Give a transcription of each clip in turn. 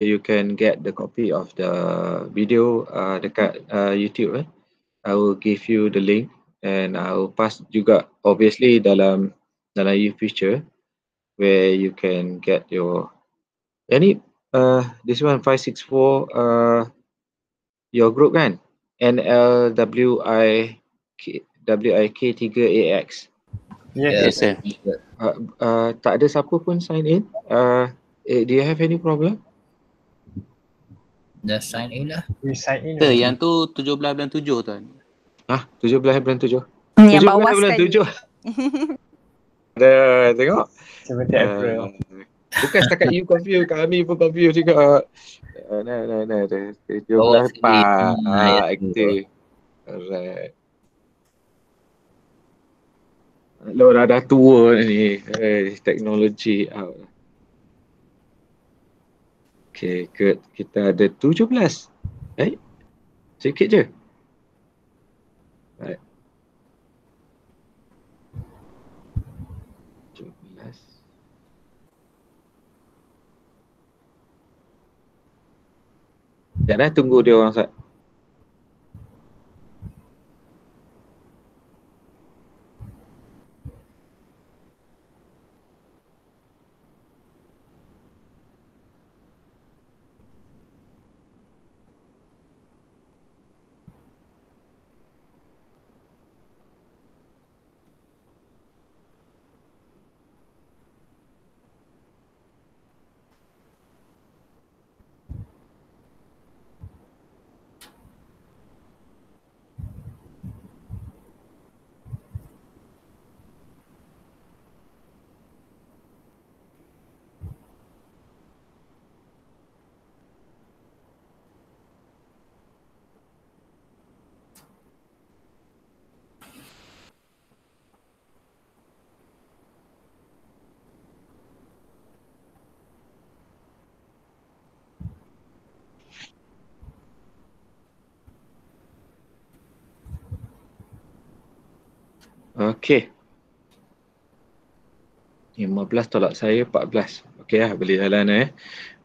you can get the copy of the video uh, dekat uh, YouTube. Eh. I will give you the link and I will pass juga obviously dalam dalam you feature where you can get your any uh, this one 564 uh, your group kan NLWI WIK3AX. Yes, yes sir. Uh, uh, tak ada siapa pun sign in. Uh, eh, do you have any problem? Dah sign in lah. We sign in. Sir, yang tu 17 bulan 7 tuan. Ah, 17 bulan 7. Hmm, Yang 17 bawah bulan sekali. 7. Ada tengok. 17 April. Uh, bukan setakat you confuse, kami pun confuse juga. Uh, nah, nah, nah, nah. 17 Bawah oh, Ah, ayat tu. aktif. Alright. Lora dah tua ni. Eh, teknologi out. Okay, good. Kita ada 17. Eh, sikit je. Right. 17. Jangan tunggu dia orang sat. Okey. 15 tolak saya 14. Okey lah boleh jalan eh.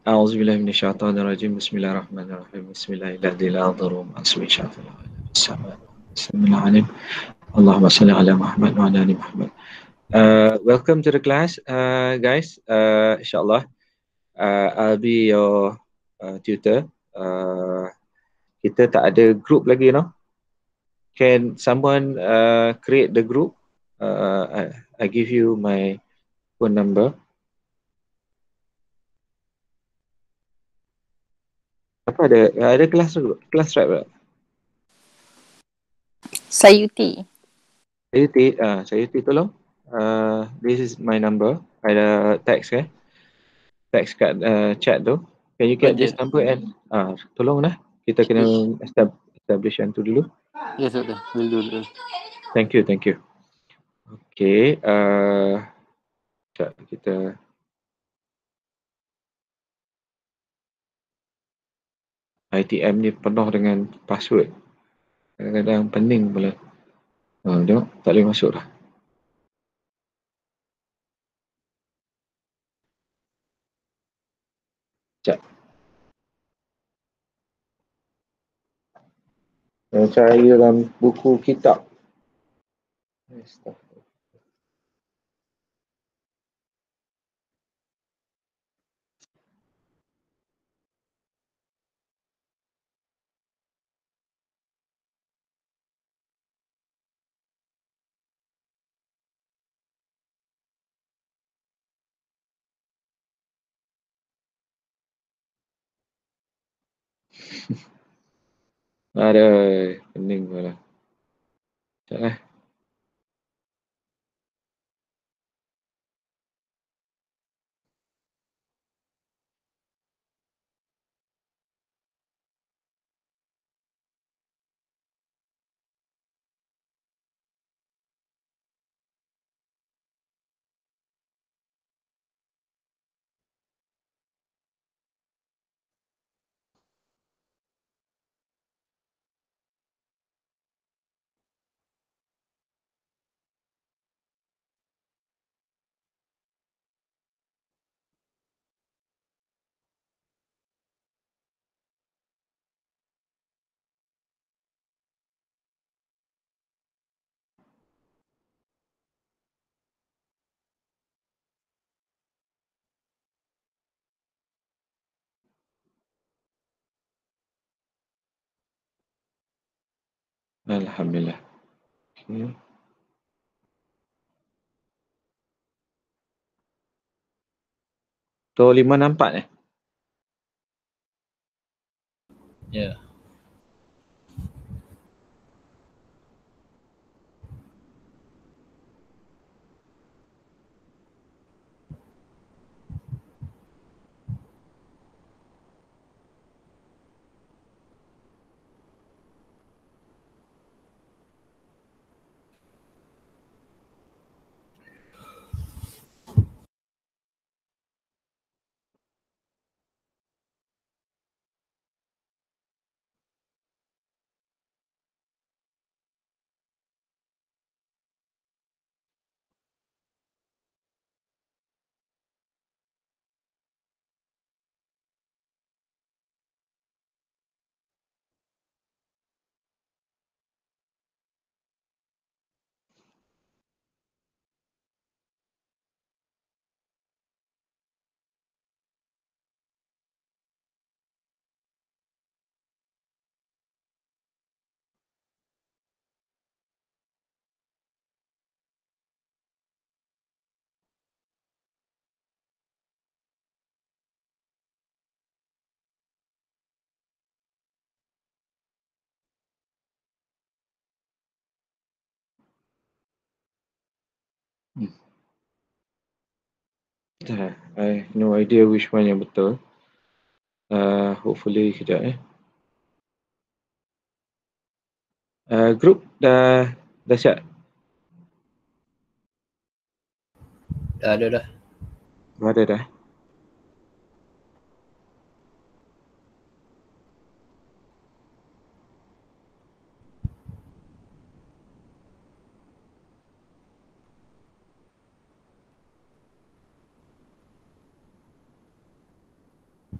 A'udzubillahi minasyaitonirrajim. Bismillahirrahmanirrahim. Bismillahirrahmanirrahim. Bismillahirrahmanirrahim. Bismillahirrahmanirrahim. Allahumma salli ala Muhammad wa ala ali Muhammad. Uh, welcome to the class, uh, guys. Uh, insyaAllah, uh, I'll be your uh, tutor. Uh, kita tak ada group lagi, no? Can someone uh, create the group? Uh, I, I give you my phone number. Apa ada? Ada kelas kelas rap tak? Sayuti. Saya T, uh, saya T tolong. Uh, this is my number. Ada text kan? Text kat uh, chat tu. Can you get this number and uh, tolong lah. Kita kena estab- establish yang tu dulu. Yes, do. Will do. Thank you, thank you. Okay, uh, sekejap kita ITM ni penuh dengan password. Kadang-kadang pening pula. Ha, tengok, tak boleh masuk dah. Saya cari dalam buku kitab. Astaghfirullah. Ada pening pula. Sekejap eh. Alhamdulillah. Okay. So lima nampak eh? Ya. Yeah. Hmm. Uh, I have no idea which one yang betul. Uh, hopefully kejap eh. Uh, group dah dah siap? Dah ada dah. Dah ada dah.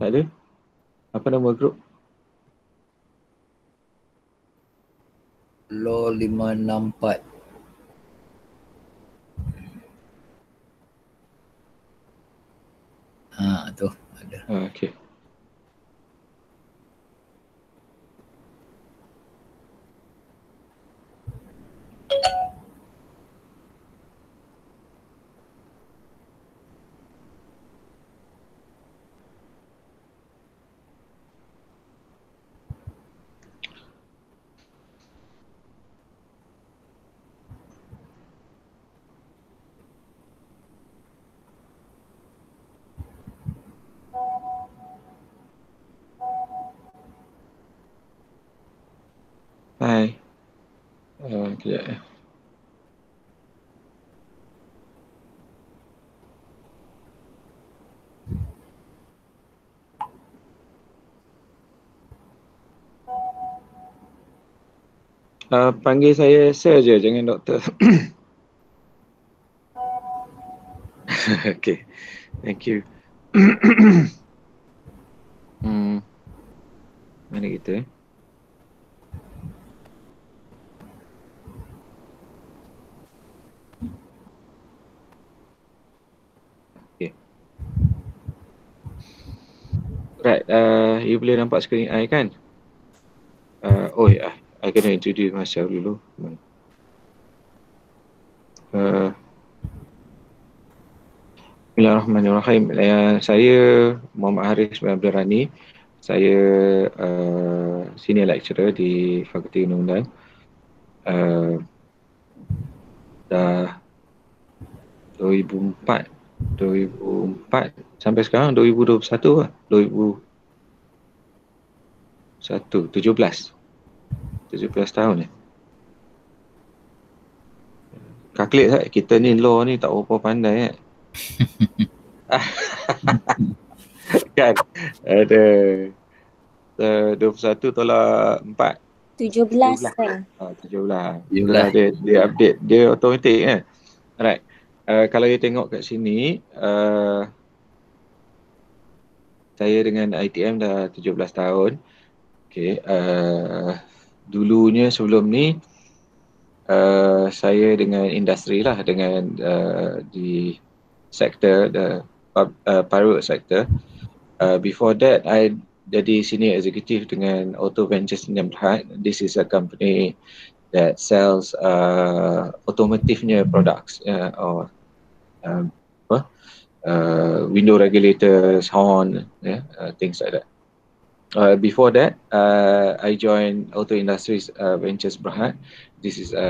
Tak ada? Apa nama grup? Law 564. Ha tu ada. Ha, okay. Hai. Uh, kejap ya. Uh, panggil saya sir je, jangan doktor. okay, thank you. hmm. Mana kita eh? Right, uh, you boleh nampak skrin I kan? Uh, oh ya, yeah. I kena introduce myself dulu. Uh, Bismillahirrahmanirrahim. Uh, saya Muhammad Haris bin Abdul Rani. Saya uh, senior lecturer di Fakulti Undang-Undang. Uh, dah 2004 2004 sampai sekarang 2021 lah 2001 17 17 tahun ni kalkulat tak kita ni law ni tak berapa pandai kan kan ada uh, 21 tolak 4 17 kan? Ah, 17. 17. Dia, dia update. Dia automatik kan? Alright. Uh, kalau you tengok kat sini, uh, saya dengan ITM dah 17 tahun. Okay. Uh, dulunya sebelum ni, uh, saya dengan industri lah, dengan uh, di sektor, the uh, private sector. Uh, before that, I jadi senior executive dengan Auto Ventures Bhd. This is a company that sells uh, automotive-nya products uh, or um, uh, window regulators, horn, yeah, uh, things like that. Uh, before that, uh, I joined Auto Industries uh, Ventures Berhad. This is a,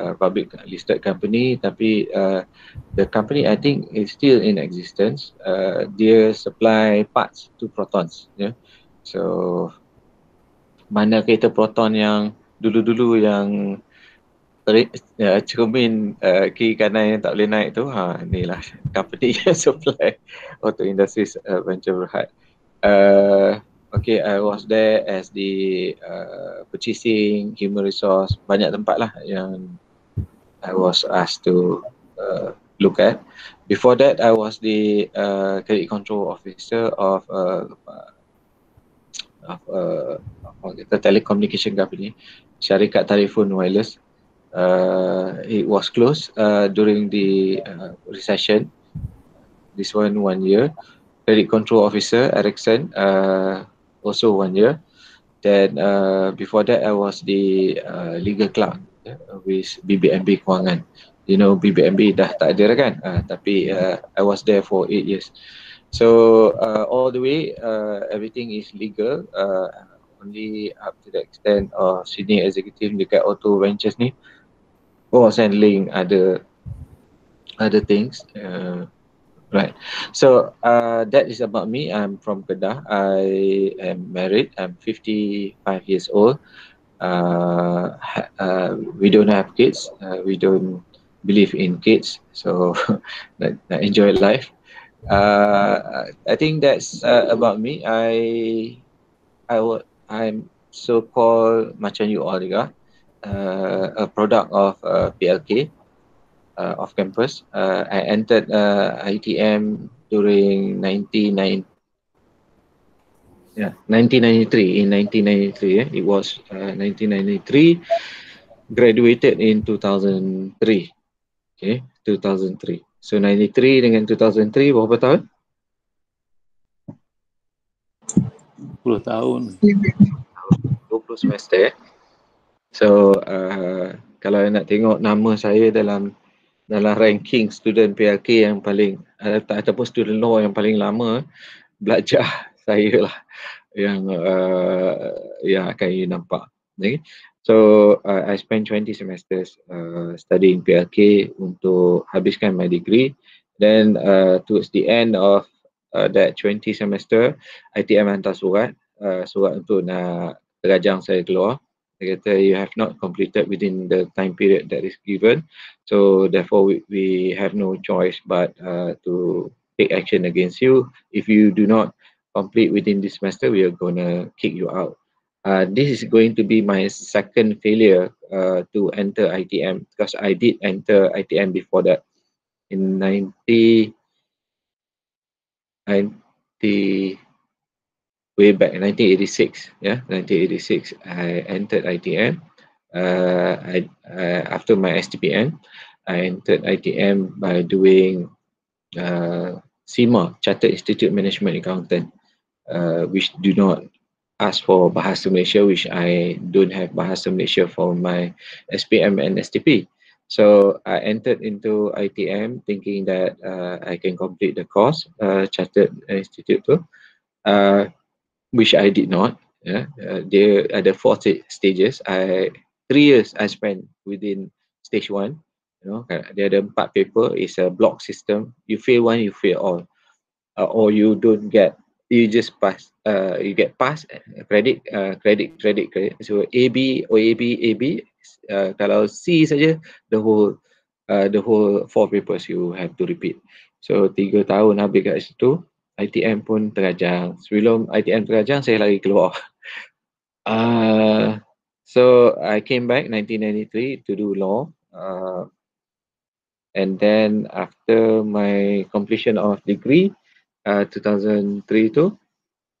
a public listed company, tapi uh, the company I think is still in existence. Uh, dia supply parts to protons. Yeah, so mana kereta proton yang dulu-dulu yang uh, cermin uh, kiri kanan yang tak boleh naik tu, ha ni lah company yang supply Auto Industries uh, Venture Berhad. Uh, Okay, I was there as the uh, purchasing, human resource, banyak tempat lah yang I was asked to uh, look at. Before that, I was the uh, credit control officer of uh, of uh, a telecommunication company, Syarikat Telefon Wireless. Uh, it was closed uh, during the uh, recession. This one one year. Credit control officer Ericsson. Uh, also one year. Then uh, before that, I was the uh, legal clerk yeah, with BBMB Kewangan. You know BBMB dah tak ada kan? Uh, tapi uh, I was there for eight years. So uh, all the way, uh, everything is legal. Uh, only up to the extent of senior executive dekat Auto Ventures ni was handling other other things. Uh, Right. So uh, that is about me. I'm from Kedah. I am married. I'm 55 years old. Uh, uh, we don't have kids. Uh, we don't believe in kids. So I enjoy life. Uh, I think that's uh, about me. I I would I'm so-called macam you all juga, uh, a product of uh, PLK uh, off campus. Uh, I entered uh, ITM during 1990. Yeah, 1993. In 1993, yeah, it was uh, 1993. Graduated in 2003. Okay, 2003. So 93 dengan 2003 berapa tahun? 10 tahun. 20 semester. Eh? So uh, kalau nak tengok nama saya dalam dalam ranking student PLK yang paling ataupun student law yang paling lama belajar saya lah yang uh, yang akan you nampak. Okay. So uh, I spent 20 semesters uh, studying PLK untuk habiskan my degree. Then uh, towards the end of uh, that 20 semester, ITM hantar surat, uh, surat untuk nak terajang saya keluar kata you have not completed within the time period that is given. So therefore we, we have no choice but uh, to take action against you. If you do not complete within this semester we are going to kick you out. Uh, this is going to be my second failure uh, to enter ITM because I did enter ITM before that. In 90 90 way back in 1986 yeah 1986 i entered itm uh, I, uh, after my stpn i entered itm by doing uh, CIMA, Chartered Institute Management Accountant, uh, which do not ask for Bahasa Malaysia, which I don't have Bahasa Malaysia for my SPM and STP. So I entered into ITM thinking that uh, I can complete the course, uh, Chartered Institute tu. Uh, which I did not. Yeah, uh, there are the four stages. I three years I spent within stage one. You know, there are empat paper. It's a block system. You fail one, you fail all, uh, or you don't get. You just pass. Uh, you get pass uh, credit, uh, credit, credit, credit. So A B or A B A B. Uh, kalau C saja, the whole, uh, the whole four papers you have to repeat. So tiga tahun habis kat situ. ITM pun terajang. Sebelum ITM terajang, saya lagi keluar. Uh, so, I came back 1993 to do law. Uh, and then after my completion of degree, uh, 2003 tu,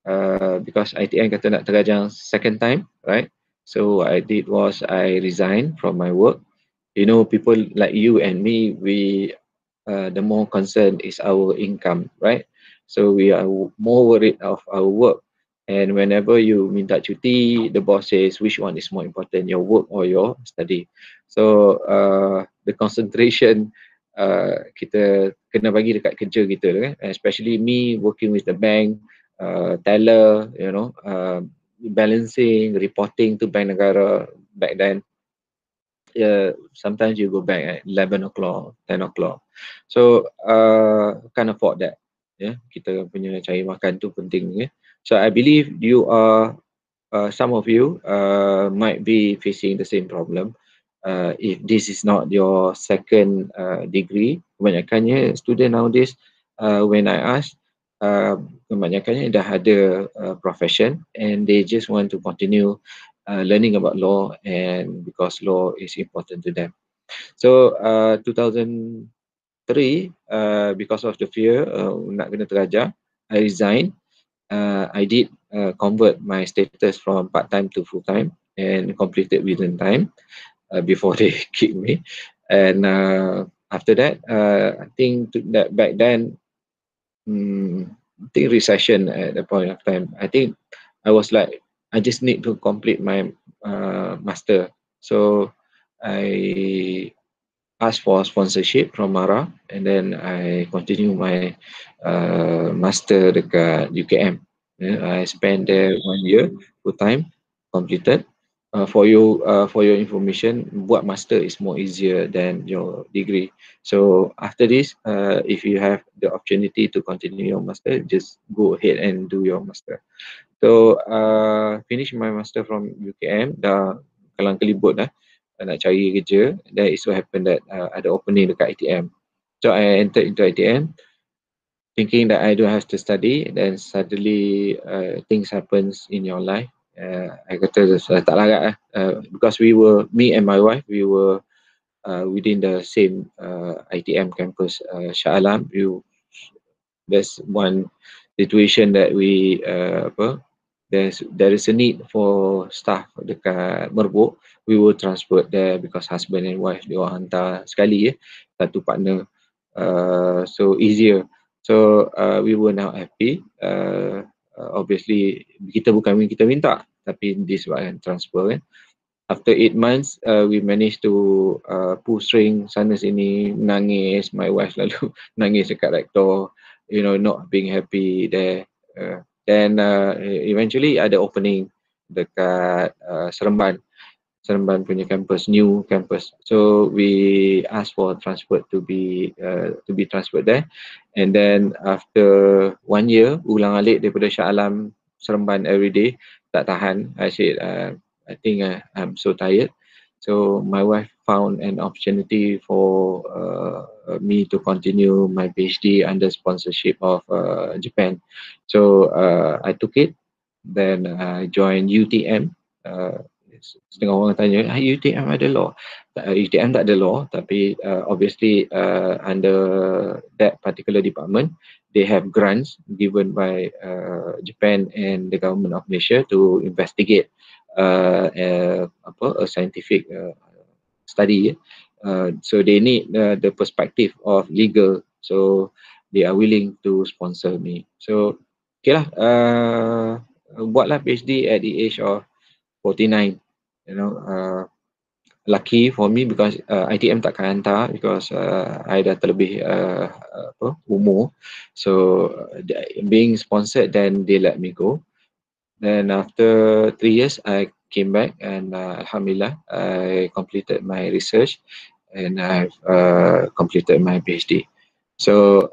uh, because ITM kata nak terajang second time, right? So, what I did was I resigned from my work. You know, people like you and me, we, uh, the more concern is our income, right? So we are more worried of our work And whenever you minta cuti, the boss says which one is more important, your work or your study. So uh, the concentration uh, kita kena bagi dekat kerja kita, kan? especially me working with the bank, uh, teller, you know, uh, balancing, reporting to bank negara back then. Yeah, sometimes you go back at 11 o'clock, 10 o'clock. So uh, can't afford that. Yeah, kita punya cari makan tu penting. Yeah. So I believe you are, uh, some of you uh, might be facing the same problem. Uh, if this is not your second uh, degree, kebanyakannya student nowadays, uh, when I ask, uh, kebanyakannya dah ada uh, profession and they just want to continue uh, learning about law and because law is important to them. So uh, 2003, uh, because of the fear uh, nak kena terajar, I resigned uh, I did uh, convert my status from part time to full time and completed within time uh, before they kick me. And uh, after that, uh, I think that back then, um, I think recession at the point of time. I think I was like, I just need to complete my uh, master. So I asked for sponsorship from Mara and then I continue my uh, master dekat UKM. Yeah, I spent there one year full time completed. Uh, for you, uh, for your information, buat master is more easier than your degree. So after this, uh, if you have the opportunity to continue your master, just go ahead and do your master. So uh, finish my master from UKM, dah kalang kelibut dah nak cari kerja. Then it so happen that uh, ada opening dekat ITM so I entered into ITM thinking that I don't have to study. Then suddenly uh, things happens in your life. Uh, I kata uh, tak larat lah uh, because we were me and my wife we were uh, within the same uh, ITM campus uh, Shah Alam. You there's one situation that we uh, apa there's there is a need for staff dekat Merbuk. We will transport there because husband and wife dia hantar sekali ya satu partner. Uh, so easier. So uh, we were now happy. Uh, uh, obviously kita bukan kita minta tapi disebabkan transfer kan after 8 months uh, we managed to uh, pull string sana sini nangis. My wife lalu nangis dekat rektor you know not being happy there. Uh, then uh, eventually ada opening dekat uh, Seremban Seremban punya campus, new campus. So we asked for transport to be uh, to be transferred there. And then after one year, ulang alik daripada Shah Alam Seremban every day, tak tahan. I said, uh, I think uh, I'm so tired. So my wife found an opportunity for uh, me to continue my PhD under sponsorship of uh, Japan. So uh, I took it. Then I joined UTM. Uh, setengah orang tanya ah, UTM ada law uh, UTM tak ada law tapi uh, obviously uh, under that particular department they have grants given by uh, Japan and the government of Malaysia to investigate uh, uh, apa a scientific uh, study uh, so they need uh, the perspective of legal. So they are willing to sponsor me. So okay lah uh, buatlah PhD at the age of 49 you know. Uh, lucky for me because uh, ITM takkan hantar because uh, I dah terlebih uh, apa umur. So uh, being sponsored then they let me go. Then after three years I came back and uh, Alhamdulillah I completed my research and I've uh, completed my PhD so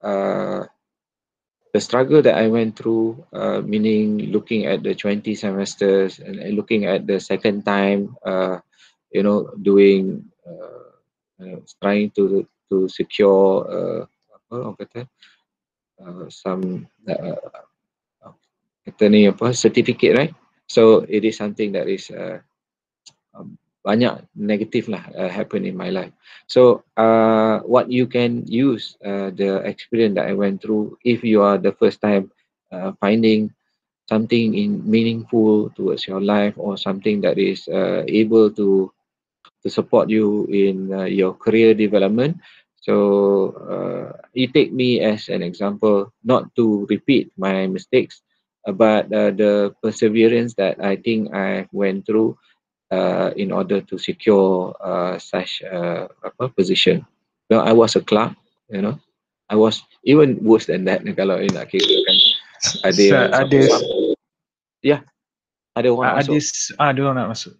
uh, the struggle that I went through, uh, meaning looking at the 20 semesters and, looking at the second time, uh, you know, doing, uh, trying to to secure some kata ni apa certificate, right? So it is something that is uh, um, banyak negatif lah uh, happen in my life. So uh, what you can use uh, the experience that I went through if you are the first time uh, finding something in meaningful towards your life or something that is uh, able to to support you in uh, your career development. So uh, you take me as an example, not to repeat my mistakes, but uh, the perseverance that I think I went through uh, in order to secure uh, such uh, apa position. Well, I was a clerk, you know. I was even worse than that kalau you nak kira kan. Ada ada Ya. Ada orang ada masuk. ah, ada orang nak masuk.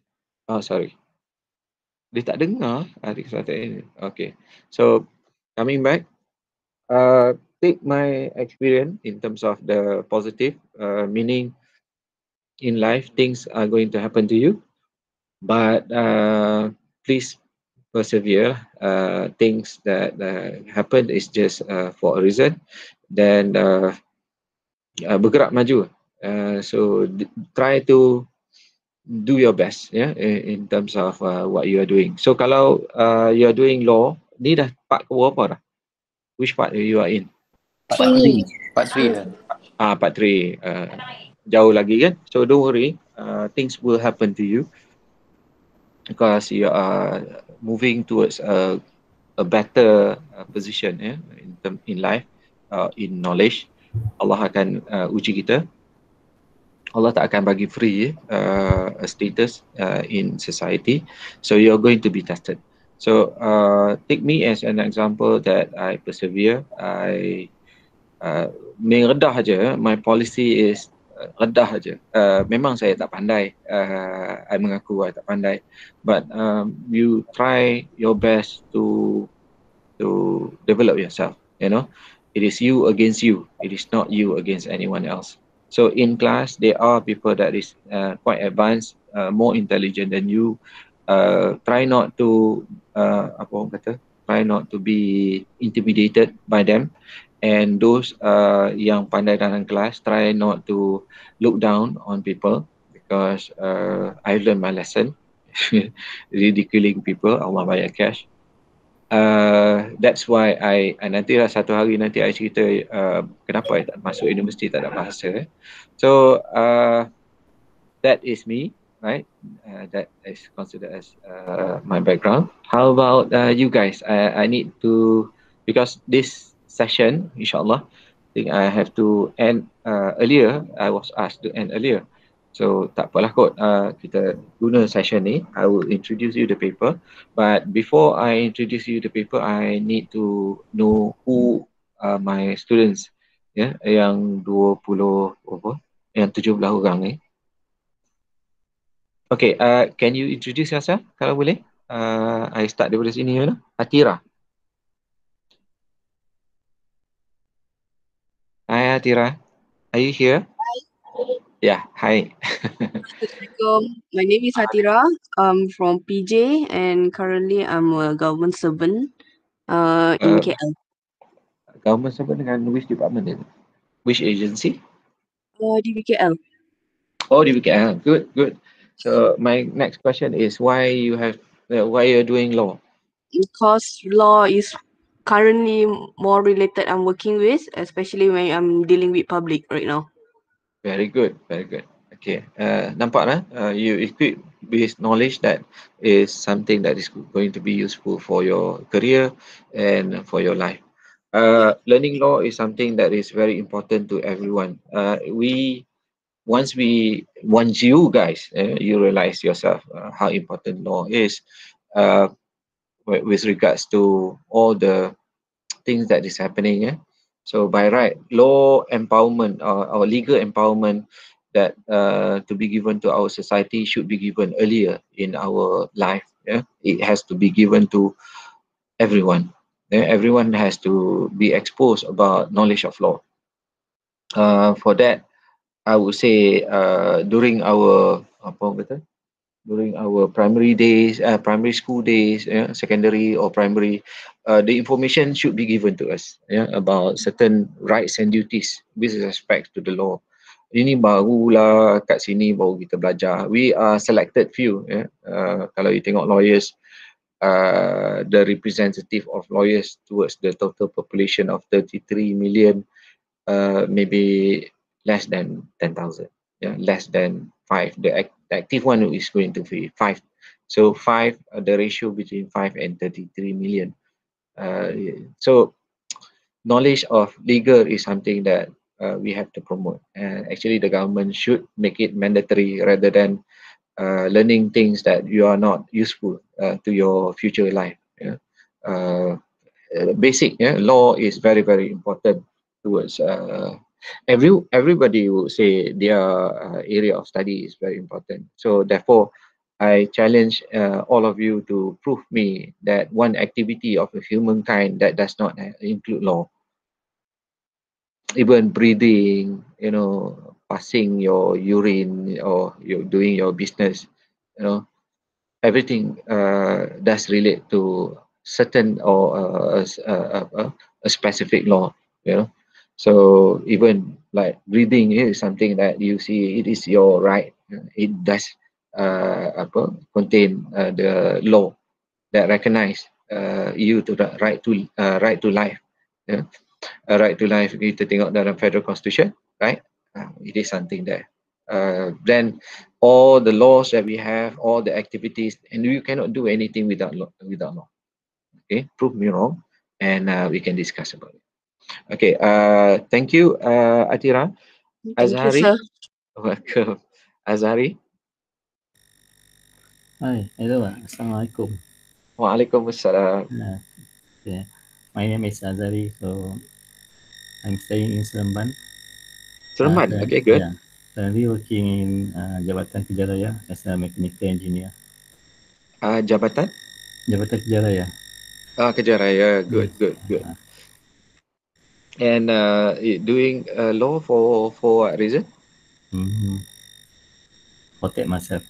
Oh, sorry. Dia tak dengar adik kata ini. Okay. So, coming back, uh, take my experience in terms of the positive, uh, meaning in life, things are going to happen to you. But uh, please persevere. Uh, things that uh, happen is just uh, for a reason. Then uh, uh, bergerak maju. Uh, so try to do your best ya in, terms of uh, what you are doing. So kalau uh, you are doing law, ni dah part ke berapa dah? Which part you are in? Part 3. Part 3 lah. Ah, part 3. Uh, jauh lagi kan? So don't worry, uh, things will happen to you because you are moving towards a a better uh, position ya in term, in life, uh, in knowledge. Allah akan uh, uji kita. Allah tak akan bagi free uh, a status uh, in society. So you're going to be tested. So uh, take me as an example that I persevere. I uh, meredah aja. My policy is uh, redah aja. Uh, memang saya tak pandai. Uh, I mengaku I tak pandai. But um, you try your best to to develop yourself. You know, it is you against you. It is not you against anyone else. So in class, there are people that is uh, quite advanced, uh, more intelligent than you. Uh, try not to uh, apa orang kata? Try not to be intimidated by them. And those uh, yang pandai dalam kelas, try not to look down on people because uh, I learned my lesson. Ridiculing people, Allah bayar cash. Uh, that's why I, nanti lah satu hari nanti I cerita uh, kenapa I tak masuk universiti tak ada bahasa. Eh. So uh, that is me, right? Uh, that is considered as uh, my background. How about uh, you guys? I, I need to because this session, inshallah, I think I have to end uh, earlier. I was asked to end earlier. So tak apalah kot uh, kita guna session ni. I will introduce you the paper. But before I introduce you the paper, I need to know who are my students. Ya, yeah, yang 20 apa? Yang 17 orang ni. Okay, uh, can you introduce yourself kalau boleh? Uh, I start daripada sini you know. Atira. Hi Atira. Are you here? Yeah, hi. My name is Hatira. I'm from PJ and currently I'm a government servant uh, in Uh, KL. Government servant dengan which department itu? Which agency? Uh, di KL. Oh, di BKL. Good, good. So my next question is why you have uh, why you're doing law? Because law is currently more related I'm working with, especially when I'm dealing with public right now. Very good, very good. Okay, uh, nampak lah, uh, you equip with knowledge that is something that is going to be useful for your career and for your life. Uh, learning law is something that is very important to everyone. Uh, we once we once you guys uh, you realize yourself uh, how important law is uh, with regards to all the things that is happening. Eh? So by right, law empowerment or, or legal empowerment that uh, to be given to our society should be given earlier in our life. Yeah, it has to be given to everyone. Yeah? Everyone has to be exposed about knowledge of law. Uh, for that, I would say uh, during our apa kata during our primary days, uh, primary school days, yeah, secondary or primary, uh, the information should be given to us yeah, about certain rights and duties with respect to the law. Ini barulah kat sini baru kita belajar. We are selected few. Yeah. Uh, kalau you tengok lawyers, uh, the representative of lawyers towards the total population of 33 million, uh, maybe less than 10,000. Yeah, less than five. The, act, the active one is going to be five. So five, uh, the ratio between five and 33 million. Uh, so knowledge of legal is something that uh, we have to promote. And actually, the government should make it mandatory rather than uh, learning things that you are not useful uh, to your future life. Yeah? Uh, basic yeah, law is very very important towards every everybody would say their uh, area of study is very important. So therefore, I challenge uh, all of you to prove me that one activity of a humankind that does not include law, even breathing, you know, passing your urine or you doing your business, you know, everything uh, does relate to certain or uh, a, a- a specific law, you know. So even like breathing is something that you see it is your right. It does uh, apa, contain uh, the law that recognize uh, you to the right to uh, right to life. Yeah. Right to life kita tengok dalam federal constitution, right? Uh, it is something there. Uh, then all the laws that we have, all the activities, and you cannot do anything without law. Without law. Okay, prove me wrong, and uh, we can discuss about it. Okay, uh, thank you, uh, Atira. Thank Azhari. you, sir. Welcome, Azhari. Hi, hello. Assalamualaikum. Waalaikumsalam. Uh, yeah. My name is Azari. So I'm staying in Seremban. Seremban. Uh, okay, good. Yeah. Currently working in uh, Jabatan Kejaraya as a mechanical engineer. Uh, jabatan Jabatan Kejaraya. uh, Kejaraya. Good, Yes. good, good. Uh, And uh, doing uh, law for for what reason? mm, protect myself.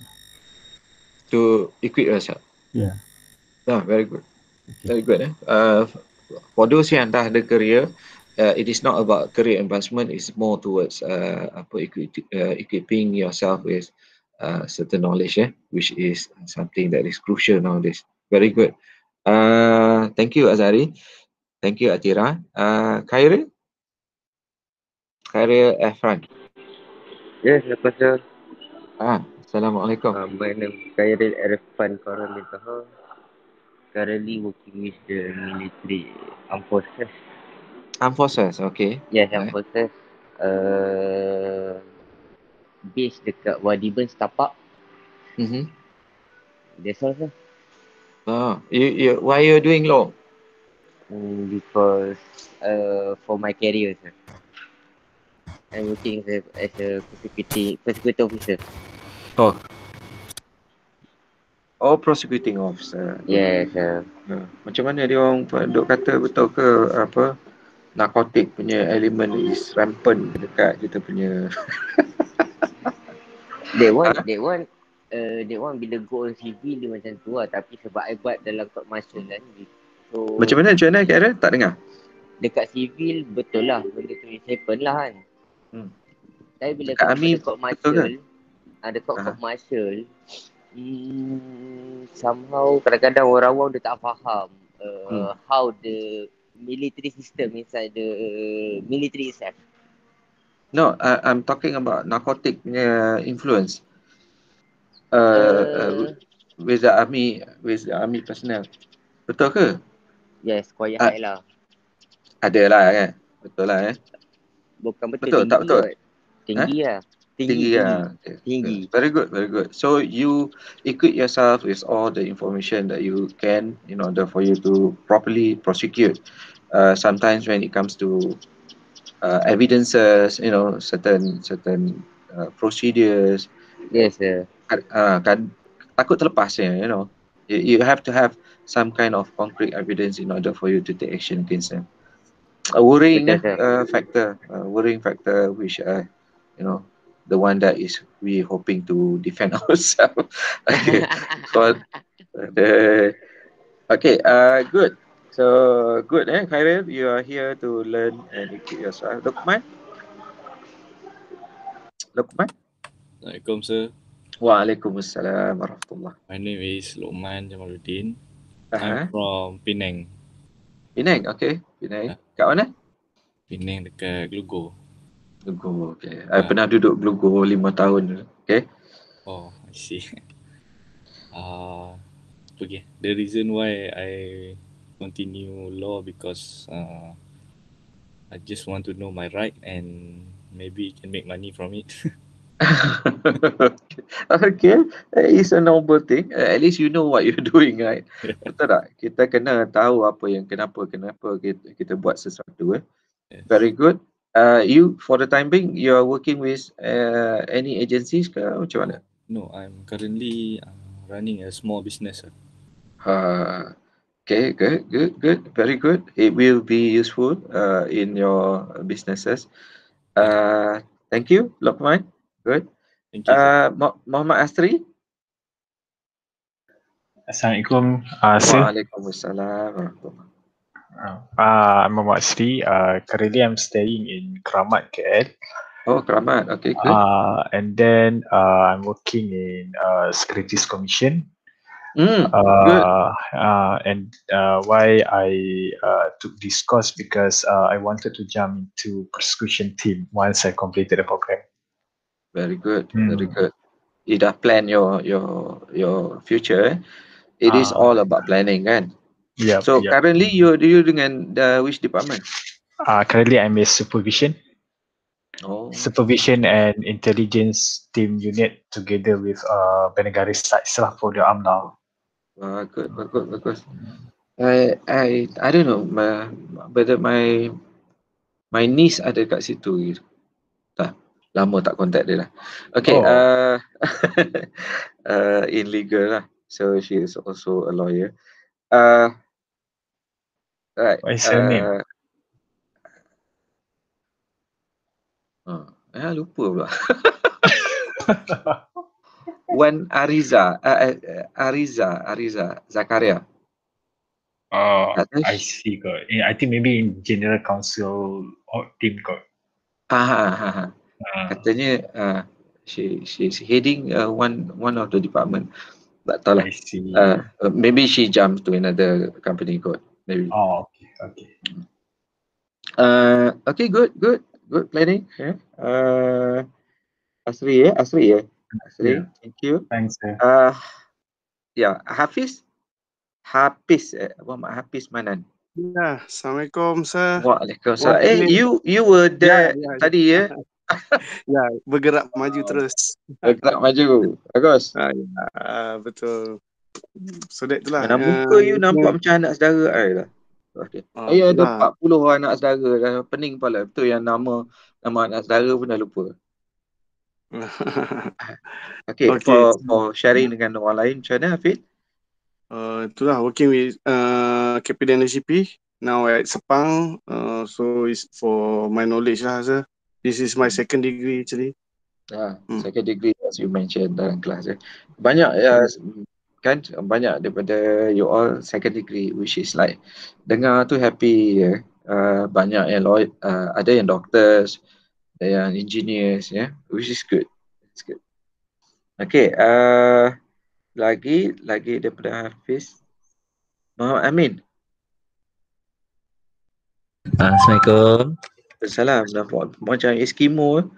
To equip yourself. Yeah. Yeah, very good. Okay. Very good. Eh? Uh, for those yang dah ada career, uh, it is not about career advancement. It's more towards uh, apa equip, uh, equipping yourself with uh, certain knowledge, eh? which is something that is crucial nowadays. Very good. Uh, thank you, Azari. Thank you, Atira. Uh, Khairil? Khairil Efran. Yes, apa sir? Ah, Assalamualaikum. Uh, my name Khairil Arifan Korali Taha. Currently working with the military armed forces. Armed Forces, okay. Yes, armed Right. forces. Uh, base dekat Wadiben Setapak. Mm-hmm. That's all sir. Oh, you, you, why you doing law? Mm, because uh, for my career sir. I'm working as a, as a prosecuting prosecutor officer. Oh. Oh, prosecuting officer. Yes, sir. Uh, macam mana dia orang duk kata betul ke apa narkotik punya elemen is rampant dekat kita punya That one, that one, uh, that one bila go on CV dia macam tu lah. Tapi sebab I buat dalam court martial kan. So, macam mana macam mana Karen tak dengar dekat civil betul lah. Benda tu is happen lah kan. Hmm. Tapi bila Dekat betul martial, ke? ada court, Ah. court martial, hmm, somehow kadang-kadang orang awam dia tak faham uh, Hmm. how the military system inside the military itself. no I, I'm talking about narcotic punya influence uh, uh, Uh, with the army with the army personnel betul ke yes, Ah. high lah. ada lah kan betul lah eh Bukan betul, Betul, tak betul? kot. Tinggi lah. Tinggi, tinggi tinggi. lah okay. Tinggi. very good very good so you equip yourself with all the information that you can in order for you to properly prosecute uh, sometimes when it comes to uh, evidences you know certain certain uh, procedures Yes, sir. uh, kan takut terlepas ya you know you, you have to have some kind of concrete evidence in order for you to take action against them. A worrying uh, factor a worrying factor which uh, you know the one that is we hoping to defend ourselves. Okay. For the okay uh good. So good eh Khairil? You are here to learn and equip yourself. Lukman Lukman Assalamualaikum sir. Waalaikumsalam warahmatullah My name is Lokman Jamaluddin. uh-huh. I'm from Penang. Penang okay Penang kat mana Penang dekat Glugo. Glugo okay I Ah. pernah duduk Glugo lima tahun okay Oh, I see. Uh, okay. The reason why I continue law because uh, I just want to know my right and maybe can make money from it. okay, is a noble thing. Uh, At least you know what you're doing, right? Betul tak? Kita kena tahu apa yang kenapa kenapa kita, kita buat sesuatu. Eh? Yes. Very good. Uh, you for the time being, you are working with uh, any agencies ke macam mana? No, I'm currently uh, running a small business. sir. Uh, okay, good, good, good, very good. It will be useful uh, in your businesses. Uh, thank you, Lokman. Good. Thank you. sir. Uh, Mo- Muhammad Astri. Assalamualaikum, uh. Waalaikumsalam warahmatullahi Uh, I'm Muhammad Sri. Uh, currently, I'm staying in Keramat, KL. Oh, Keramat. Okay, good. Uh, and then uh, I'm working in uh, Securities Commission. Mm, Uh, uh, and uh, why I uh, took this course because uh, I wanted to jump into prosecution team once I completed the program. Very good. Very Hmm. good. You dah plan your your your future. Eh? It is Ah. all about planning, kan? Yeah. So yeah. currently you do you dengan the which department? Uh, currently, I'm a supervision, Oh, supervision and intelligence team unit together with uh, Benegari sites lah for the UMNA. uh, good, bagus, bagus. I I I don't know, my, whether my my niece ada kat situ gitu. Lama tak contact dia lah. Okay, Oh. uh, uh, in legal lah. So she is also a lawyer. Uh, right. What is her name? uh, Uh, eh, lupa pula. Wan Ariza, uh, uh, uh, Ariza, Ariza, Zakaria. Oh, I see. Got. Eh, I think maybe in general council or team got. Ah, ah, ah. Uh, katanya uh, she she's heading uh, one one of the department. Tak tahu lah. Uh, uh, maybe she jumped to another company kot. Maybe. oh, okay, okay. Uh, okay, good, good, good planning. Yeah. Uh, Asri ya, Asri ya, Asri. Yeah. Thank you. Thanks, sir. Uh, ya, Hafiz, Hafiz, eh, Muhammad Hafiz Manan. Ya, Assalamualaikum sir. Waalaikumsalam. Eh, you you were there ya, tadi ya? Ya, bergerak maju terus. Bergerak maju. Bagus. Ah, ya, ah, betul. So that itulah. Ah, muka you nampak macam anak saudara I lah. Okay. ah, Saya ada itulah. 40 anak saudara dah pening kepala. Betul yang nama nama anak saudara pun dah lupa. Okay, Okay. for for sharing dengan orang lain macam mana Hafid? Uh, itulah working with uh, KPD and SCP now at Sepang. Uh, so it's for my knowledge lah sir. This is my second degree actually. Ha, Hmm. second degree as you mentioned dalam kelas eh. Banyak ya kan banyak daripada you all second degree which is like dengar tu happy ya. Uh, banyak yang lawyer, uh, ada yang doctors, ada yang engineers ya, which is good. It's good. Okay, uh, lagi lagi daripada Hafiz Muhammad Amin. Ah, Assalamualaikum. Salam nampak macam Eskimo.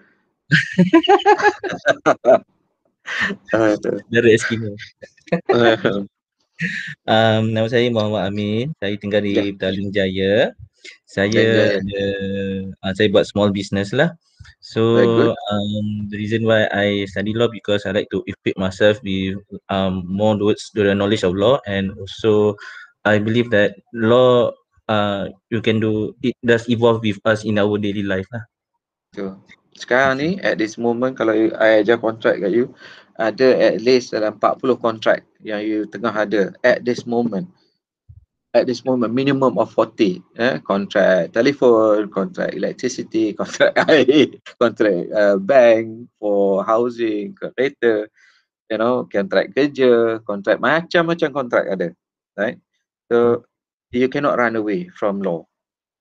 Dari Eskimo. Um, nama saya Muhammad Amin. Saya tinggal di Ya. Petaling Jaya. Saya ada, uh, saya buat small business lah. So um, the reason why I study law because I like to equip myself with um, more towards the knowledge of law and also I believe that law uh, you can do it does evolve with us in our daily life lah. Betul. Sekarang ni at this moment kalau you, I ajar kontrak kat you ada at least dalam 40 kontrak yang you tengah ada at this moment. At this moment minimum of 40 eh kontrak telefon, kontrak electricity, kontrak air, kontrak uh, bank for housing, kereta, you know, kontrak kerja, kontrak macam-macam kontrak ada. Right? So you cannot run away from law.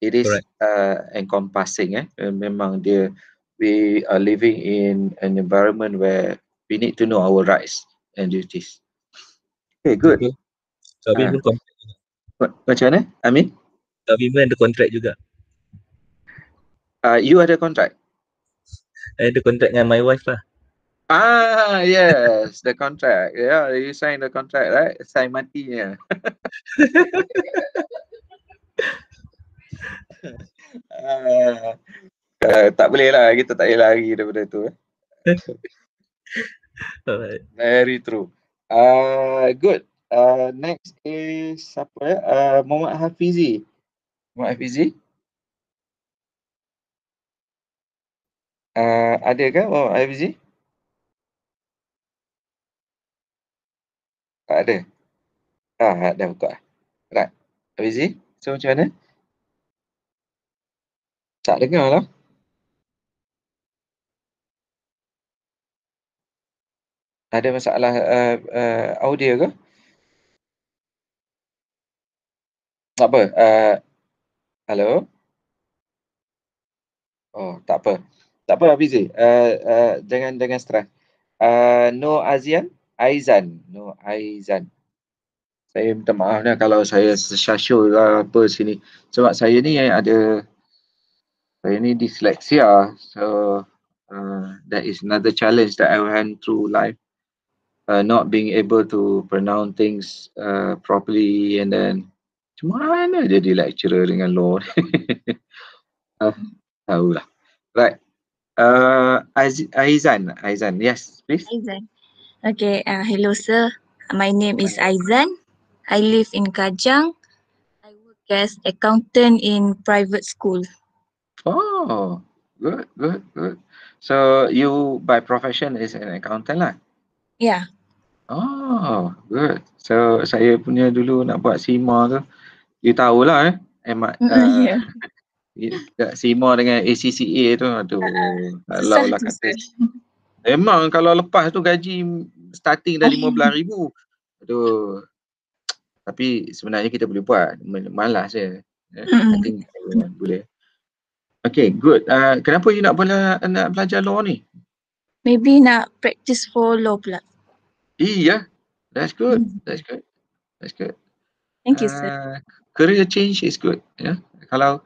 It is Correct. uh, encompassing eh. Uh, Memang dia we are living in an environment where we need to know our rights and duties. Okay, good. Okay. Kami Ah. pun kontrak, Ma- Macam mana? Amin? kami pun ada kontrak juga. Uh, you ada kontrak? I ada kontrak dengan my wife lah. Ah, yes, the contract. Yeah, you sign the contract, right? Sign matinya. uh, uh, tak boleh lah, kita tak boleh lari daripada tu. Eh. Alright. Very true. Uh, good. Uh, next is siapa ya? Uh, Muhammad Hafizi. Muhammad Hafizi. Uh, ada ke Muhammad Hafizi? Tak ada. Ah, dah buka. Right. Hafizi, so macam mana? Tak dengar lah. Ada masalah uh, uh, audio ke? Tak apa. Uh, hello? Oh, tak apa. Tak apa Hafizi. Uh, uh, jangan jangan stres. Uh, no Azian, Aizan. No Aizan. Saya minta maaf lah kalau saya sesyashul lah apa sini. Sebab saya ni ada saya ni dyslexia. So uh, that is another challenge that I went through life. Uh, not being able to pronounce things uh, properly and then macam mana jadi lecturer dengan law uh, tahulah right uh, Aiz- Aizan Aizan yes please Aizan. Okay, uh, hello sir. My name is Aizan. I live in Kajang. I work as accountant in private school. oh good good good so you by profession is an accountant lah Yeah. Oh, good. So saya punya dulu nak buat SIMA tu, you tahulah eh, Emat Mm, uh, yeah. kat SIMA dengan ACCA tu, aduh, kalau Susah lah kata. Memang kalau lepas tu gaji starting dah RM15,000. Aduh. Tapi sebenarnya kita boleh buat, malas je. Eh, I think boleh. Okay, good. Uh, kenapa you nak bela, nak belajar law ni? Maybe nak practice for law pula. Iya, that's good. Mm. That's good. That's good. Thank you sir. Uh, career change is good. Ya. Kalau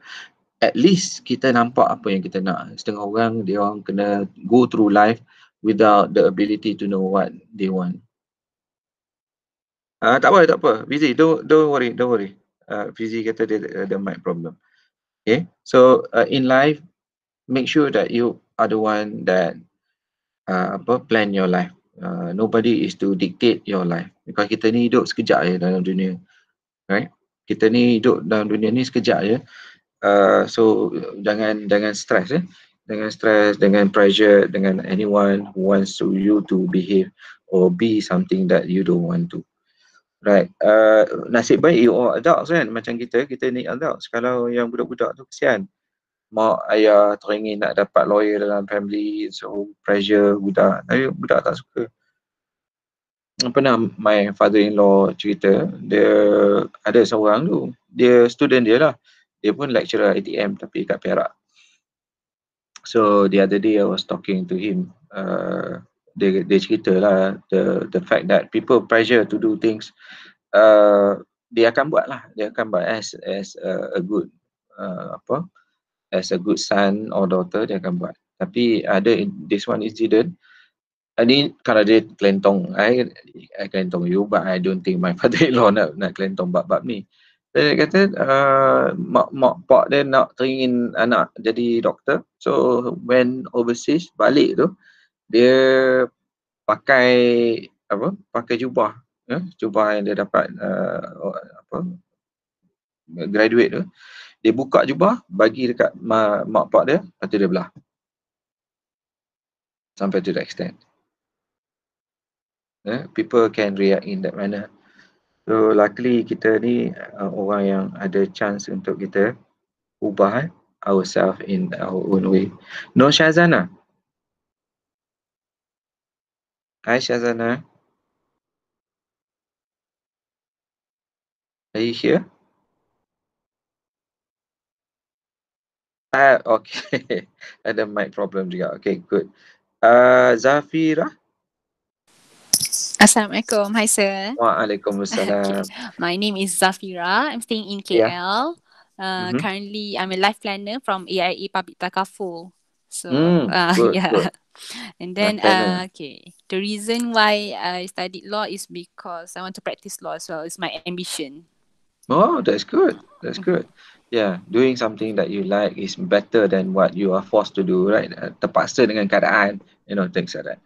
at least kita nampak apa yang kita nak. Setengah orang dia orang kena go through life without the ability to know what they want. Ah uh, tak apa tak apa. Fizi don't don't worry don't worry. Uh, Fizi kata dia ada mic problem. Okay. So uh, in life make sure that you are the one that uh, apa plan your life. Uh, nobody is to dictate your life because kita ni hidup sekejap je dalam dunia right kita ni hidup dalam dunia ni sekejap je uh, so jangan jangan stres eh jangan stres dengan pressure dengan anyone who wants to you to behave or be something that you don't want to. Right uh, nasib baik you all adults kan macam kita kita ni adults. Kalau yang budak-budak tu kesian. Mak ayah teringin nak dapat lawyer dalam family so pressure budak. Tapi budak tak suka. Pernah my father-in-law cerita dia ada seorang tu. Dia student dia lah. Dia pun lecturer ITM tapi kat Perak so the other day I was talking to him uh, dia dia cerita lah the the fact that people pressure to do things uh, dia akan buat lah. Dia akan buat as as a, a good uh, apa as a good son or daughter dia akan buat. Tapi ada this one incident ini kalau dia kelentong I, I kelentong you but I don't think my father-in-law nak nak kelentong bab-bab ni dia kata uh, mak mak pak dia nak teringin anak jadi doktor. So when overseas balik tu dia pakai apa pakai jubah ya jubah yang dia dapat uh, apa graduate tu. Dia buka jubah bagi dekat mak, mak pak dia lepas tu dia belah. Sampai to the extent. Yeah, people can react in that manner so luckily kita ni uh, orang yang ada chance untuk kita ubah eh, ourselves in our own way no Shazana Hi Shazana Are you here? Ah, okay. Ada mic problem juga. Okay, good. Uh, Zafira? Assalamualaikum. Hi sir. Waalaikumsalam. My name is Zafira. I'm staying in Yeah. KL. Uh, Mhm. Currently, I'm a life planner from AIA Public Takaful. So, Hmm, uh, good, yeah. good. And then, uh, okay. The reason why I studied law is because I want to practice law as well. It's my ambition. Oh, that's good. That's good. yeah, doing something that you like is better than what you are forced to do, right? Terpaksa dengan keadaan, you know, things like that.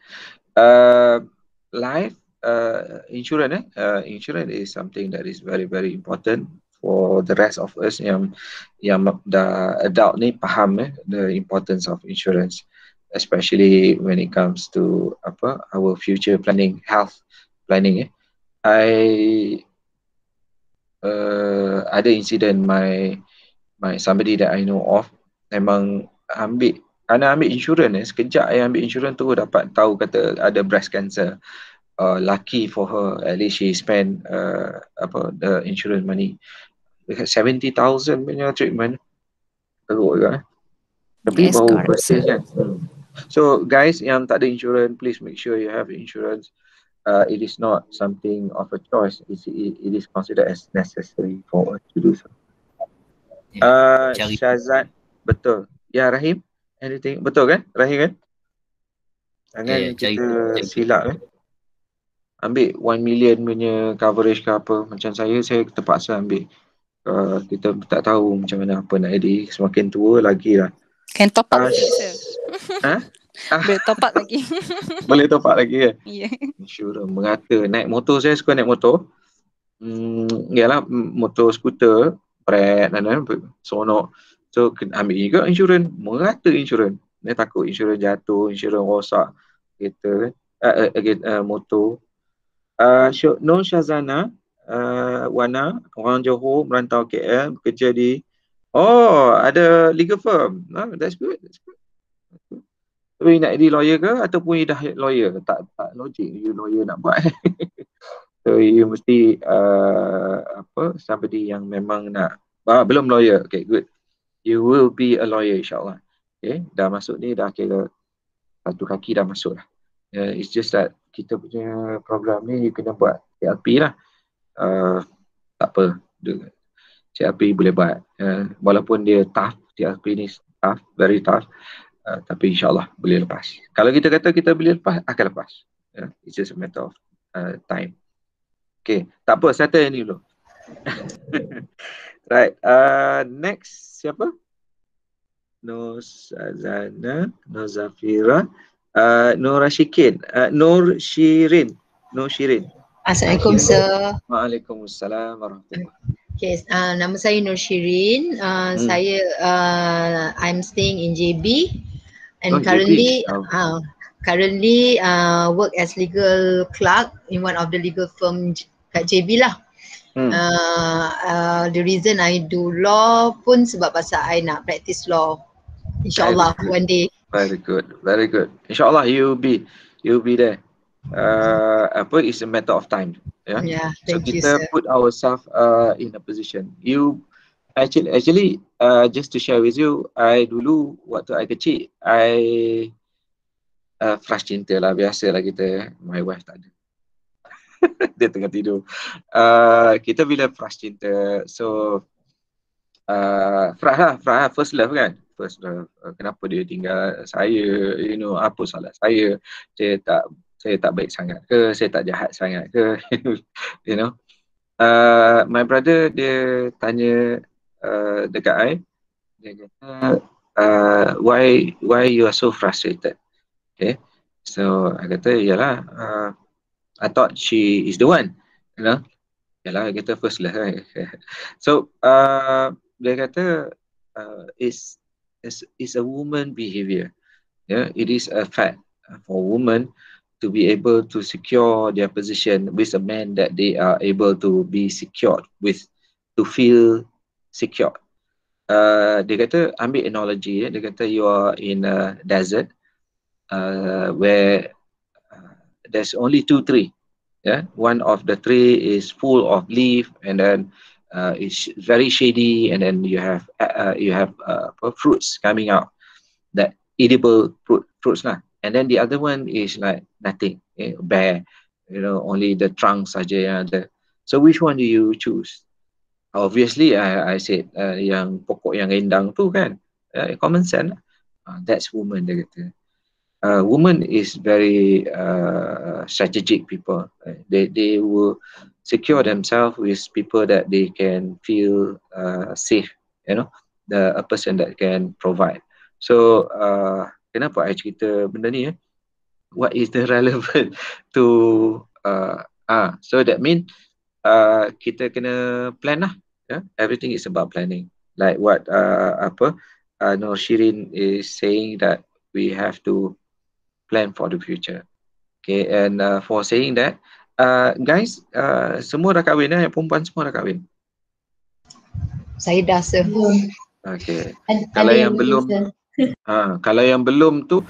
Uh, life uh, insurance, eh? uh, insurance is something that is very very important for the rest of us yang yang dah adult ni faham eh, the importance of insurance, especially when it comes to apa our future planning, health planning. Eh. I uh, ada incident my my somebody that I know of memang ambil Ana ambil insurans eh, sekejap saya ambil insurans tu dapat tahu kata ada breast cancer. Uh, lucky for her, at least she spend uh, apa the insurance money. Seventy thousand punya treatment. Teruk juga eh. Tapi Yes, baru sir. kan. So guys yang tak ada insurance, please make sure you have insurance. Uh, it is not something of a choice. It's, it, it is considered as necessary for us to do so. Uh, Syazad, betul. Ya Rahim, anything? Betul kan? Rahim kan? Jangan Ya, ya, cari- kita cari- silap kan? Ambil 1 million punya coverage ke apa. Macam saya, saya terpaksa ambil. Uh, kita tak tahu macam mana apa nak jadi. Semakin tua lagi lah. Can top up Ah, lagi. Ha? Boleh top up lagi. Boleh top up lagi kan? Ya. Insurans merata. Naik motor saya suka naik motor. Hmm, yalah m- motor skuter, pret dan dan sonok. So kena ambil juga insurans, merata insurans. Dia takut insurans jatuh, insurans rosak kereta kan. Uh, uh, uh, uh, motor. Uh, Nur Syazana, uh, Wana, orang Johor, merantau KL, bekerja di Oh, ada legal firm. Ah, that's good. That's good. Tapi nak jadi lawyer ke ataupun you dah lawyer? Tak tak logik you lawyer nak buat. so you mesti uh, apa somebody yang memang nak ah, belum lawyer. Okay, good. You will be a lawyer insyaAllah. Okay, dah masuk ni dah kira satu kaki dah masuk lah. Uh, it's just that kita punya program ni kena buat CLP lah. Uh, tak apa. CLP boleh buat. Uh, walaupun dia tough, CLP ni tough, very tough. Uh, tapi insyaAllah boleh lepas. Kalau kita kata kita boleh lepas, akan lepas. Yeah, it's just a matter of uh, time. Okay, tak apa, settle yang ni dulu. right, uh, next siapa? Nur Sazana, Nur Zafira, uh, Nur Rashikin, uh, Nur Shirin, Nur Shirin. Assalamualaikum sir. Waalaikumsalam warahmatullahi Okay, uh, nama saya Nur Shirin. Uh, Hmm. Saya uh, I'm staying in JB and Oh, JB. currently Oh. uh, currently uh, work as legal clerk in one of the legal firm kat JB lah. Hmm. Uh, uh, the reason I do law pun sebab pasal I nak practice law. InsyaAllah one day. Very good, very good. InsyaAllah you'll be you'll be there. Uh, apa it's a matter of time. Yeah. Yeah, so thank you, kita sir. put ourselves uh, in a position. You actually actually uh, just to share with you, I dulu waktu I kecil, I uh, flash cinta lah biasa lah kita. My wife tak ada. Dia tengah tidur. Uh, kita bila flash cinta, so uh, Frah lah, lah, first love kan. First love. Uh, kenapa dia tinggal saya, you know, apa salah saya. Saya tak saya tak baik sangat ke, saya tak jahat sangat ke, you know. Uh, my brother dia tanya uh, dekat I, dia kata, uh, why why you are so frustrated? Okay. So I kata, yalah, uh, I thought she is the one, you know. Yalah, I kata first lah. so uh, dia kata, uh, is is is a woman behavior. Yeah, it is a fact for women to be able to secure their position with a man that they are able to be secured with, to feel secure. Uh, dia kata ambil analogy, eh, dia kata you are in a desert uh, where uh, there's only two tree. Yeah, one of the tree is full of leaf and then uh, it's very shady and then you have uh, you have uh, fruits coming out that edible fruit fruits lah. And then the other one is like nothing, eh, bare, you know, only the trunk saja yang ada. So which one do you choose? Obviously, I, I said uh, yang pokok yang rendang tu kan, uh, common sense. Uh, that's woman dia kata. Uh, woman is very uh, strategic people. Uh, they they will secure themselves with people that they can feel uh, safe you know the a person that can provide so uh, kenapa I cerita benda ni eh what is the relevant to uh, ah so that mean uh, kita kena plan lah yeah? everything is about planning like what uh, apa uh, Nur Shirin is saying that we have to plan for the future. Okay and uh, for saying that uh, guys uh, semua dah kahwin eh? Yang perempuan semua dah kahwin? Saya dah sir. okay. Ad- kalau yang belum. Ha, kalau yang belum tu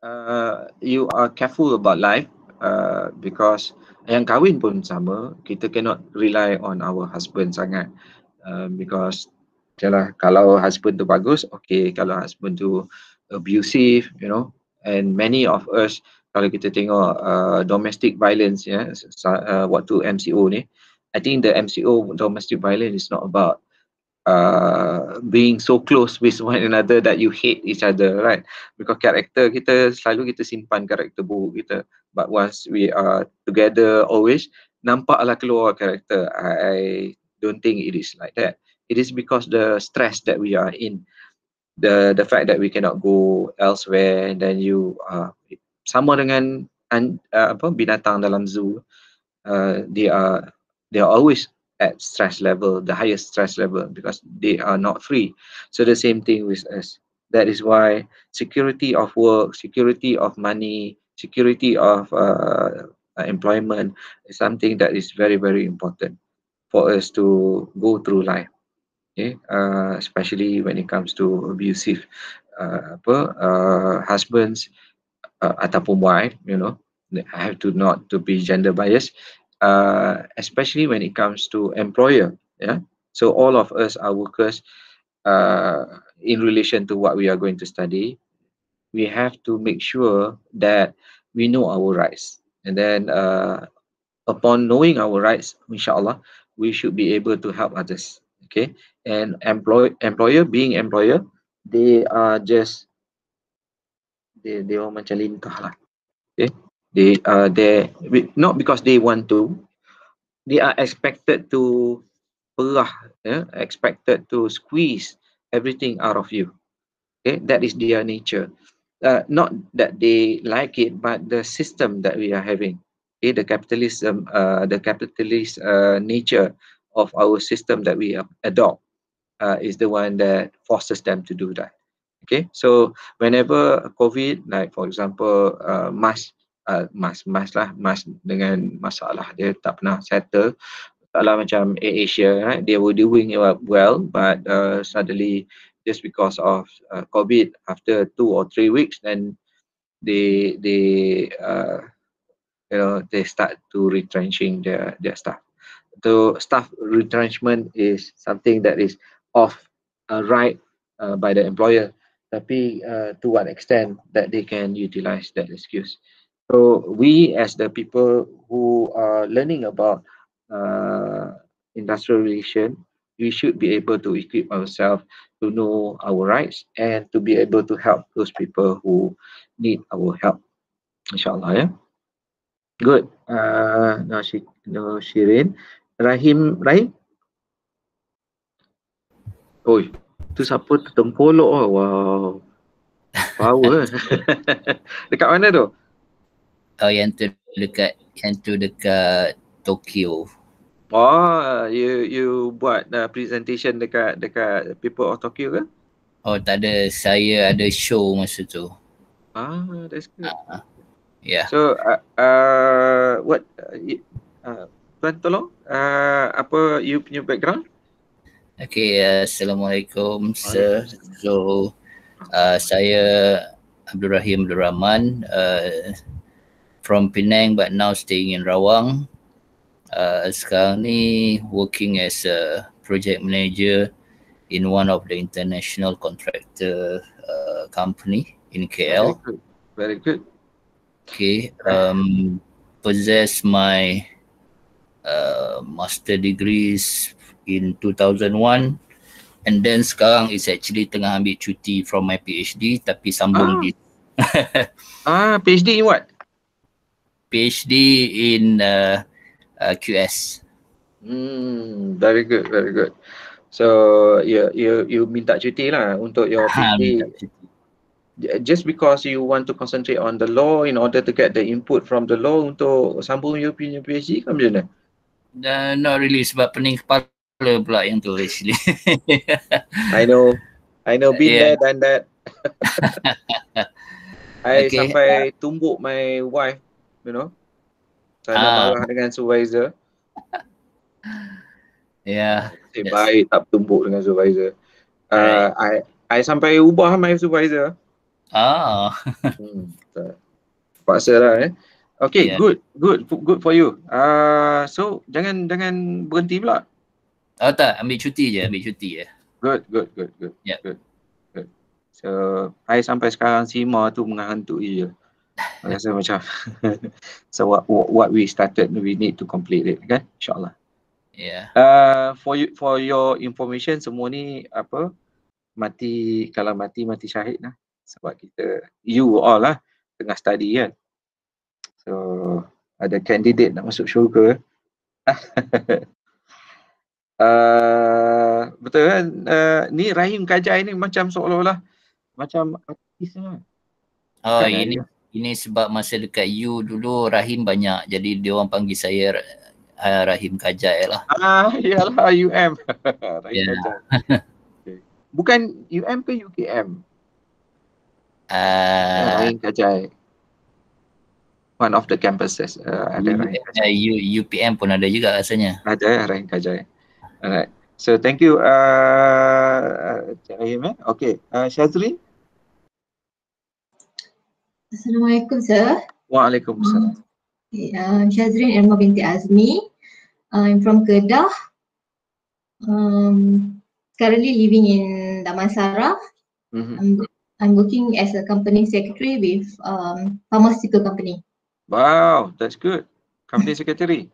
uh, you are careful about life uh, because yang kahwin pun sama. Kita cannot rely on our husband sangat. Uh, because jelah kalau husband tu bagus okay. Kalau husband tu abusive you know and many of us kalau kita tengok uh, domestic violence ya sa- uh, waktu MCO ni I think the MCO domestic violence is not about uh, being so close with one another that you hate each other right? Because character kita selalu kita simpan karakter buruk kita. But once we are together always nampaklah keluar karakter. I, I don't think it is like that. It is because the stress that we are in the the fact that we cannot go elsewhere then you uh, sama dengan an, uh, apa binatang dalam zoo uh, they are they are always at stress level, the highest stress level, because they are not free. So the same thing with us. That is why security of work, security of money, security of uh, employment is something that is very very important for us to go through life. Okay, uh, especially when it comes to abusive uh, apa uh, husbands uh, ataupun wife, you know, I have to not to be gender biased uh, especially when it comes to employer yeah? So all of us are workers uh, in relation to what we are going to study. We have to make sure that we know our rights. And then uh, upon knowing our rights inshallah we should be able to help others okay and employ employer being employer they are just they they are macam lintah lah. Okay? They are there not because they want to they are expected to perah yeah, expected to squeeze everything out of you. Okay? That is their nature. Uh, not that they like it but the system that we are having. Okay? The capitalism uh, the capitalist uh, nature of our system that we adopt uh, is the one that forces them to do that. Okay so whenever covid like for example uh, mask uh, mask mask lah mask dengan masalah dia tak pernah settle masalah macam Asia right they were doing it well but uh, suddenly just because of uh, covid after two or three weeks then they they uh, you know they start to retrenching their their staff. So staff retrenchment is something that is off uh, right uh, by the employer. Tapi uh, to what extent that they can utilize that excuse. So we as the people who are learning about uh, industrial relation we should be able to equip ourselves to know our rights and to be able to help those people who need our help insyaallah ya. Good. Uh, no Shirin. Rahim Rahim Oi, tu siapa tu tengkolok oh. Wow. Power. Dekat mana tu? Oh yang tu dekat yang tu dekat Tokyo. Oh, you you buat uh, presentation dekat dekat People of Tokyo ke? Oh tak ada saya ada show masa tu. Ah, that's good. Yeah. So uh, uh what uh, uh, Tuan tolong uh, apa you punya background? Okay, uh, Assalamualaikum sir. So uh, saya Abdul Rahim Abdul Rahman uh, from Penang but now staying in Rawang. Uh, sekarang ni working as a project manager in one of the international contractor uh, company in KL. Very good. Very good. Okay, um, possess my uh, master degrees in 2001 and then sekarang is actually tengah ambil cuti from my PhD tapi sambung Ah. di Ah, PhD in what? PhD in uh, uh, QS. Hmm, very good, very good. So you you you minta cuti lah untuk your Ha, PhD. J- Just because you want to concentrate on the law in order to get the input from the law untuk sambung you punya PhD kan macam mana? Uh, not really sebab pening kepala pula yang tu actually. I know. I know been Yeah. there done that. I Okay. sampai tumbuk my wife, you know. Kerana Ah. marah dengan supervisor. yeah. Nasib Yes. baik tak tumbuk dengan supervisor. Uh, I I sampai ubah my supervisor. Ah. Hmm. tak. Paksa lah eh. Okay, Yeah. good, good, good for you. Uh, so jangan jangan berhenti pula. Oh tak, ambil cuti je, ambil cuti je. Good, good, good, good, Yep. good, good. So, I sampai sekarang Sima tu menghantui je. Rasa macam so what, what what we started we need to complete it kan insyaallah. Yeah. Uh, for you for your information semua ni apa mati kalau mati mati syahid lah sebab kita you all lah tengah study kan. So ada candidate nak masuk syurga. uh, betul kan? Uh, ni Rahim Kajai ni macam seolah-olah macam artis lah. Oh Kan, ini ini sebab masa dekat U dulu Rahim banyak jadi dia orang panggil saya uh, Rahim Kajai lah. Ah, iyalah UM. Rahim Yeah. Kajai. Okay. Bukan UM ke UKM? Uh, Rahim Kajai. One of the campuses uh, ada Rahim Kajai. U, UPM pun ada juga rasanya. Ada Rahim Kajai. Alright. So thank you uh, uh, Cik Rahim eh. Okay. Uh, Syazri? Assalamualaikum sir. Waalaikumsalam. Okay, uh, Syazrin Elma binti Azmi. I'm from Kedah. Um, currently living in Damansara. Mhm. I'm, I'm working as a company secretary with um, pharmaceutical company. Wow, that's good. Company secretary.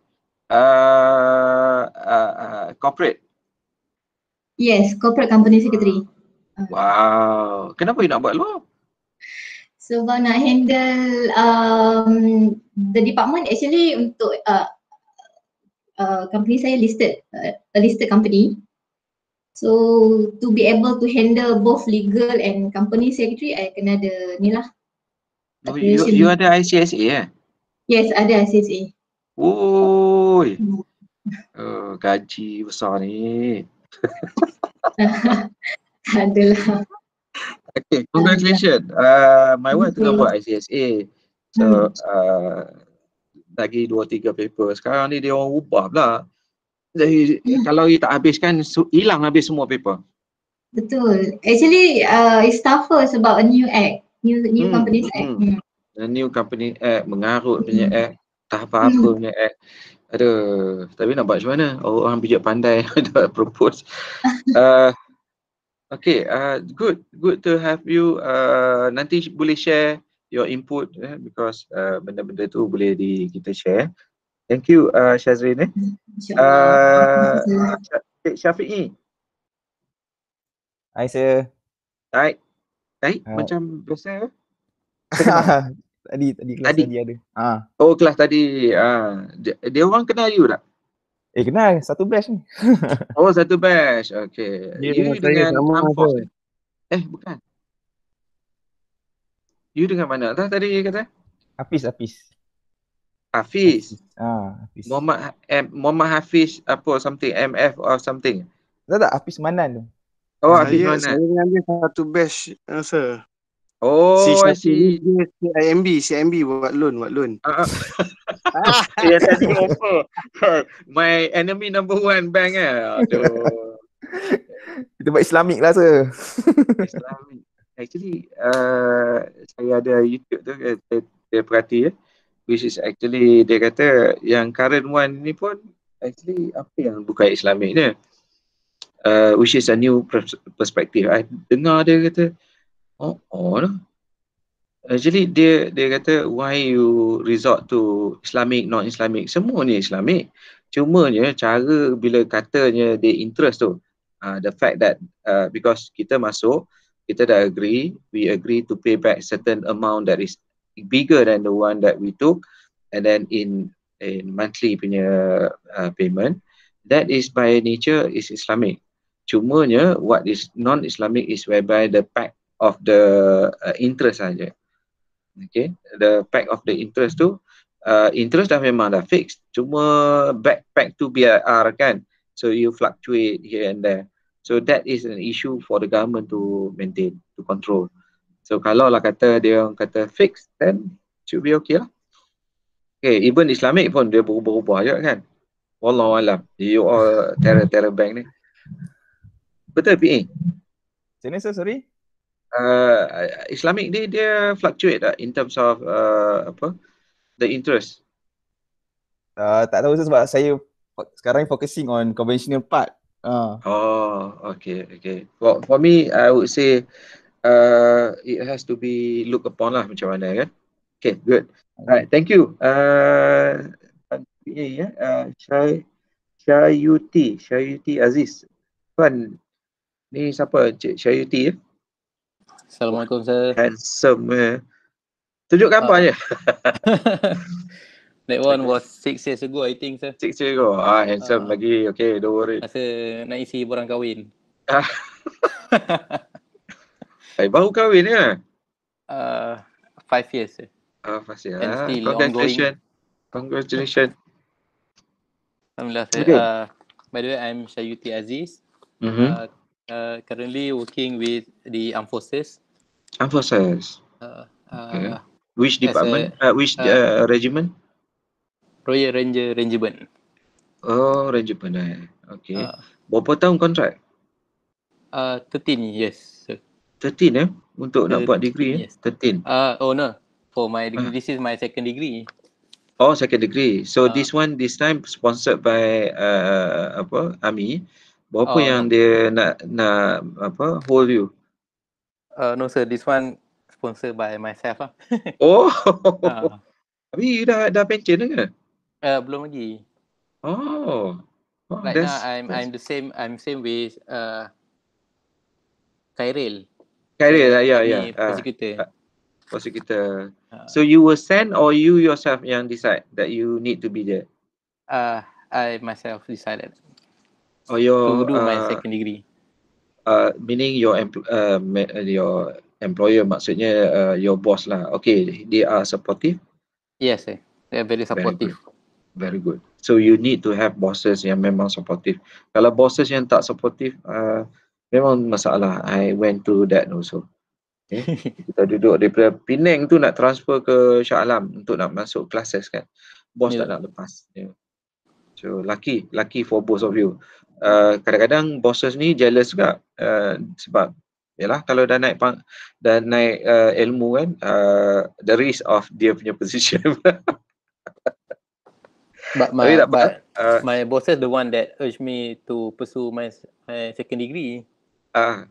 Uh, uh, uh, corporate. Yes, corporate company secretary. Wow. Kenapa you nak buat luar? Sebab nak handle um, the department actually untuk uh, uh, company saya listed, uh, a listed company. So to be able to handle both legal and company secretary, I kena ada ni lah. Oh, you, you ada ICSA eh? Yes, ada ICSA. Oi. Oh, gaji besar ni. Adalah. Okay, congratulations. Uh, my wife tengah buat ICSA. So, uh, lagi dua tiga paper. Sekarang ni dia orang ubah pula. Jadi, kalau you tak habiskan, su- hilang habis semua paper. Betul. Actually, uh, it's tougher sebab a new act, new new Hmm, companies act. hmm. Hmm. The new company act, mengarut punya act, tak apa-apa Hmm. punya act. Aduh, tapi nak buat macam mana? Orang bijak pandai nak propose. Uh, okay, uh, good, good to have you. Uh, nanti boleh share your input eh, because uh, benda-benda tu boleh di kita share. Thank you, uh, Syazrin. Eh. Uh, Cik Syafiq Hai sir. Baik. Baik, Ah. macam biasa. tadi tadi kelas Tadi? tadi, ada. Ah. Oh, kelas tadi. Ah, dia, dia orang kenal you tak? Eh kenal satu batch ni. Oh, satu batch. Okay. Dia you dengan saya dengan sama apa? Force. eh? Bukan. You dengan mana tak tadi kata? Hafiz Hafiz. Hafiz. Ah, Hafiz. Muhammad Ha- M, Muhammad Hafiz apa something MF or something. Tak tak Hafiz Manan tu. Oh, Hafiz saya, mana? saya dengan dia satu batch, uh, sir. Oh, si dia CIMB, CIMB buat loan, buat loan. Ah. Yang tadi offer. My enemy number one bank eh. Aduh. Kita buat Islamik lah sir. Islamic. Actually, uh, saya ada YouTube tu, eh, saya, saya perhati ya. Which is actually, dia kata yang current one ni pun actually apa yang bukan Islamic ni. Uh, which is a new pers- perspective. I dengar dia kata, oh, oh. Actually dia dia kata why you resort to Islamic, non-Islamic. Semua ni Islamic. Cumanya cara bila katanya dia interest tu. Uh, the fact that uh, because kita masuk, kita dah agree, we agree to pay back certain amount that is bigger than the one that we took and then in in monthly punya uh, payment that is by nature is Islamic. Cumanya what is non-Islamic is whereby the pack of the uh, interest saja. Okay, the pack of the interest tu uh, interest dah memang dah fixed. Cuma backpack tu BIR kan. So you fluctuate here and there. So that is an issue for the government to maintain, to control. So kalau lah kata dia orang kata fix, then should be okay lah. Okay, even Islamic pun dia berubah-ubah je kan. Wallahu alam. You all terror-terror bank ni. Betul PA? Macam sir, sorry? Uh, Islamic ni dia fluctuate tak in terms of uh, apa? The interest. Uh, tak tahu sebab saya sekarang focusing on conventional part. Uh. Oh, okay, okay. For, for me, I would say uh, it has to be looked upon lah macam mana kan. Okay, good. Alright, thank you. Uh, PA ya, uh, Syai, Syayuti, Syayuti Aziz. Puan, ni siapa? Cik Syayuti ya? Assalamualaikum sir. Handsome eh. Tunjuk gambar je. That one was six years ago I think sir. Six years ago. Ah, handsome Ah. lagi. Okay, don't worry. Masa nak isi borang kahwin. Eh, baru kahwin ya? Uh, five years sir. Ah, pasti And ah. still Congratulations. Congratulations. Alhamdulillah sir. Okay. Uh, by the way I'm Syayuti Aziz. Mhm. Uh, uh, currently working with the Armed Forces. Emphasis. Uh, Okay. uh, Which as a, department? Uh, which uh, uh, regiment? Royal Ranger Regiment. Oh, regiment eh. Okay. Uh, Berapa tahun kontrak? uh, 13 years sir. 13 eh? Untuk nak Uh, buat degree eh? yes. 13. Uh, oh no. For my degree, Ah. this is my second degree. Oh, second degree. So Ah. this one this time sponsored by uh, apa? Army. Berapa Oh, yang dia nak nak apa? Hold you? Uh, no sir, this one sponsored by myself lah. Oh. uh, Tapi you dah dah pension ke? uh, belum lagi. Oh. Oh, Right that's, now I'm that's I'm the same I'm same with uh Khairil. Khairil lah, ya, ya. Prosecutor. prosecutor. Ah. So you were sent or you yourself yang decide that you need to be there? Uh, I myself decided Or your to do my uh, second degree. Uh, meaning your empl- uh, uh, your employer maksudnya uh, your boss lah. Okay, they are supportive. Yes, sir. They're very Very supportive. good. Very good. So you need to have bosses yang memang supportive. Kalau bosses yang tak supportive, uh, memang masalah. I went through that also. Okay. Kita duduk daripada Penang tu nak transfer ke Shah Alam untuk nak masuk classes kan. Bos Yeah. tak nak lepas. Yeah. So lucky, lucky for both of you. Uh, kadang-kadang bosses ni jealous juga uh, sebab yalah kalau dah naik pang, dah naik uh, ilmu kan uh, the risk of dia punya position. But Tapi my tak apa. but Uh, my boss is the one that urged me to pursue my my second degree. ah,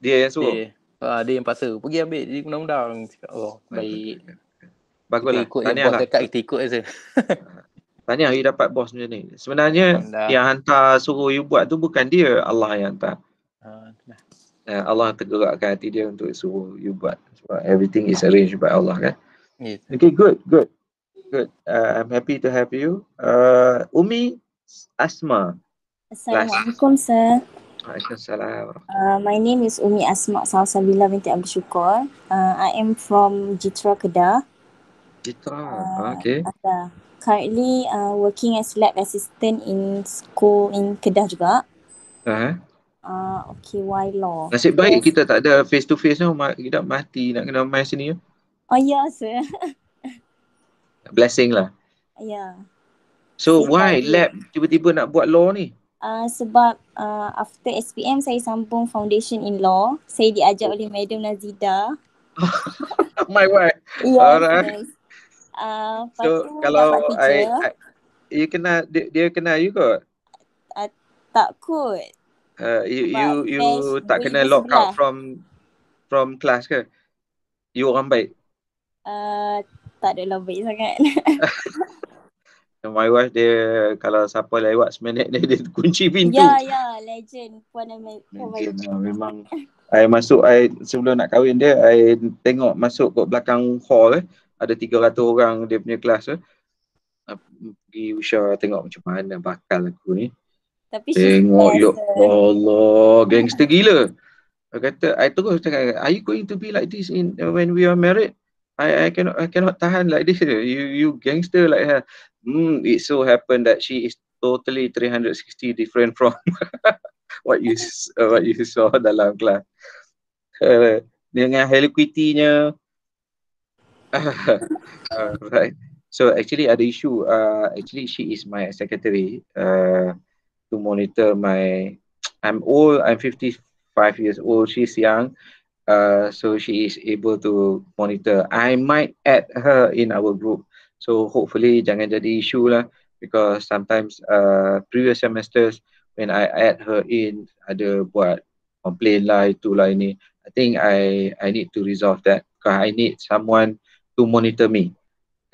dia yang suruh. Dia, uh, dia yang paksa pergi ambil di undang-undang. Cakap, Oh, baik. Baguslah. Kita ikut bos lah. kita ikut je. Tahniah you dapat bos macam ni. Sebenarnya Alhamdulillah. yang hantar suruh you buat tu bukan dia, Allah yang hantar. Uh, dah. Allah tergerakkan hati dia untuk suruh you buat. Sebab everything is arranged by Allah kan. yes. Okay, good, good. Good. Uh, I'm happy to have you. Uh, Umi Asma. Assalamualaikum sir. Waalaikumsalam. Uh, my name is Umi Asma Salsabila binti Abdul Syukur. Uh, I am from Jitra Kedah. Citra. Uh, okay. uh, currently uh, working as lab assistant in school in Kedah juga. Uh, Uh, okay, why law? nasib baik Yes. kita tak ada face to face. Ma- Kita mati nak kena main sini. Oh ya, sir. Blessing lah. ya. So Nasib why baik. lab tiba-tiba nak buat law ni? Uh, sebab uh, after SPM saya sambung foundation in law. Saya diajar oleh Madam Nazida. My wife. Yes, Alright. yes. Uh, So kalau I. I you kenal dia, dia kenal you kot. Uh, tak kot. Uh, you Sebab you you batch tak kena lock 2011. out from from class ke? You orang baik. Uh, tak adalah baik sangat. My wife dia kalau siapa lewat seminit dia dia kunci pintu. ya, ya, legend. Puan Amel. Puan Legend baik. lah, memang I masuk I sebelum nak kahwin dia I tengok masuk kat belakang hall eh ada 300 orang dia punya kelas eh. Ah, Pergi Usha tengok macam mana bakal aku ni. Tapi Tengok best. ya. Allah, gangster gila. Dia kata, I terus cakap, are you going to be like this in uh, when we are married? I I cannot I cannot tahan like this. You you gangster like her. Hmm, it so happened that she is totally 360 different from what you uh, what you saw dalam kelas. Uh, dengan Hello Kitty-nya. right. So actually ada issue. Uh, actually she is my secretary uh, to monitor my. I'm old. I'm 55 years old. She's young. Uh, so she is able to monitor. I might add her in our group. So hopefully jangan jadi issue lah because sometimes uh, previous semesters when I add her in ada buat complain lah itulah ini. I think I I need to resolve that because I need someone to monitor me.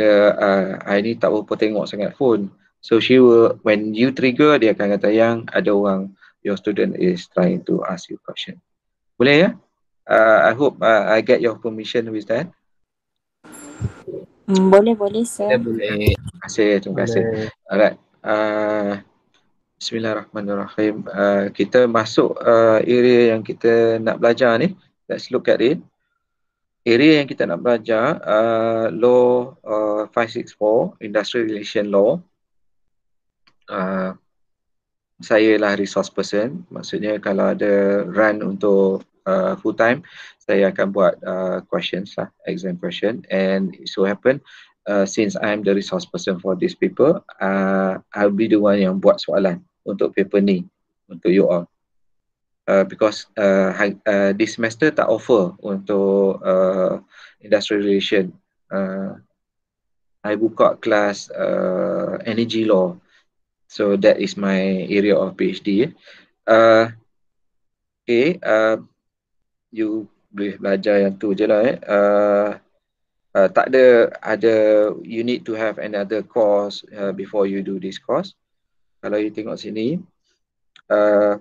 Ke uh, I ni tak berapa tengok sangat phone. So she will when you trigger dia akan kata yang ada orang your student is trying to ask you question. Boleh ya? Uh, I hope uh, I get your permission with that. Hmm, boleh boleh sir. boleh. Terima kasih, terima kasih. Alright. Uh, Bismillahirrahmanirrahim. Uh, kita masuk uh, area yang kita nak belajar ni. Let's look at it. Area yang kita nak belajar uh, Law uh, 564 Industrial Relation Law. Uh, saya lah resource person. Maksudnya kalau ada run untuk uh, full time, saya akan buat uh, questions lah, exam question. And it so happen uh, since I'm the resource person for this paper, uh, I'll be the one yang buat soalan untuk paper ni untuk you all. Uh, because uh, uh, this semester tak offer untuk uh, industrial relation. Uh, I buka kelas uh, energy law. So that is my area of PhD. Uh, okay, uh, you boleh belajar yang tu je lah eh. Uh, uh, tak ada ada you need to have another course uh, before you do this course. Kalau you tengok sini, uh,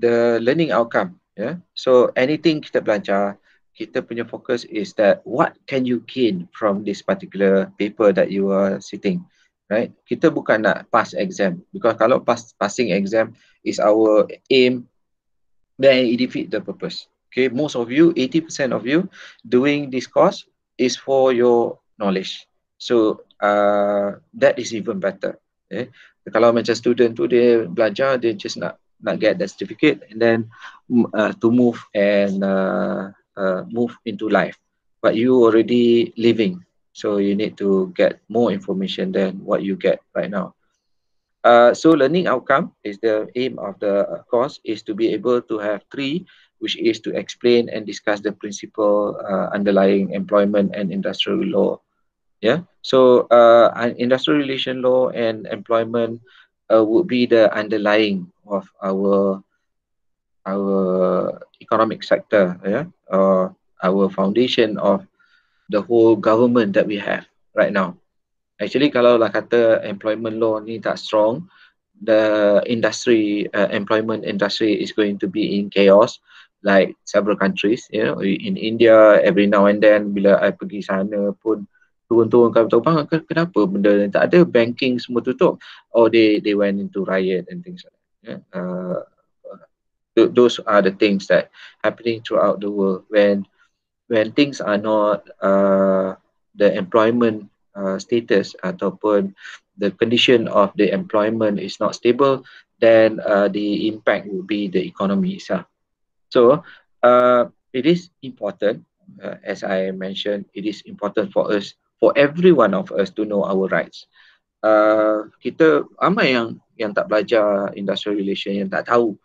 the learning outcome, yeah. So anything kita belajar, kita punya focus is that what can you gain from this particular paper that you are sitting, right? Kita bukan nak pass exam because kalau pass passing exam is our aim, then it defeat the purpose. Okay, most of you, 80% of you doing this course is for your knowledge. So uh, that is even better. Okay. Kalau macam student tu dia belajar, dia just nak nak get that certificate and then mm, uh, to move and uh, uh, move into life. But you already living, so you need to get more information than what you get right now. Uh, so learning outcome is the aim of the course is to be able to have three, which is to explain and discuss the principle uh, underlying employment and industrial law. Yeah. So uh, industrial relation law and employment uh, would be the underlying of our our economic sector. Yeah. Uh, our foundation of the whole government that we have right now. Actually, kalau lah kata employment law ni tak strong, the industry, uh, employment industry is going to be in chaos like several countries. You know, in India, every now and then bila I pergi sana pun kat tahu bang ke- kenapa benda ni tak ada banking semua tutup. Oh, they they went into riot and things like that. Yeah. Uh, th- those are the things that happening throughout the world when when things are not uh, the employment uh, status ataupun the condition of the employment is not stable, then uh, the impact will be the economy itself. So uh, it is important, uh, as I mentioned, it is important for us, for every one of us to know our rights. Uh, kita ramai yang yang tak belajar industrial relation yang tak tahu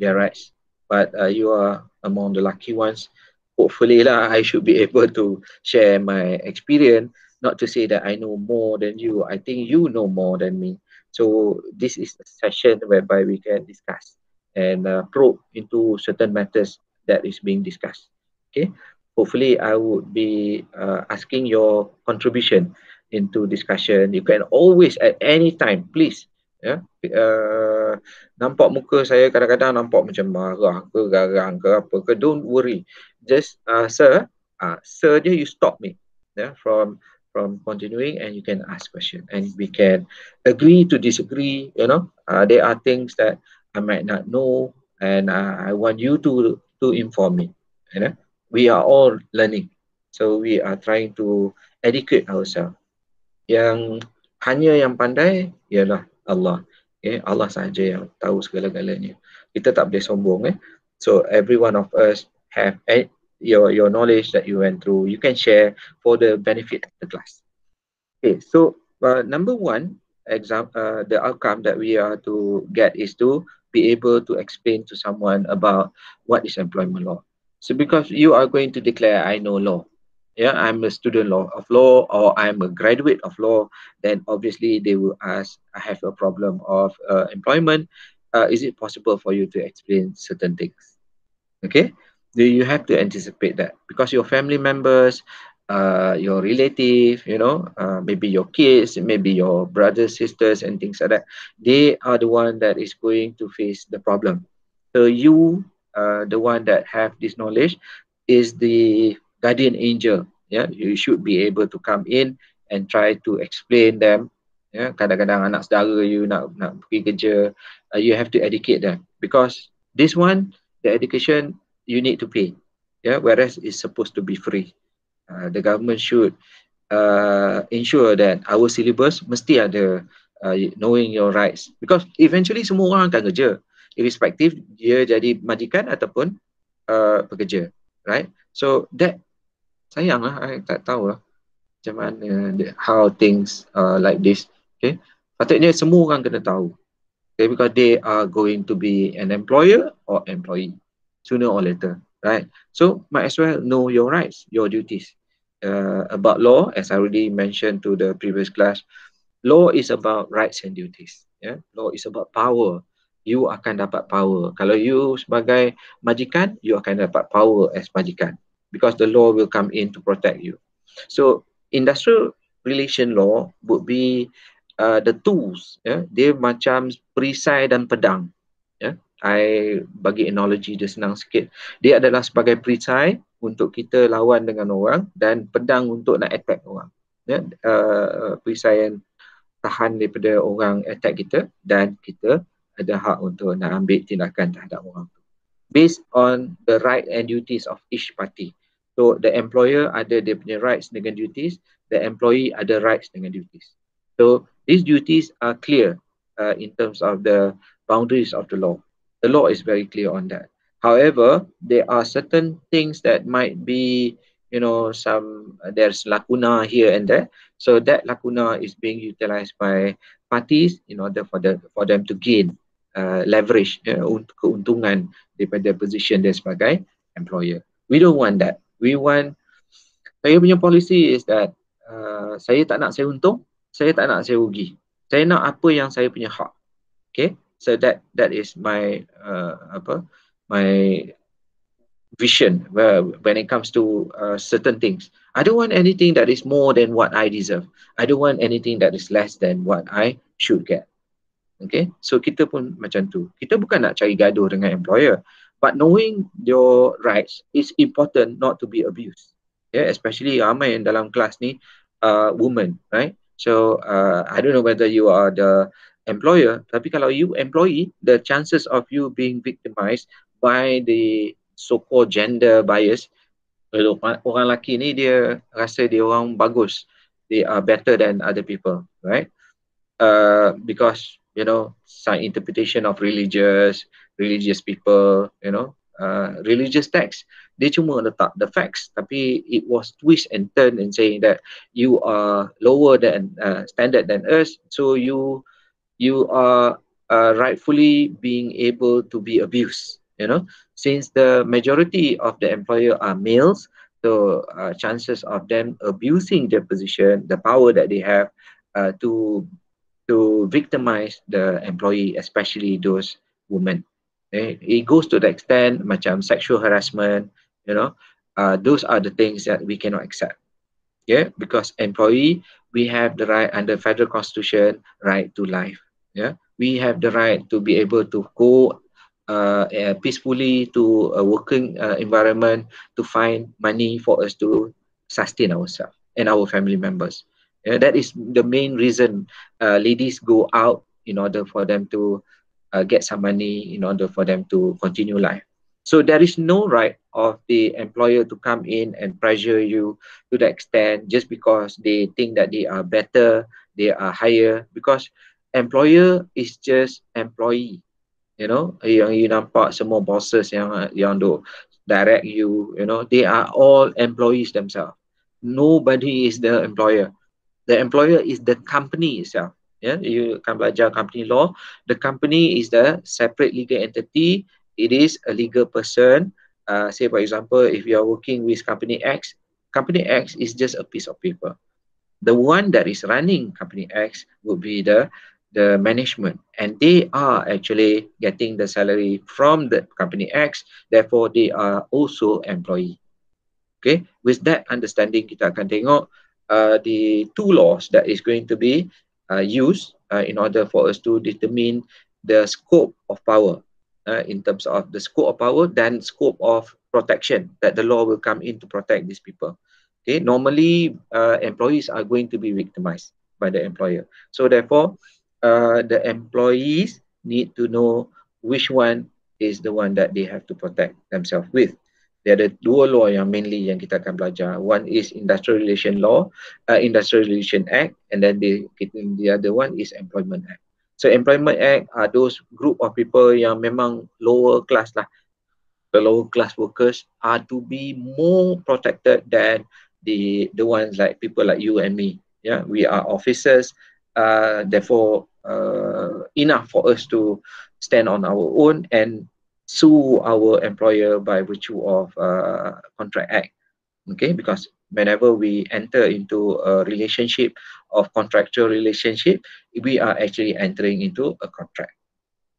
their rights, but uh, you are among the lucky ones. Hopefully lah, I should be able to share my experience. Not to say that I know more than you. I think you know more than me. So this is a session whereby we can discuss and uh, probe into certain matters that is being discussed. Okay. Hopefully, I would be uh, asking your contribution into discussion. You can always at any time, please. Ya, uh, nampak muka saya kadang-kadang nampak macam marah ke garang ke apa ke. Don't worry. Just uh, sir, uh, sir je you stop me. Yeah, from from continuing and you can ask question and we can agree to disagree you know uh, there are things that i might not know and uh, i want you to to inform me you know we are all learning. So we are trying to educate ourselves. Yang hanya yang pandai ialah Allah. Okay? Allah sahaja yang tahu segala-galanya. Kita tak boleh sombong eh. So every one of us have eh, your your knowledge that you went through. You can share for the benefit of the class. Okay so uh, number one exam uh, the outcome that we are to get is to be able to explain to someone about what is employment law so because you are going to declare i know law. Yeah i'm a student law of law or i'm a graduate of law then obviously they will ask i have a problem of uh, employment. Uh, is it possible for you to explain certain things? Okay? Do you have to anticipate that because your family members uh, your relative you know uh, maybe your kids maybe your brothers sisters and things like that they are the one that is going to face the problem. So you uh, the one that have this knowledge is the guardian angel. Yeah you should be able to come in and try to explain them. Yeah kadang-kadang anak saudara you nak nak pergi kerja uh, you have to educate them. Because this one the education you need to pay. Yeah, whereas it's supposed to be free. Uh, the government should uh, ensure that our syllabus mesti ada uh, knowing your rights. Because eventually semua orang akan kerja irrespective dia jadi majikan ataupun uh, pekerja right so that sayang lah I tak tahu lah macam mana how things uh, like this okay patutnya semua orang kena tahu okay because they are going to be an employer or employee sooner or later, right? So might as well know your rights, your duties. Uh, about law, as I already mentioned to the previous class, law is about rights and duties. Yeah, law is about power. You akan dapat power. Kalau you sebagai majikan, you akan dapat power as majikan because the law will come in to protect you. So industrial relation law would be uh, the tools. Yeah, dia macam perisai dan pedang. I bagi analogi dia senang sikit. Dia adalah sebagai perisai untuk kita lawan dengan orang dan pedang untuk nak attack orang. Ya, uh, perisai yang tahan daripada orang attack kita dan kita ada hak untuk nak ambil tindakan terhadap orang tu. Based on the right and duties of each party. So the employer ada dia punya rights dengan duties, the employee ada rights dengan duties. So these duties are clear uh, in terms of the boundaries of the law the law is very clear on that. However, there are certain things that might be, you know, some there's lacuna here and there. So that lacuna is being utilized by parties in order for the for them to gain uh, leverage uh, untuk keuntungan daripada position dia sebagai employer. We don't want that. We want saya punya policy is that uh, saya tak nak saya untung, saya tak nak saya rugi. Saya nak apa yang saya punya hak. Okay so that that is my uh, apa my vision when it comes to uh, certain things i don't want anything that is more than what i deserve i don't want anything that is less than what i should get okay? So kita pun macam tu. Kita bukan nak cari gaduh dengan employer. But knowing your rights is important not to be abused. Yeah especially ramai yang dalam kelas ni uh, women right? So uh, i don't know whether you are the employer tapi kalau you employee the chances of you being victimized by the so called gender bias orang lelaki ni dia rasa dia orang bagus. They are better than other people right? Uh, because you know some interpretation of religious religious people you know uh, religious text. Dia cuma letak the facts tapi it was twist and turn and saying that you are lower than uh, standard than us so you you are uh, rightfully being able to be abused you know. Since the majority of the employer are males so uh, chances of them abusing their position the power that they have uh, to to victimize the employee especially those women okay? it goes to the extent macam sexual harassment you know uh, those are the things that we cannot accept yeah because employee we have the right under federal constitution right to life yeah we have the right to be able to go uh, uh, peacefully to a working uh, environment to find money for us to sustain ourselves and our family members. Yeah, that is the main reason uh, ladies go out in order for them to uh, get some money in order for them to continue life. So there is no right of the employer to come in and pressure you to the extent just because they think that they are better, they are higher because employer is just employee. You know, yang you nampak semua bosses yang yang do direct you, you know, they are all employees themselves. Nobody is the employer. The employer is the company itself. Yeah, you akan belajar company law. The company is the separate legal entity. It is a legal person. Uh, say for example, if you are working with company X, company X is just a piece of paper. The one that is running company X would be the the management and they are actually getting the salary from the company X therefore they are also employee okay with that understanding kita akan tengok uh, the two laws that is going to be uh, used uh, in order for us to determine the scope of power uh, in terms of the scope of power dan scope of protection that the law will come in to protect these people okay normally uh, employees are going to be victimized by the employer so therefore uh, the employees need to know which one is the one that they have to protect themselves with. There are dua law yang mainly yang kita akan belajar. One is Industrial Relation Law, uh, Industrial Relation Act, and then the the other one is Employment Act. So Employment Act are those group of people yang memang lower class lah. The lower class workers are to be more protected than the the ones like people like you and me. Yeah, we are officers. Uh, therefore, uh, enough for us to stand on our own and sue our employer by virtue of uh, contract act. Okay? Because whenever we enter into a relationship of contractual relationship we are actually entering into a contract.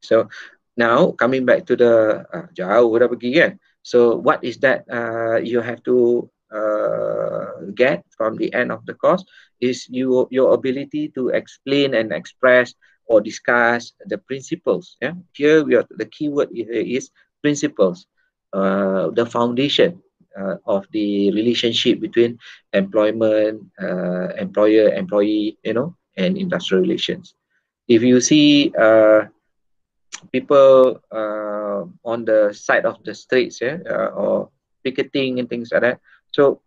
So now coming back to the uh, jauh dah pergi kan? So what is that uh, you have to uh, get from the end of the course is you, your ability to explain and express or discuss the principles. Yeah, here we are. The keyword is principles, uh, the foundation uh, of the relationship between employment, uh, employer, employee, you know, and industrial relations. If you see uh, people uh, on the side of the streets, yeah, uh, or picketing and things like that. So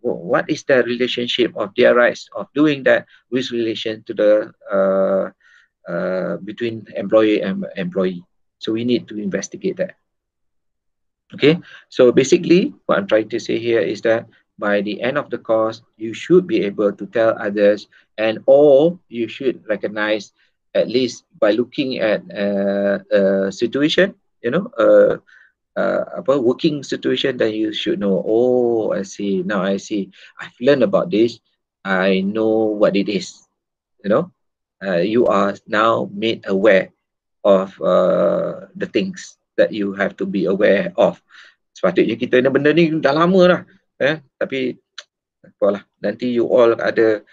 what is the relationship of their rights of doing that with relation to the uh, between employee and employee. So we need to investigate that. Okay, so basically what I'm trying to say here is that by the end of the course, you should be able to tell others and or you should recognize at least by looking at uh, a situation, you know, uh, uh, apa working situation that you should know. Oh, I see. Now I see. I've learned about this. I know what it is. You know, uh, you are now made aware of uh, the things that you have to be aware of. Sepatutnya kita ni benda ni dah lama dah. Eh? Tapi apalah, nanti you all ada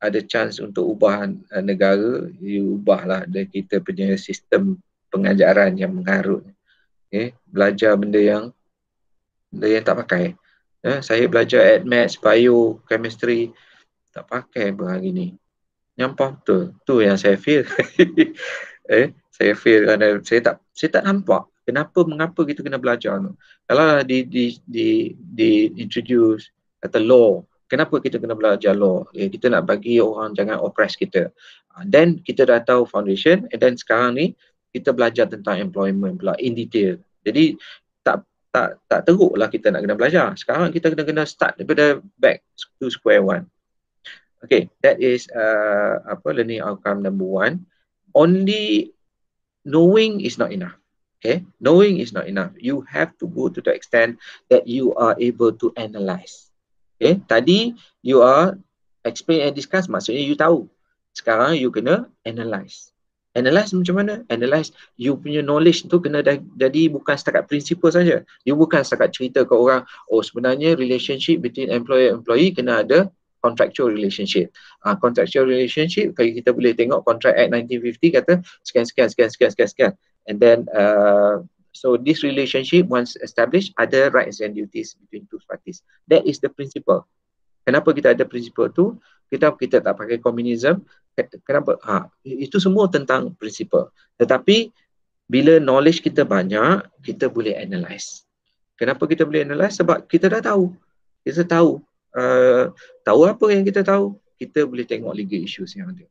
ada chance untuk ubah uh, negara, you ubahlah dan kita punya sistem pengajaran yang mengarut. Okay? Belajar benda yang benda yang tak pakai. Eh? Saya belajar at maths, bio, chemistry, tak pakai pun hari ni nyampah betul. Tu yang saya feel. eh, saya feel kerana saya tak saya tak nampak kenapa mengapa kita kena belajar tu. Kalau di di di di introduce kata law, kenapa kita kena belajar law? Eh, kita nak bagi orang jangan oppress kita. Uh, then kita dah tahu foundation and then sekarang ni kita belajar tentang employment pula in detail. Jadi tak tak tak teruklah kita nak kena belajar. Sekarang kita kena kena start daripada back to square one. Okay, that is uh, apa learning outcome number one. Only knowing is not enough. Okay, knowing is not enough. You have to go to the extent that you are able to analyze. Okay, tadi you are explain and discuss, maksudnya you tahu. Sekarang you kena analyze. Analyze macam mana? Analyze you punya knowledge tu kena dah, jadi bukan setakat prinsipal saja. You bukan setakat cerita ke orang, oh sebenarnya relationship between employer and employee kena ada contractual relationship. Uh, contractual relationship kalau kita boleh tengok contract act 1950 kata sekian sekian sekian sekian sekian sekian. And then uh, so this relationship once established ada rights and duties between two parties. That is the principle. Kenapa kita ada prinsipal tu? Kita kita tak pakai komunisme. Kenapa? Ha, itu semua tentang prinsipal. Tetapi bila knowledge kita banyak, kita boleh analyze. Kenapa kita boleh analyze? Sebab kita dah tahu. Kita tahu. Uh, tahu apa yang kita tahu? Kita boleh tengok legal issues yang ada.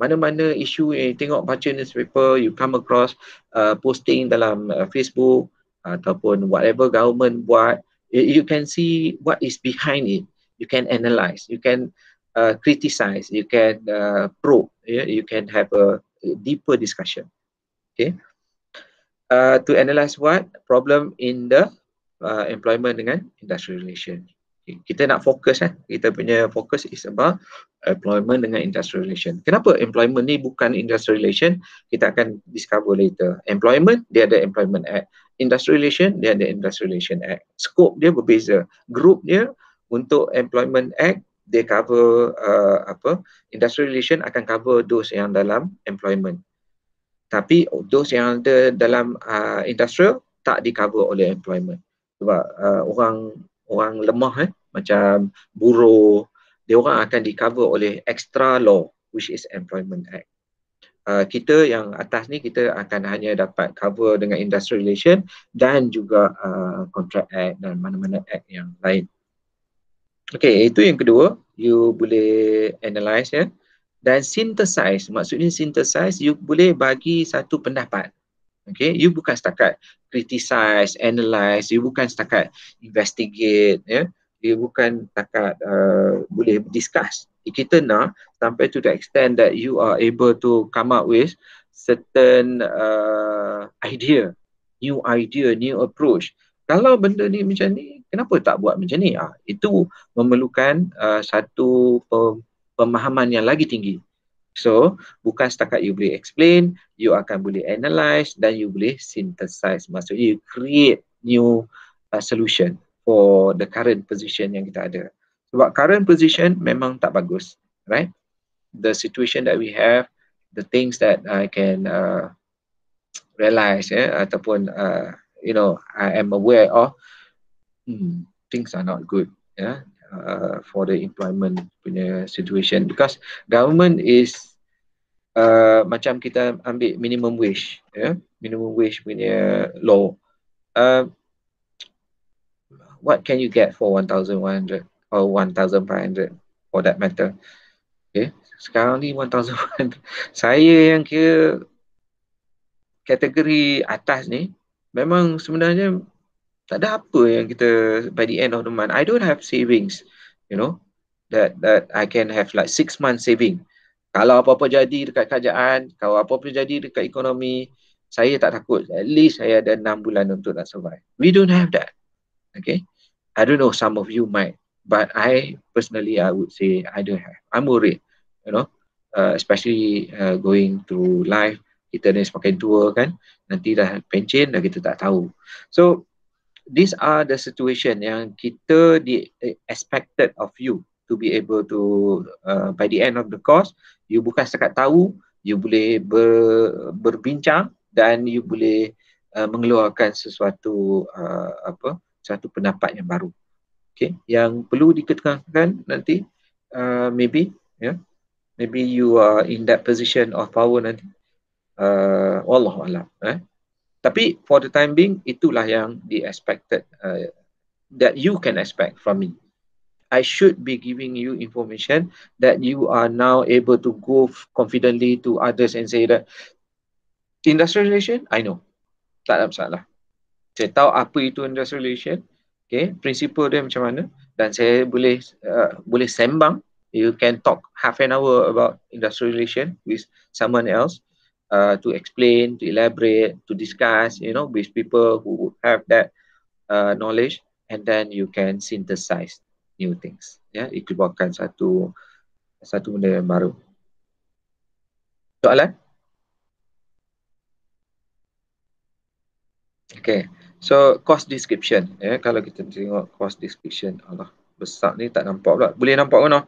Mana-mana isu yang tengok baca newspaper, you come across uh, posting dalam uh, Facebook ataupun whatever government buat, you can see what is behind it. You can analyze, you can uh, criticize, you can uh, probe, yeah? you can have a deeper discussion. Okay. Uh, to analyze what problem in the uh, employment dengan industrial relation. Kita nak fokus eh. Kita punya fokus is about employment dengan industrial relation. Kenapa employment ni bukan industrial relation? Kita akan discover later. Employment dia ada employment act. Industrial relation dia ada industrial relation act. Scope dia berbeza. Group dia untuk employment act dia cover uh, apa? Industrial relation akan cover those yang dalam employment. Tapi those yang ada dalam uh, industrial tak di cover oleh employment sebab uh, orang orang lemah eh macam buruh dia orang akan di cover oleh extra law which is employment act. Uh, kita yang atas ni kita akan hanya dapat cover dengan industrial relation dan juga uh, contract act dan mana-mana act yang lain. Okay, itu yang kedua. You boleh analyse ya. Dan synthesize maksudnya synthesize you boleh bagi satu pendapat. Okay, you bukan setakat criticize, analyze, you bukan setakat investigate, ya. You bukan setakat uh, boleh discuss. Kita nak sampai to the extent that you are able to come up with certain uh, idea, new idea, new approach. Kalau benda ni macam ni, kenapa tak buat macam ni? Ah, itu memerlukan uh, satu pemahaman yang lagi tinggi. So, bukan setakat you boleh explain, you akan boleh analyze dan you boleh synthesize. Maksudnya, you create new uh, solution for the current position yang kita ada. Sebab current position memang tak bagus, right? The situation that we have, the things that I can uh, realize, yeah, ataupun, uh, you know, I am aware of, hmm, things are not good, yeah uh, for the employment punya situation because government is uh, macam kita ambil minimum wage yeah? minimum wage punya law uh, what can you get for 1100 or 1500 for that matter? Okay sekarang ni 1100 saya yang kira kategori atas ni memang sebenarnya tak ada apa yang kita by the end of the month I don't have savings you know that that I can have like six months saving. Kalau apa-apa jadi dekat kerajaan kalau apa-apa jadi dekat ekonomi saya tak takut. At least saya ada enam bulan untuk nak survive. We don't have that okay I don't know some of you might but I personally I would say I don't have. I'm worried you know uh, especially uh, going through life kita ni semakin tua kan nanti dah pencen dah kita tak tahu. So these are the situation yang kita di expected of you to be able to uh, by the end of the course you bukan setakat tahu you boleh ber, berbincang dan you boleh uh, mengeluarkan sesuatu uh, apa satu pendapat yang baru okay yang perlu diketekankan nanti uh, maybe yeah, maybe you are in that position of power nanti uh, wallahu alam eh tapi for the time being, itulah yang di expected uh, that you can expect from me. I should be giving you information that you are now able to go confidently to others and say that industrial relation, I know. Tak ada masalah. Saya tahu apa itu industrial relation. Okay, prinsipal dia macam mana. Dan saya boleh uh, boleh sembang. You can talk half an hour about industrial relation with someone else uh, to explain, to elaborate, to discuss, you know, with people who have that uh, knowledge, and then you can synthesize new things. Ya, yeah? dikeluarkan satu satu benda yang baru. Soalan? Okay, so course description. Ya, yeah? kalau kita tengok course description, Allah besar ni tak nampak pula. Boleh nampak mana?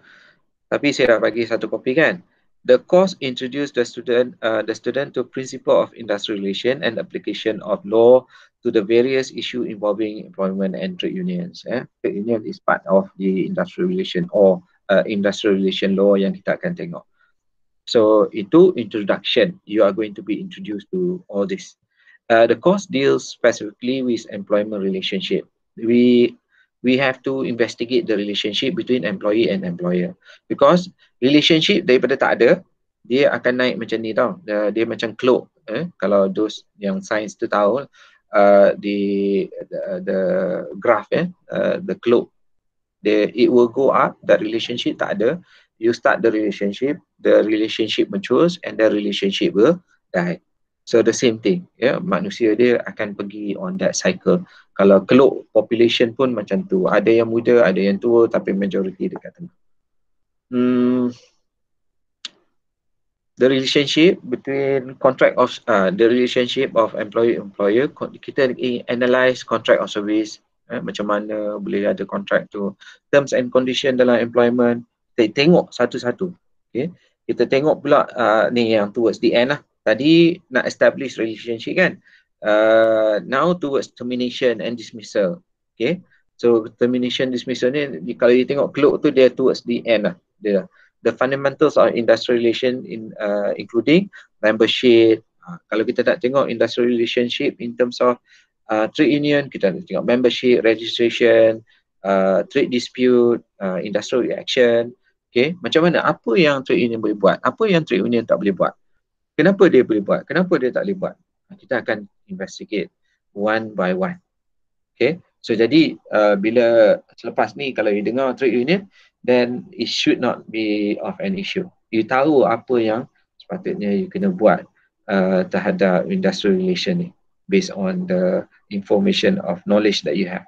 Tapi saya dah bagi satu kopi kan. The course introduced the student, uh, the student to principle of industrial relation and application of law to the various issue involving employment and trade unions. Eh. Trade union is part of the industrial relation or uh, industrial relation law yang kita akan tengok. So itu introduction. You are going to be introduced to all this. Uh, the course deals specifically with employment relationship. We we have to investigate the relationship between employee and employer. Because relationship daripada tak ada dia akan naik macam ni tau. Dia, dia macam cloak eh? Kalau those yang science tu tahu uh, the, the the graph eh? Uh, the cloak. The it will go up that relationship tak ada. You start the relationship the relationship matures and the relationship will die so the same thing ya. Yeah? manusia dia akan pergi on that cycle. Kalau keluk population pun macam tu. Ada yang muda ada yang tua tapi majority dekat tengah. Hmm. The relationship between contract of uh, the relationship of employer employer. Kita analyze contract of service eh, macam mana boleh ada contract tu. Terms and condition dalam employment. Kita tengok satu-satu okay. Kita tengok pula uh, ni yang towards the end lah tadi nak establish relationship kan uh, now towards termination and dismissal okay so termination dismissal ni kalau you tengok cloak tu dia towards the end lah dia the fundamentals of industrial relation in uh, including membership. Uh, kalau kita tak tengok industrial relationship in terms of uh, trade union, kita nak tengok membership, registration, uh, trade dispute, uh, industrial reaction. Okay, macam mana? Apa yang trade union boleh buat? Apa yang trade union tak boleh buat? Kenapa dia boleh buat? Kenapa dia tak boleh buat? Kita akan investigate one by one. Okay, so jadi uh, bila selepas ni kalau you dengar trade union, then it should not be of an issue. You tahu apa yang sepatutnya you kena buat uh, terhadap industrial relation ni based on the information of knowledge that you have.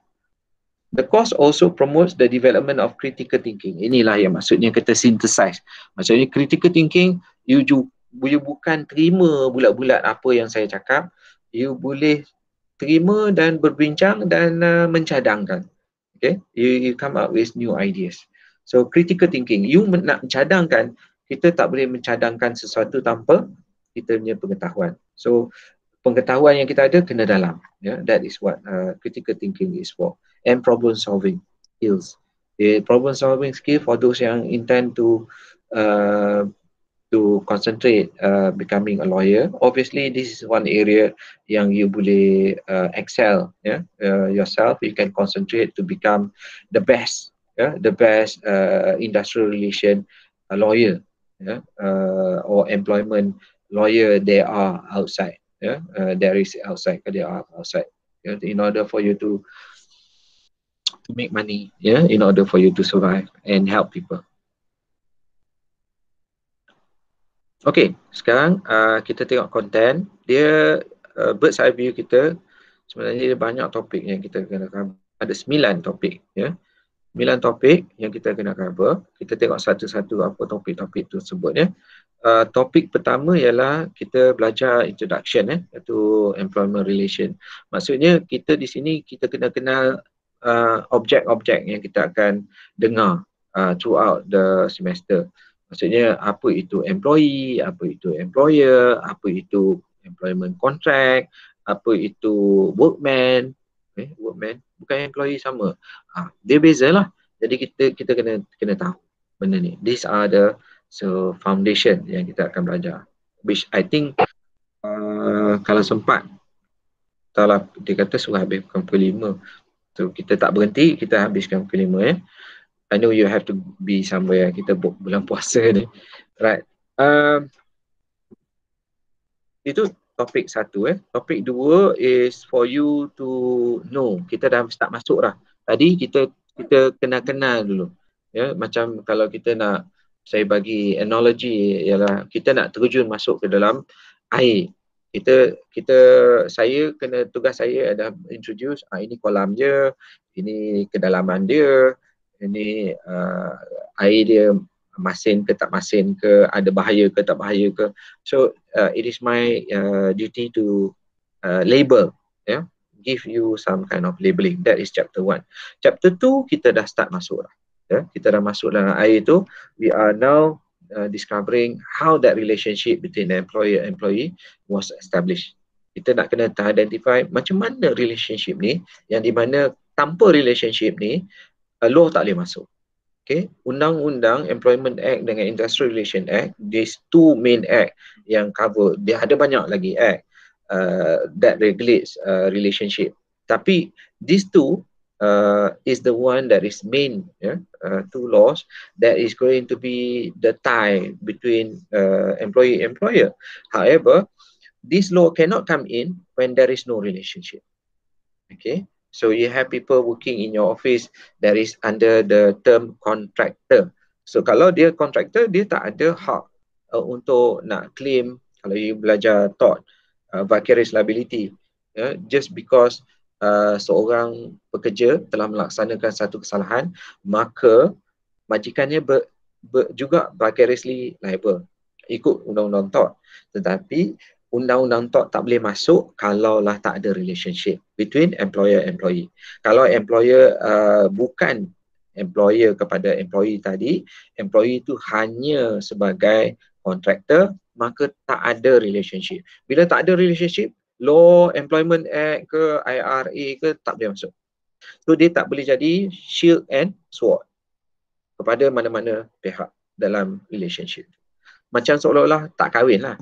The course also promotes the development of critical thinking. Inilah yang maksudnya kita synthesize. Maksudnya critical thinking, you, ju, you bukan terima bulat-bulat apa yang saya cakap. You boleh terima dan berbincang dan uh, mencadangkan. Okay, you, you come up with new ideas. So critical thinking, you nak mencadangkan, kita tak boleh mencadangkan sesuatu tanpa kita punya pengetahuan. So pengetahuan yang kita ada kena dalam. Yeah, that is what uh, critical thinking is for. And problem solving skills. The problem solving skill for those yang intend to uh, to concentrate uh, becoming a lawyer. Obviously, this is one area yang you boleh uh, excel. Yeah, uh, yourself. You can concentrate to become the best yeah, the best uh, industrial relation uh, lawyer yeah, uh, or employment lawyer there are outside. Yeah, uh, there is outside. There are outside. Yeah, in order for you to to make money. Yeah, in order for you to survive and help people. Okay, sekarang uh, kita tengok konten. Dia uh, bird's eye view kita. Sebenarnya dia banyak topik yang kita kena Ada sembilan topik. Ya. Sembilan topik yang kita kena cover. Kita tengok satu-satu apa topik-topik tersebut ya. Uh, topik pertama ialah kita belajar introduction eh iaitu employment relation. Maksudnya kita di sini kita kena kenal uh, objek-objek yang kita akan dengar uh, throughout the semester. Maksudnya apa itu employee, apa itu employer, apa itu employment contract, apa itu workman, eh, workman bukan employee sama. Ha, dia beza lah. Jadi kita kita kena kena tahu benda ni. These are the so foundation yang kita akan belajar. Which I think uh, kalau sempat kalau dia kata suruh habis pukul lima. So kita tak berhenti, kita habiskan pukul lima eh. I know you have to be somewhere. Kita bulan puasa ni. Right. Um, itu topik satu eh. Topik dua is for you to know. Kita dah start masuk dah. Tadi kita kita kena kenal dulu. Ya, macam kalau kita nak saya bagi analogi ialah kita nak terjun masuk ke dalam air. Kita kita saya kena tugas saya ada introduce ah ini kolam dia, ini kedalaman dia, ini uh, air dia masin ke tak masin ke, ada bahaya ke tak bahaya ke. So uh, it is my uh, duty to uh, label, yeah, give you some kind of labeling. That is chapter one. Chapter two kita dah start masuk lah. Yeah? Kita dah masuk dalam air tu. We are now uh, discovering how that relationship between the employer and employee was established. kita nak kena identify macam mana relationship ni yang di mana tanpa relationship ni law tak boleh masuk. Okay, Undang-Undang Employment Act dengan Industrial Relation Act, these two main act yang cover, dia ada banyak lagi act uh, that regulates uh, relationship. Tapi these two uh, is the one that is main, yeah, uh, two laws that is going to be the tie between uh, employee employer. However, this law cannot come in when there is no relationship. Okay, So you have people working in your office that is under the term contractor. So kalau dia contractor, dia tak ada hak uh, untuk nak claim kalau you belajar tort uh, vicarious liability. Yeah, just because uh, seorang pekerja telah melaksanakan satu kesalahan, maka majikannya ber, ber, juga vicariously liable ikut undang-undang tort. Tetapi undang-undang TOT tak boleh masuk kalau lah tak ada relationship between employer employee. Kalau employer uh, bukan employer kepada employee tadi, employee itu hanya sebagai contractor, maka tak ada relationship. Bila tak ada relationship, law, employment act ke IRA ke tak boleh masuk. So dia tak boleh jadi shield and sword kepada mana-mana pihak dalam relationship. Macam seolah-olah tak kahwin lah.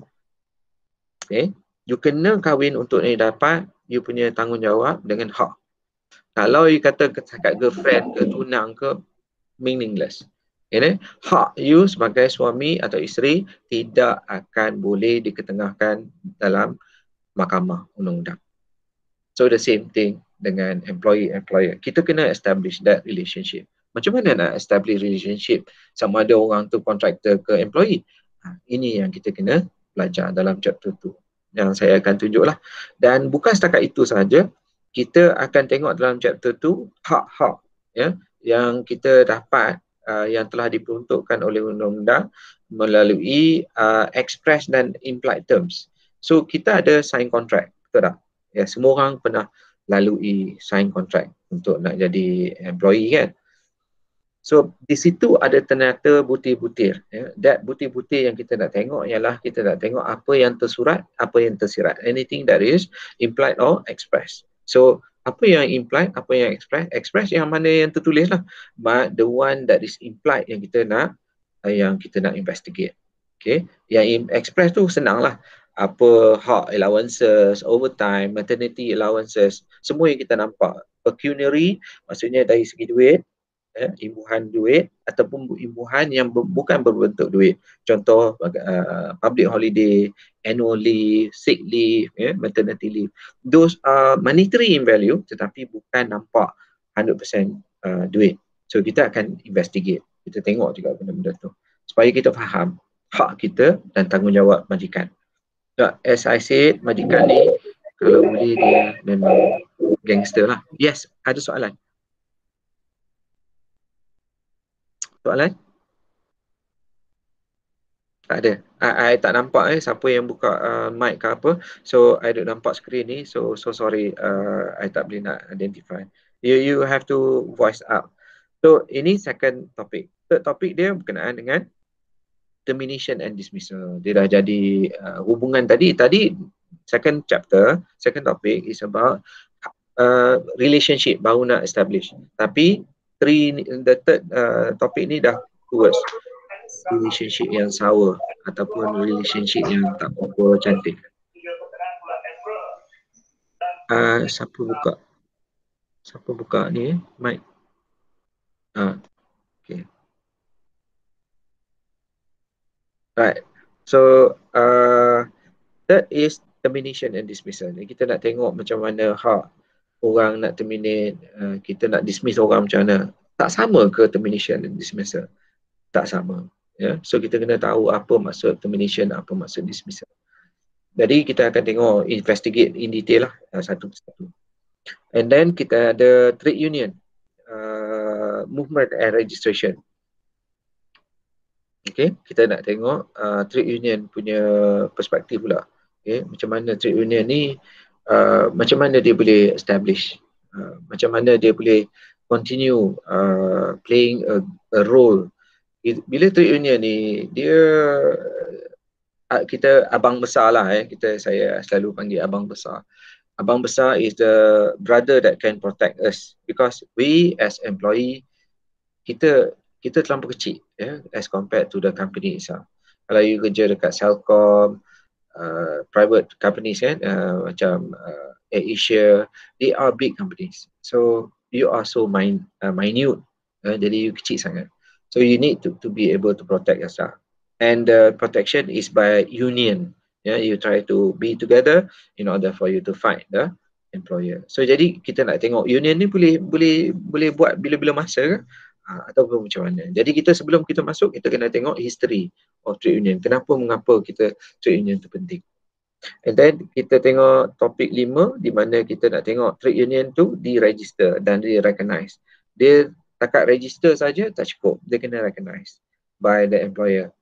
Okay. You kena kahwin untuk ni dapat you punya tanggungjawab dengan hak. Kalau you kata kat girlfriend ke tunang ke meaningless. Okay, hak you sebagai suami atau isteri tidak akan boleh diketengahkan dalam mahkamah undang-undang. So the same thing dengan employee-employer. Kita kena establish that relationship. Macam mana nak establish relationship sama ada orang tu contractor ke employee? Ha, ini yang kita kena belajar dalam chapter tu yang saya akan tunjuklah. Dan bukan setakat itu sahaja kita akan tengok dalam chapter tu hak-hak ya yang kita dapat uh, yang telah diperuntukkan oleh undang-undang melalui uh, express dan implied terms. So kita ada sign contract betul tak? Ya semua orang pernah lalui sign contract untuk nak jadi employee kan So di situ ada ternyata butir-butir. Ya. That butir-butir yang kita nak tengok ialah kita nak tengok apa yang tersurat, apa yang tersirat. Anything that is implied or expressed. So apa yang implied, apa yang expressed. Express yang mana yang tertulis lah. But the one that is implied yang kita nak, eh, yang kita nak investigate. Okay. Yang express tu senang lah. Apa hak allowances, overtime, maternity allowances, semua yang kita nampak. Pecuniary, maksudnya dari segi duit, ya, imbuhan duit ataupun imbuhan yang bu- bukan berbentuk duit. Contoh uh, public holiday, annual leave, sick leave, ya, maternity leave. Those are monetary in value tetapi bukan nampak 100% uh, duit. So kita akan investigate. Kita tengok juga benda-benda tu. Supaya kita faham hak kita dan tanggungjawab majikan. So, as I said, majikan ni kalau boleh dia memang gangster lah. Yes, ada soalan. Soalan? Tak ada. I, I tak nampak eh siapa yang buka uh, mic ke apa. So I tak nampak screen ni. So so sorry uh, I tak boleh nak identify. You you have to voice up. So ini second topic. Third topic dia berkenaan dengan termination and dismissal. Dia dah jadi uh, hubungan tadi. Tadi second chapter, second topic is about uh, relationship baru nak establish. Tapi three the third uh, topik ni dah towards relationship yang sour ataupun relationship yang tak berapa cantik. Uh, siapa buka? Siapa buka ni? Mic. Uh, okay. Right. So, uh, that is termination and dismissal. Kita nak tengok macam mana hak orang nak terminate, uh, kita nak dismiss orang macam mana. Tak sama ke termination dan dismissal? Tak sama. Ya? So kita kena tahu apa maksud termination, apa maksud dismissal. Jadi kita akan tengok, investigate in detail lah uh, satu persatu. And then kita ada trade union, uh, movement and registration. Okay, kita nak tengok uh, trade union punya perspektif pula. Okay, macam mana trade union ni uh, macam mana dia boleh establish uh, macam mana dia boleh continue uh, playing a, a role bila trade union ni dia uh, kita abang besar lah eh. Kita saya selalu panggil abang besar. Abang besar is the brother that can protect us because we as employee kita kita terlalu kecil ya yeah, as compared to the company itself. Kalau you kerja dekat Celcom, uh, private companies kan uh, macam uh, AirAsia, they are big companies. So you are so min, uh, minute, uh, jadi you kecil sangat. So you need to to be able to protect yourself. And the uh, protection is by union yeah, you try to be together in order for you to fight the employer. So jadi kita nak tengok union ni boleh boleh boleh buat bila-bila masa ke ha, ataupun macam mana. Jadi kita sebelum kita masuk kita kena tengok history of trade union. Kenapa mengapa kita trade union tu penting. And then kita tengok topik lima di mana kita nak tengok trade union tu di register dan di recognize. Dia takat register saja tak cukup. Dia kena recognize by the employer.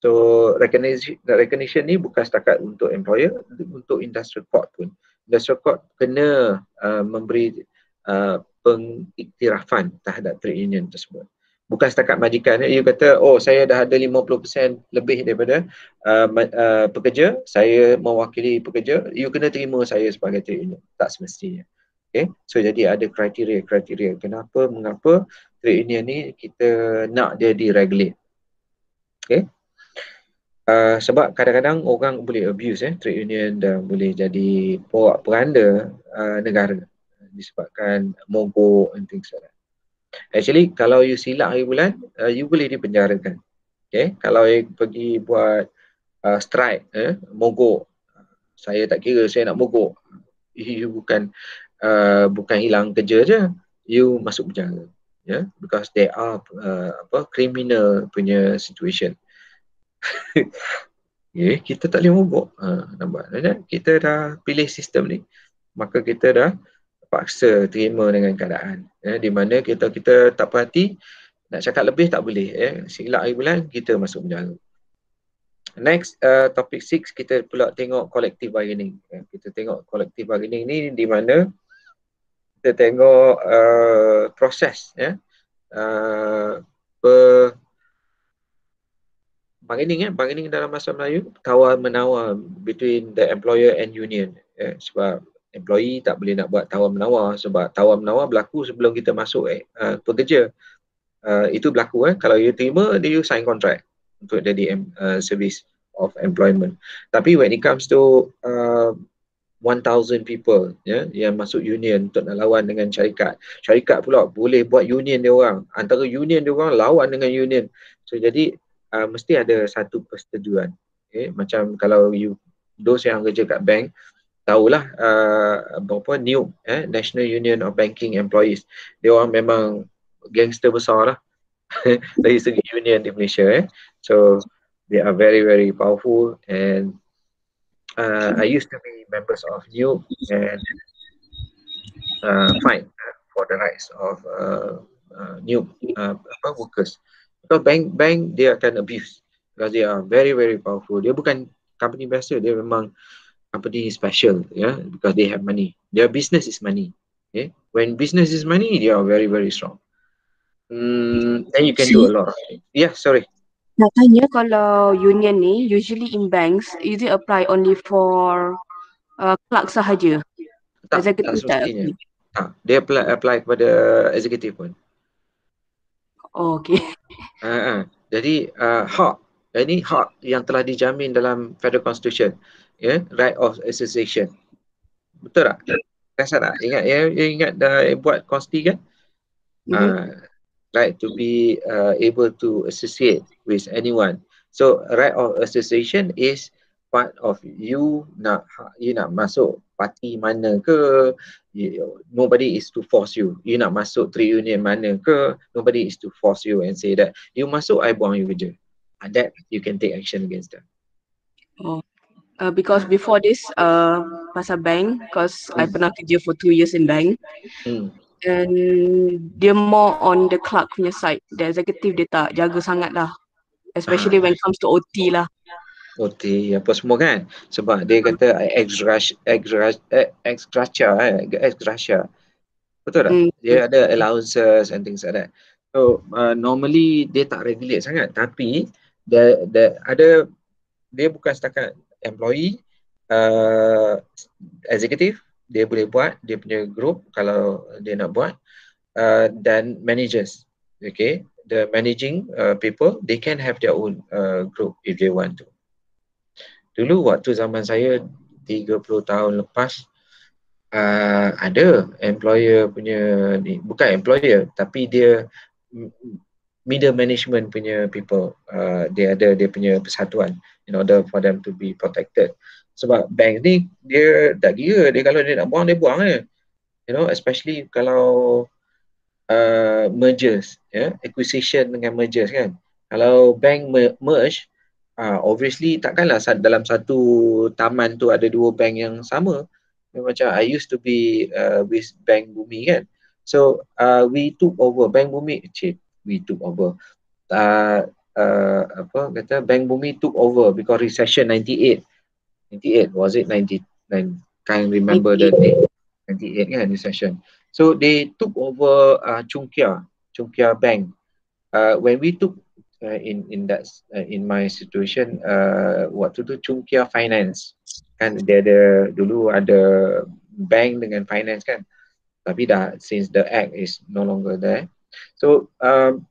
So recognition, recognition ni bukan setakat untuk employer, untuk industrial court pun. Industrial court kena uh, memberi uh, pengiktirafan terhadap trade union tersebut. Bukan setakat majikan, eh. you kata, oh saya dah ada 50% lebih daripada uh, uh, pekerja, saya mewakili pekerja, you kena terima saya sebagai trade union. Tak semestinya. Okay, so jadi ada kriteria-kriteria kenapa, mengapa trade union ni kita nak dia diregulate. Okay, Uh, sebab kadang-kadang orang boleh abuse eh, trade union dan boleh jadi porak peranda uh, negara disebabkan mogok and things like that. Actually kalau you silap hari bulan, uh, you boleh dipenjarakan. Okay, kalau you pergi buat uh, strike, eh, mogok, saya tak kira saya nak mogok, you bukan uh, bukan hilang kerja je, you masuk penjara. Yeah, because they are uh, apa criminal punya situation okay, kita tak boleh mogok. Ha, nampak? Kita dah pilih sistem ni, maka kita dah paksa terima dengan keadaan. Ya, di mana kita kita tak perhati, nak cakap lebih tak boleh. Ya. Silap hari bulan, kita masuk penjara. Next, uh, topik 6, kita pula tengok collective bargaining. Ya, kita tengok collective bargaining ni di mana kita tengok uh, proses ya, uh, per, bargaining eh bargaining dalam bahasa Melayu tawar menawar between the employer and union eh, sebab employee tak boleh nak buat tawar menawar sebab tawar menawar berlaku sebelum kita masuk eh uh, pekerja uh, itu berlaku eh kalau you terima dia you sign contract untuk jadi uh, service of employment tapi when it comes to uh, 1000 people ya yang masuk union untuk nak lawan dengan syarikat syarikat pula boleh buat union dia orang antara union dia orang lawan dengan union so jadi uh, mesti ada satu persetujuan. Okay? Macam kalau you those yang kerja kat bank, tahulah uh, berapa new eh, National Union of Banking Employees. Dia orang memang gangster besar lah dari segi union di Malaysia. Eh. So they are very very powerful and uh, I used to be members of new and uh, fight for the rights of uh, uh, new uh, workers. Because bank bank dia akan abuse because they are very very powerful. Dia bukan company biasa, dia memang company special, yeah, because they have money. Their business is money. Okay, when business is money, they are very very strong. Hmm, then you can do a lot. Things. Yeah, sorry. Nak tanya kalau union ni usually in banks, is it apply only for uh, clerk sahaja? Tak, tak semestinya. Tak, dia apply, apply kepada executive pun. Oh, okay. Uh, uh. Jadi uh, hak ini hak yang telah dijamin dalam Federal Constitution, ya, yeah? right of association. Betul tak? Rasa tak? Ingat ya, ya ingat dah buat konsti kan? Mm-hmm. Uh, right to be uh, able to associate with anyone. So right of association is part of you nak you nak masuk parti mana ke you, nobody is to force you you nak masuk trade union mana ke nobody is to force you and say that you masuk I buang you kerja and that you can take action against them. Oh. Uh, because before this uh pasal bank because hmm. I pernah kerja for two years in bank. Hmm. and dia more on the clerk punya side. The executive dia tak jaga sangat lah. Especially ah. when it comes to OT lah. OT apa semua kan? Sebab dia kata extra extra extra extra betul tak? Mm. dia ada allowances and things like that. So uh, normally dia tak regulate sangat. Tapi dia dia ada dia bukan setakat employee, uh, executive, dia boleh buat dia punya group kalau dia nak buat uh, dan managers. Okay, the managing uh, people, they can have their own uh, group if they want to. Dulu waktu zaman saya 30 tahun lepas, uh, ada employer punya ni, bukan employer tapi dia middle management punya people uh, dia ada dia punya persatuan in order for them to be protected. Sebab bank ni dia tak kira dia kalau dia nak buang dia buang je. You know especially kalau uh, mergers ya yeah? acquisition dengan mergers kan. Kalau bank merge uh, obviously takkanlah dalam satu taman tu ada dua bank yang sama. Macam I used to be uh, with bank bumi kan. So uh, we took over bank bumi cik we took over. Uh, uh, apa kata Bank Bumi took over because recession 98. 98 was it 99? Can't remember the date. 98 kan recession. So they took over uh, Chungkia, Chungkia Bank. Uh, when we took uh, in in that uh, in my situation uh, waktu tu Chungkia Finance kan dia ada dulu ada bank dengan finance kan tapi dah since the act is no longer there So um,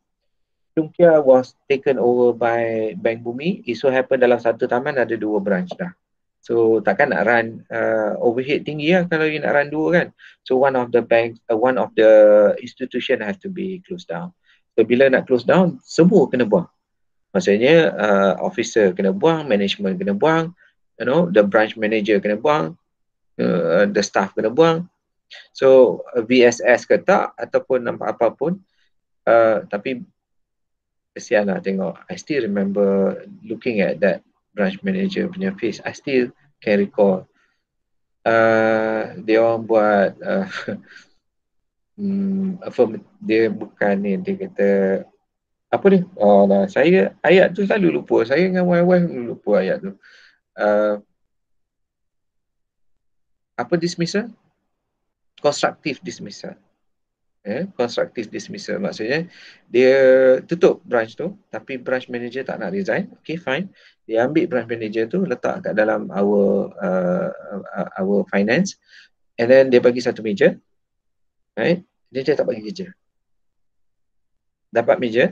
Chungkia was taken over by Bank Bumi. It so happen dalam satu taman ada dua branch dah. So takkan nak run uh, overhead tinggi lah kalau you nak run dua kan. So one of the bank, uh, one of the institution has to be closed down. So bila nak close down, semua kena buang. Maksudnya uh, officer kena buang, management kena buang, you know, the branch manager kena buang, uh, the staff kena buang. So VSS ke tak ataupun nampak apa pun, Uh, tapi kesian lah tengok. I still remember looking at that branch manager punya face. I still can recall. Uh, dia orang buat uh, um, apa dia bukan ni dia kata apa ni oh nah, saya ayat tu selalu lupa saya dengan wife-wife lupa ayat tu uh, apa dismissal constructive dismissal eh, constructive dismissal. Maksudnya dia tutup branch tu tapi branch manager tak nak resign. Okay fine. Dia ambil branch manager tu letak kat dalam our uh, uh, our finance. And then dia bagi satu meja. Right? Dia, dia tak bagi kerja. Dapat meja.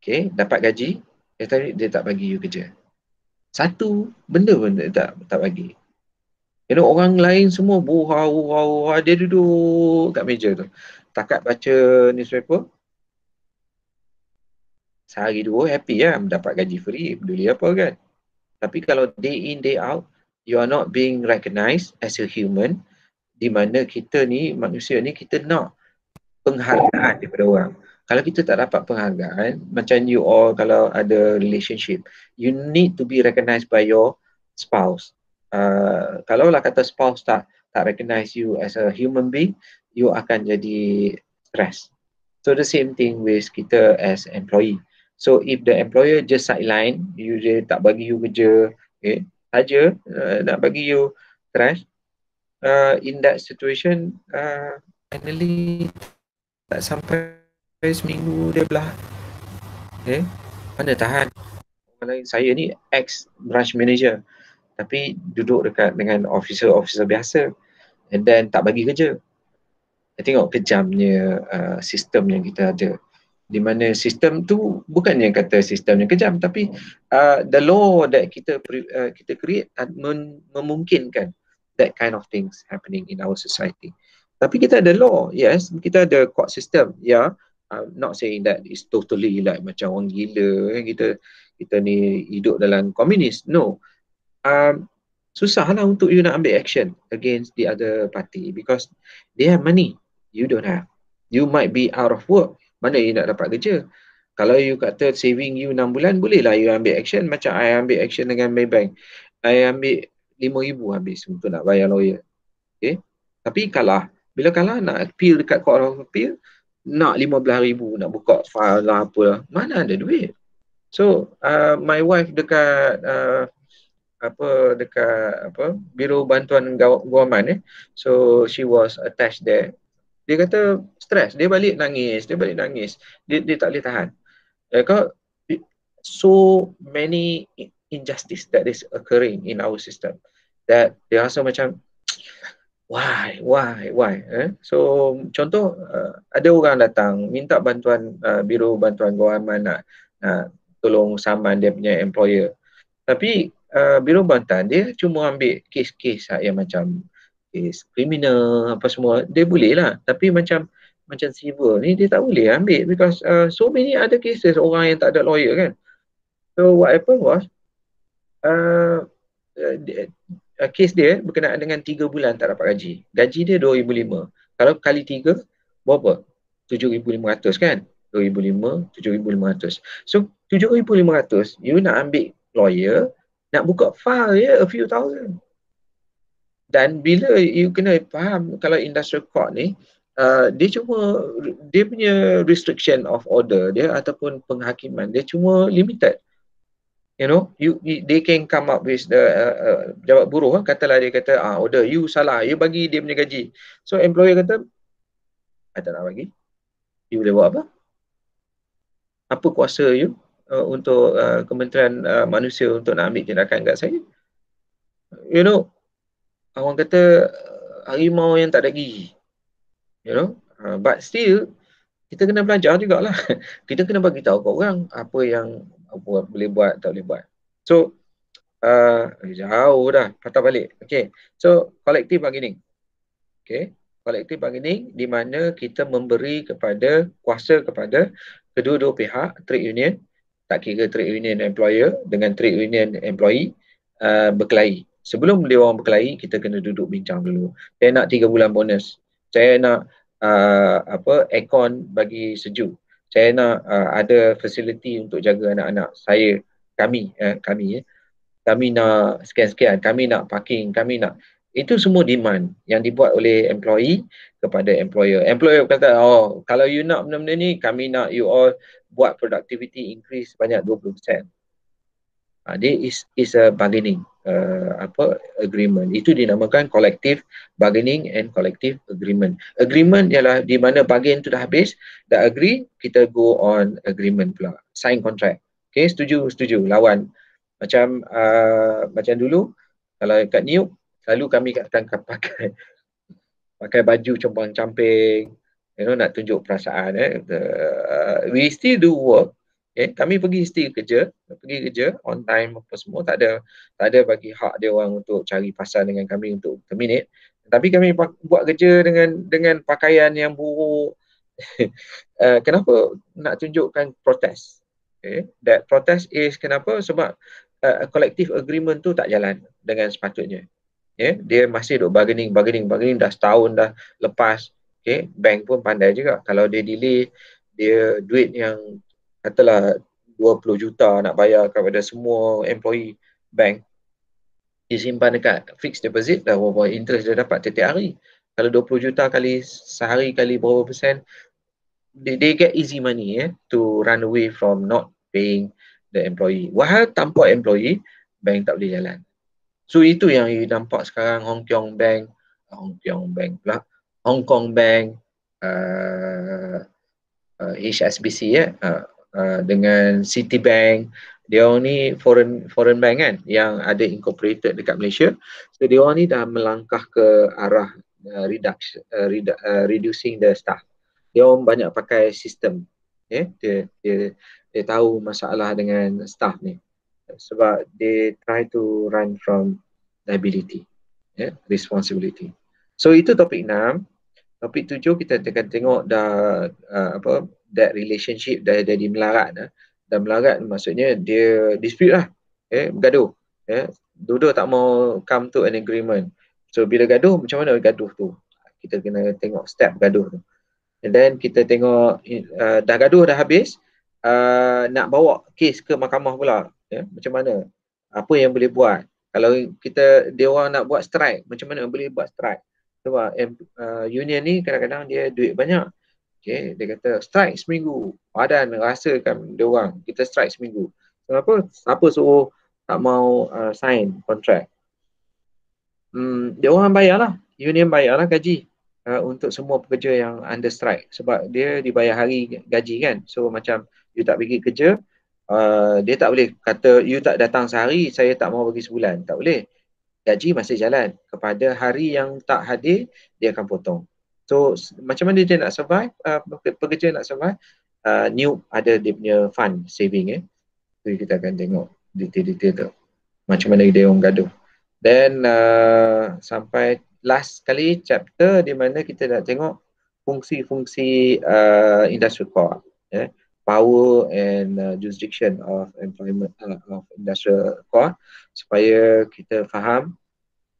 Okay dapat gaji. Tapi dia tak bagi you kerja. Satu benda pun dia tak tak bagi Know, orang lain semua buha, buha, buha. Dia duduk kat meja tu. Takat baca newspaper. Sehari dua happy lah. Mendapat gaji free. Peduli apa kan. Tapi kalau day in, day out. You are not being recognized as a human. Di mana kita ni, manusia ni, kita nak penghargaan daripada orang. Kalau kita tak dapat penghargaan, macam you all kalau ada relationship, you need to be recognized by your spouse uh, kalau lah kata spouse tak tak recognize you as a human being, you akan jadi stress. So the same thing with kita as employee. So if the employer just sideline, you dia tak bagi you kerja, okay, saja uh, nak bagi you stress, uh, in that situation, uh, finally tak sampai seminggu dia belah. Okay, mana tahan. Saya ni ex branch manager tapi duduk dekat dengan officer-officer biasa and then tak bagi kerja. Saya tengok kejamnya uh, sistem yang kita ada. Di mana sistem tu bukannya kata sistem yang kejam tapi uh, the law that kita uh, kita create mem- memungkinkan that kind of things happening in our society. Tapi kita ada law, yes, kita ada court system. Yeah. I'm not saying that it's totally like macam orang gila kita kita ni hidup dalam komunis. No um, susahlah untuk you nak ambil action against the other party because they have money, you don't have. You might be out of work, mana you nak dapat kerja. Kalau you kata saving you 6 bulan, bolehlah you ambil action macam I ambil action dengan Maybank. I ambil RM5,000 habis untuk nak bayar lawyer. Okay. Tapi kalah. Bila kalah nak appeal dekat court of appeal, nak RM15,000 nak buka file lah apa lah. Mana ada duit? So, uh, my wife dekat uh, apa dekat apa biro bantuan guaman eh. So she was attached there. Dia kata stress dia balik nangis dia balik nangis. Dia dia tak boleh tahan. Eh kau so many injustice that is occurring in our system that dia rasa macam why why why? Eh? so contoh uh, ada orang datang minta bantuan uh, biro bantuan guaman nak nak tolong saman dia punya employer. Tapi uh, biro bantuan dia cuma ambil kes-kes yang macam kes kriminal apa semua dia boleh lah tapi macam macam civil ni dia tak boleh ambil because uh, so many other cases orang yang tak ada lawyer kan so what happened was uh, uh, uh, kes dia berkenaan dengan 3 bulan tak dapat gaji. Gaji dia 2005. Kalau kali 3 berapa? 7500 kan? 2005 7500. So 7500 you nak ambil lawyer nak buka file ya a few thousand. Dan bila you kena faham kalau industrial court ni uh, dia cuma dia punya restriction of order dia ataupun penghakiman dia cuma limited. You know you, you they can come up with the uh, uh, jawab buruh kan katalah dia kata ah order you salah you bagi dia punya gaji. So employer kata I tak nak bagi. You boleh buat apa? Apa kuasa you uh, untuk uh, kementerian uh, manusia untuk nak ambil tindakan kat saya you know orang kata harimau yang tak ada gigi you know uh, but still kita kena belajar jugalah kita kena bagi tahu kat orang apa yang buat boleh buat tak boleh buat. So uh, jauh dah patah balik. Okay. So collective bargaining. Okay. Collective bargaining di mana kita memberi kepada kuasa kepada kedua-dua pihak trade union tak kira trade union employer dengan trade union employee uh, berkelahi. Sebelum dia orang berkelahi, kita kena duduk bincang dulu. Saya nak tiga bulan bonus. Saya nak uh, apa aircon bagi sejuk saya nak uh, ada facility untuk jaga anak-anak saya kami eh, kami eh. kami nak sekian-sekian kami nak parking kami nak itu semua demand yang dibuat oleh employee kepada employer employer kata oh kalau you nak benda-benda ni kami nak you all buat productivity increase banyak 20% uh, dia is is a bargaining uh, apa agreement. Itu dinamakan collective bargaining and collective agreement. Agreement ialah di mana bargain tu dah habis dah agree kita go on agreement pula. Sign contract. Okay setuju setuju. Lawan. Macam uh, macam dulu kalau kat new selalu kami akan pakai pakai baju compang camping you know nak tunjuk perasaan eh uh, we still do work Okay, kami pergi still kerja, pergi kerja on time apa semua tak ada tak ada bagi hak dia orang untuk cari pasal dengan kami untuk terminate. Tapi kami buat kerja dengan dengan pakaian yang buruk. uh, kenapa nak tunjukkan protes? Okay, that protest is kenapa? Sebab uh, collective agreement tu tak jalan dengan sepatutnya. Okay, dia masih duk bargaining, bargaining, bargaining dah setahun dah lepas. Okay, bank pun pandai juga. Kalau dia delay, dia duit yang katalah 20 juta nak bayar kepada semua employee bank disimpan dekat fixed deposit dah berapa interest dia dapat setiap hari. Kalau 20 juta kali sehari kali berapa persen they, they get easy money eh, to run away from not paying the employee. Wahal tanpa employee bank tak boleh jalan. So itu yang you nampak sekarang Hong Kong Bank Hong Kong Bank pula Hong Kong Bank uh, uh, HSBC ya uh, Uh, dengan Citibank dia orang ni foreign foreign bank kan yang ada incorporated dekat Malaysia so dia orang ni dah melangkah ke arah uh, reduction uh, redu, uh, reducing the staff dia orang banyak pakai sistem ya yeah? dia, dia dia tahu masalah dengan staff ni sebab they try to run from liability yeah? responsibility so itu topik 6 topik 7 kita akan tengok dah uh, apa that relationship dah jadi melarat dah. Dan melarat maksudnya dia dispute lah. Eh, bergaduh. Eh, dua-dua tak mau come to an agreement. So bila gaduh, macam mana gaduh tu? Kita kena tengok step gaduh tu. And then kita tengok uh, dah gaduh dah habis, uh, nak bawa kes ke mahkamah pula. Eh, macam mana? Apa yang boleh buat? Kalau kita dia orang nak buat strike, macam mana boleh buat strike? Sebab uh, union ni kadang-kadang dia duit banyak. Okay, dia kata strike seminggu. Badan rasakan dia orang, kita strike seminggu. Kenapa? Siapa suruh tak mau uh, sign kontrak? Hmm, dia orang bayarlah. Union bayarlah gaji uh, untuk semua pekerja yang under strike. Sebab dia dibayar hari gaji kan. So macam you tak pergi kerja, uh, dia tak boleh kata you tak datang sehari saya tak mau bagi sebulan tak boleh gaji masih jalan. Kepada hari yang tak hadir dia akan potong. So macam mana dia nak survive? Uh, pekerja nak survive? Uh, new ada dia punya fund saving eh. So kita akan tengok detail-detail tu. Macam mana dia orang gaduh. Then uh, sampai last kali chapter di mana kita nak tengok fungsi-fungsi uh, industrial core yeah power and uh, jurisdiction of employment uh, of industrial court supaya kita faham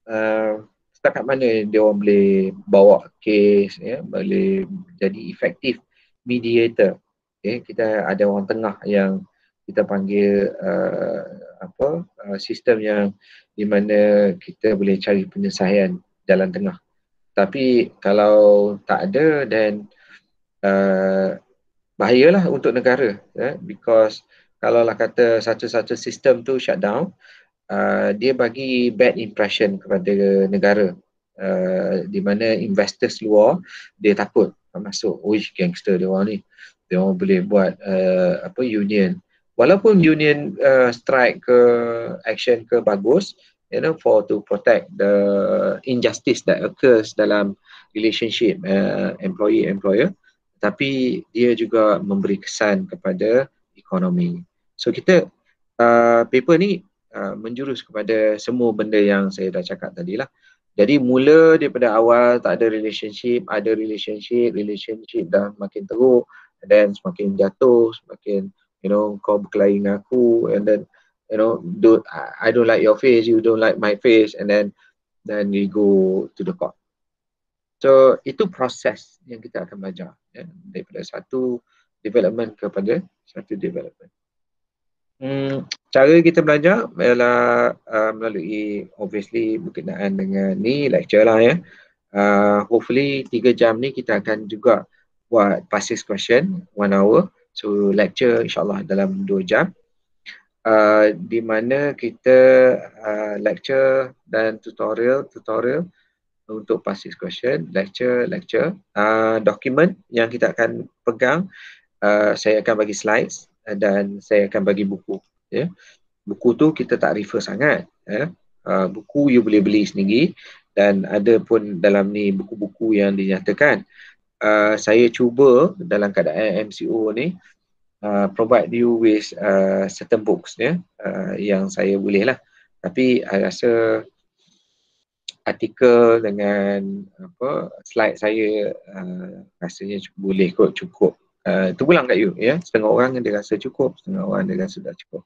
uh, setakat mana dia orang boleh bawa kes ya boleh jadi efektif mediator okay. kita ada orang tengah yang kita panggil uh, apa uh, sistem yang di mana kita boleh cari penyelesaian jalan tengah tapi kalau tak ada dan uh, bahayalah untuk negara ya because kalau lah kata satu-satu sistem tu shut down uh, dia bagi bad impression kepada negara. Uh, di mana investors luar dia takut masuk. Which gangster dia orang ni. Dia orang boleh buat uh, apa union. Walaupun union uh, strike ke action ke bagus you know for to protect the injustice that occurs dalam relationship uh, employee employer. Tapi dia juga memberi kesan kepada ekonomi. So kita uh, paper ni uh, menjurus kepada semua benda yang saya dah cakap tadi lah. Jadi mula daripada awal tak ada relationship, ada relationship, relationship dah makin teruk dan semakin jatuh, semakin you know kau berkelahi dengan aku and then you know do I don't like your face, you don't like my face and then then we go to the court. So itu proses yang kita akan belajar ya, daripada satu development kepada satu development. Hmm, cara kita belajar ialah uh, melalui obviously berkenaan dengan ni lecture lah ya. Uh, hopefully tiga jam ni kita akan juga buat passes question one hour. So lecture insyaAllah dalam dua jam. Uh, di mana kita uh, lecture dan tutorial tutorial untuk six question, lecture, lecture, uh, dokumen yang kita akan pegang, uh, saya akan bagi slides dan saya akan bagi buku. Ya. Buku tu kita tak refer sangat. Ya. Uh, buku you boleh beli sendiri dan ada pun dalam ni buku-buku yang dinyatakan. Uh, saya cuba dalam keadaan MCO ni uh, provide you with uh, certain books ya, uh, yang saya boleh lah. Tapi saya rasa artikel dengan apa slide saya uh, rasanya boleh kot cukup uh, terpulang kat you ya. Setengah orang dia rasa cukup setengah orang dia rasa dah cukup.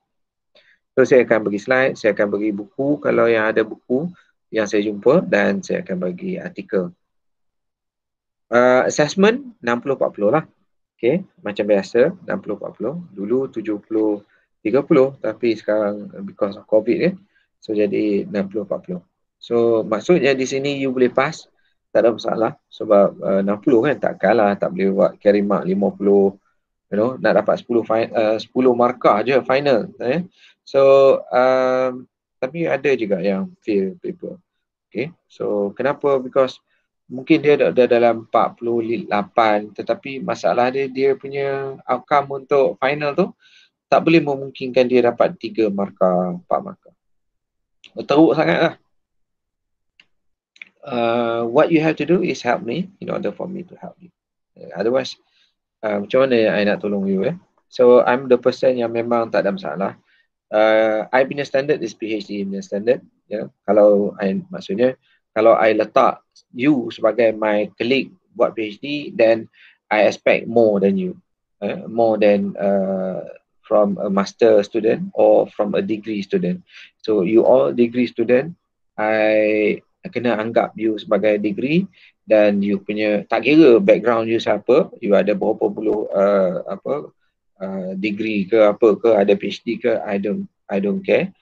So saya akan bagi slide saya akan bagi buku. Kalau yang ada buku yang saya jumpa dan saya akan bagi artikel. Uh, assessment 60 40 lah. Okay macam biasa 60 40 dulu 70 30 tapi sekarang because of covid ya. So jadi 60 40 So maksudnya di sini you boleh pass tak ada masalah sebab uh, 60 kan takkanlah tak boleh buat carry mark 50 you know nak dapat 10 fi- uh, 10 markah je final eh. So um, tapi ada juga yang fail paper. Okay. So kenapa? Because mungkin dia dah, dah dalam 48 tetapi masalah dia dia punya outcome untuk final tu tak boleh memungkinkan dia dapat 3 markah, 4 markah. Teruk sangat lah uh, what you have to do is help me in order for me to help you. Otherwise, uh, macam mana I nak tolong you eh? So, I'm the person yang memang tak ada masalah. Uh, I punya standard is PhD punya standard. Yeah. kalau I, maksudnya, kalau I letak you sebagai my colleague buat PhD, then I expect more than you. Uh, more than uh, from a master student or from a degree student. So, you all degree student, I kena anggap you sebagai degree dan you punya tak kira background you siapa you ada berapa puluh uh, apa uh, degree ke apa ke ada PhD ke I don't I don't care.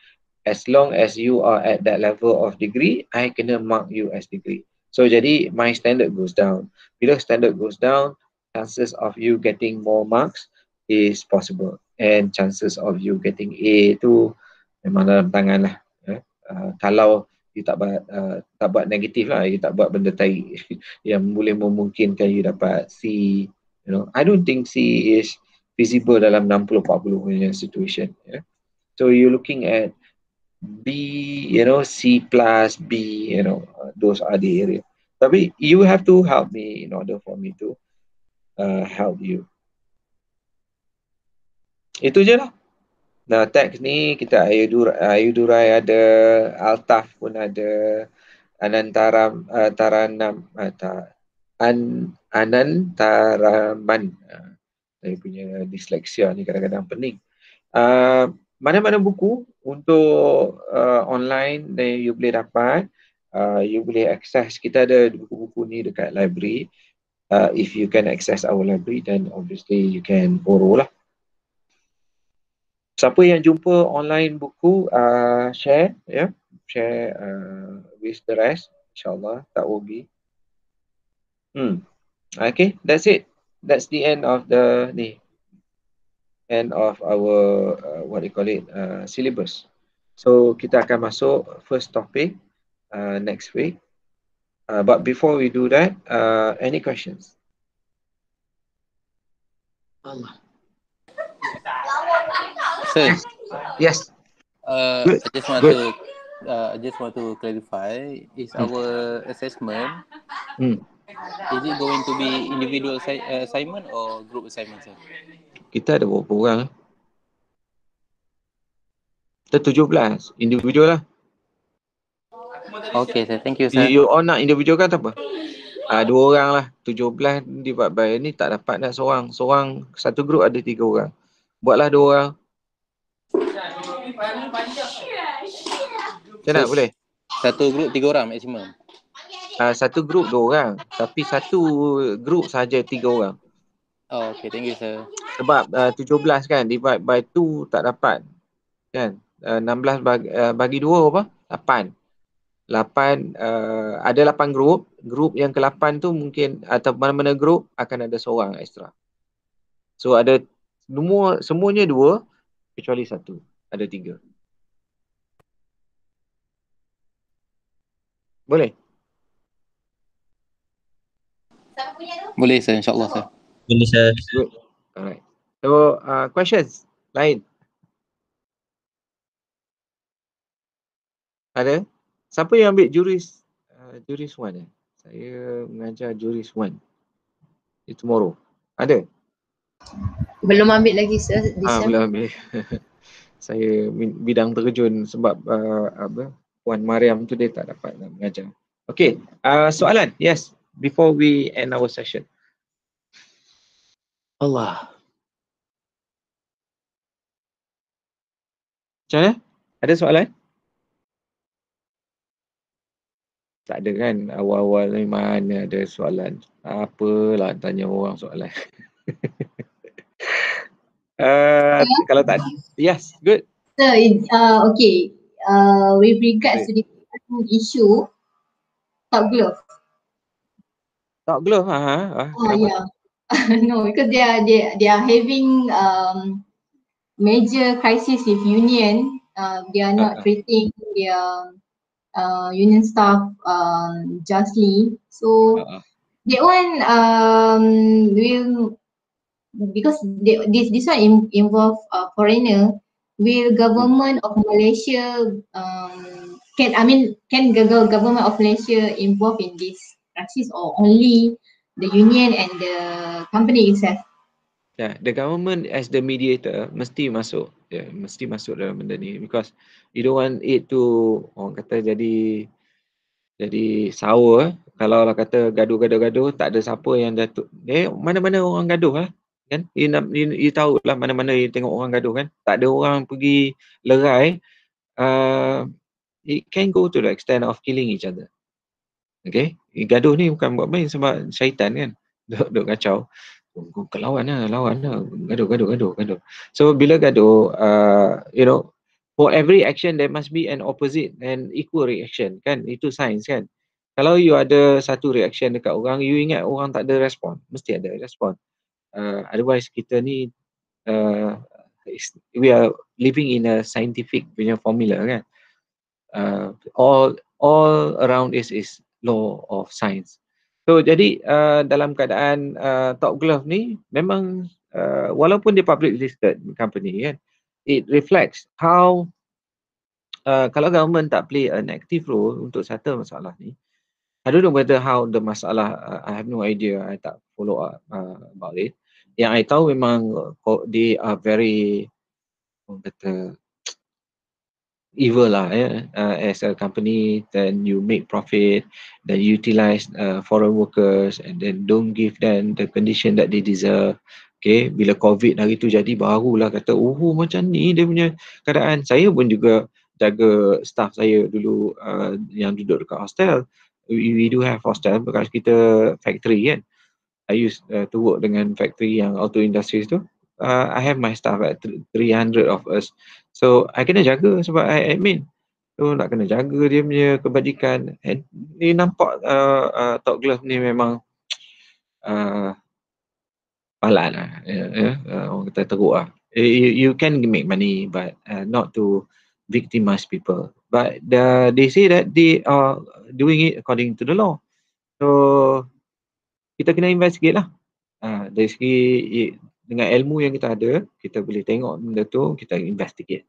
As long as you are at that level of degree I kena mark you as degree. So jadi my standard goes down. Bila standard goes down chances of you getting more marks is possible. And chances of you getting A tu memang dalam tangan lah eh? uh, kalau you tak buat uh, tak buat negatif lah you tak buat benda tai yang boleh memungkinkan you dapat C you know I don't think C is feasible dalam 60-40 punya situation. Yeah. So you're looking at B, you know, C plus B, you know, uh, those are the area. Tapi you have to help me in order for me to uh, help you. Itu je lah. Nah, teks ni kita Ayudurai, Ayudurai ada, Altaf pun ada, Anantaram, uh, Taranam, uh, ta, An, Anantaraman. Uh, saya punya disleksia ni kadang-kadang pening. Uh, mana-mana buku untuk uh, online dan you boleh dapat, uh, you boleh access. Kita ada buku-buku ni dekat library. Uh, if you can access our library, then obviously you can borrow lah. Siapa yang jumpa online buku, uh, share, ya, yeah? share uh, with the rest. InsyaAllah, tak rugi. Hmm. Okay, that's it. That's the end of the ni end of our uh, what you call it uh, syllabus. So kita akan masuk first topic uh, next week. Uh, but before we do that, uh, any questions? Allah. Sir. Yes. Uh, Good. I just want Good. to uh, I just want to clarify is Hmm. our assessment Hmm. is it going to be individual assi- uh, assignment or group assignment sir? Kita ada berapa orang? Kita 17. Individual lah. Okay sir, thank you sir. you all nak individual kan tak apa? Ah, dua orang lah. 17 divide by ni tak dapat nak seorang. Seorang satu grup ada tiga orang. Buatlah dua orang. Macam mana boleh? Satu group tiga orang maksimum. Uh, satu grup dua orang. Tapi satu grup saja tiga orang. Oh, okay, thank you sir. Sebab uh, 17 kan divide by 2 tak dapat. Kan? Uh, 16 bagi, uh, bagi 2 apa? 8. 8 uh, ada 8 grup. Grup yang ke-8 tu mungkin atau mana-mana grup akan ada seorang extra. So ada semua semuanya dua kecuali satu. Ada tiga. Boleh? Boleh sir, insyaAllah sir. Boleh sir. Good. Alright. So uh, questions lain? Ada? Siapa yang ambil juris uh, juris one eh? Saya mengajar juris one. It's tomorrow. Ada? Belum ambil lagi sir. Ah, belum ambil. Saya bidang terjun sebab uh, apa? Puan Mariam tu dia tak dapat nak mengajar. Okay, uh, soalan. Yes, before we end our session. Allah. Macam mana? Ada soalan? Tak ada kan awal-awal ni mana ada soalan. Apalah tanya orang soalan. uh, kalau tak yes, good. So, uh, okay, uh, with regards to the issue, top glove. Tak glove ha. Ah, kenapa? yeah. no, because they are they, they are having um, major crisis with union. Uh, they are not Uh-uh. treating their uh, union staff um, justly. So Uh-uh. that one um, will because they, this this one in, involve uh, foreigner. Will government of Malaysia um, can I mean can the gov- government of Malaysia involved in this crisis or only the union and the company itself? Yeah, the government as the mediator mesti masuk. Yeah, mesti masuk dalam benda ni because you don't want it to orang kata jadi jadi sour. Kalau lah kata gaduh-gaduh-gaduh tak ada siapa yang datuk. Eh mana-mana orang gaduh lah. Kan? You, you, you tahu lah mana-mana you tengok orang gaduh kan. Tak ada orang pergi lerai. Uh, it can go to the extent of killing each other. Okay. Gaduh ni bukan buat main sebab syaitan kan. Duk, duk kacau. Lawan lah, lawan lah. Gaduh, gaduh, gaduh, gaduh. So bila gaduh, uh, you know, for every action there must be an opposite and equal reaction kan. Itu sains kan. Kalau you ada satu reaction dekat orang, you ingat orang tak ada respon. Mesti ada respon. Uh, otherwise kita ni uh, we are living in a scientific punya formula kan. Uh, all all around is is law of science. So jadi uh, dalam keadaan uh, top glove ni memang uh, walaupun dia public listed company kan it reflects how uh, kalau government tak play an active role untuk settle masalah ni I don't know whether how the masalah uh, I have no idea I tak follow up uh, about it yang I tahu memang uh, they are very orang kata evil lah ya. Uh, as a company then you make profit then utilize uh, foreign workers and then don't give them the condition that they deserve. Okay bila covid hari tu jadi barulah kata oh macam ni dia punya keadaan. Saya pun juga jaga staff saya dulu uh, yang duduk dekat hostel. We, we do have hostel bekas kita factory kan I used uh, to work dengan factory yang auto industries tu uh, I have my staff at 300 of us. So I kena jaga sebab I admin. So nak kena jaga dia punya kebajikan. And ni nampak uh, uh, Top Glove ni memang uh, palat lah. Yeah, yeah. Uh, orang kata teruk lah. You, you can make money but uh, not to victimize people. But the, they say that they are doing it according to the law. So kita kena investigate lah. Uh, dari segi dengan ilmu yang kita ada, kita boleh tengok benda tu, kita investigate.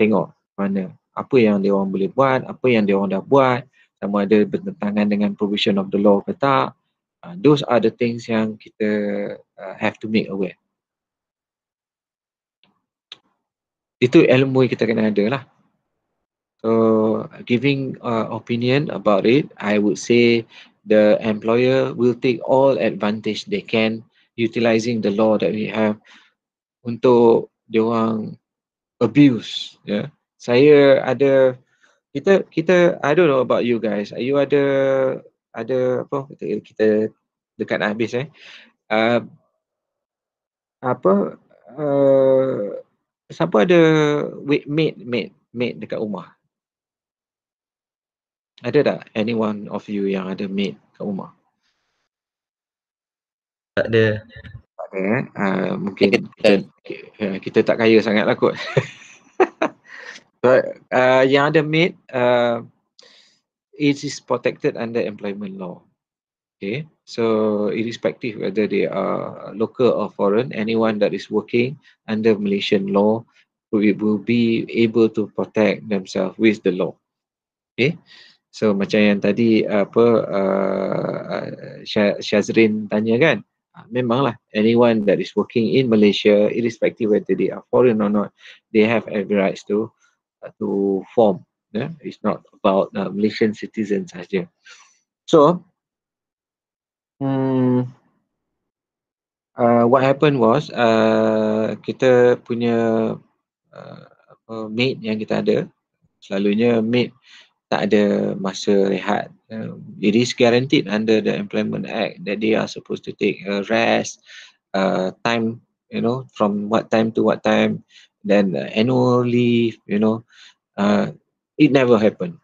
Tengok mana apa yang dia orang boleh buat, apa yang dia orang dah buat, sama ada bertentangan dengan provision of the law ke tak. Uh, those are the things yang kita uh, have to make aware. Itu ilmu yang kita kena ada lah. So giving uh, opinion about it, I would say the employer will take all advantage they can utilizing the law that we have untuk dia orang abuse yeah. saya ada kita kita I don't know about you guys. You ada ada apa? Kita, kita dekat nak habis eh. Uh, apa uh, siapa ada wait mate mate mate dekat rumah ada tak anyone of you yang ada mate kat rumah tak ada. Tak ada eh. Uh, mungkin kita, uh, kita tak kaya sangat lah kot. But uh, yang ada made, uh, it is protected under employment law. Okay, so irrespective whether they are local or foreign, anyone that is working under Malaysian law will, will be able to protect themselves with the law. Okay, so macam yang tadi apa uh, Syazrin tanya kan, uh, memanglah anyone that is working in Malaysia irrespective whether they are foreign or not they have every rights to uh, to form yeah? it's not about uh, Malaysian citizens saja so hmm, uh, what happened was uh, kita punya uh, maid yang kita ada selalunya maid tak ada masa rehat uh, it is guaranteed under the Employment Act that they are supposed to take a rest, uh, time, you know, from what time to what time, then uh, annual leave, you know, uh, it never happened.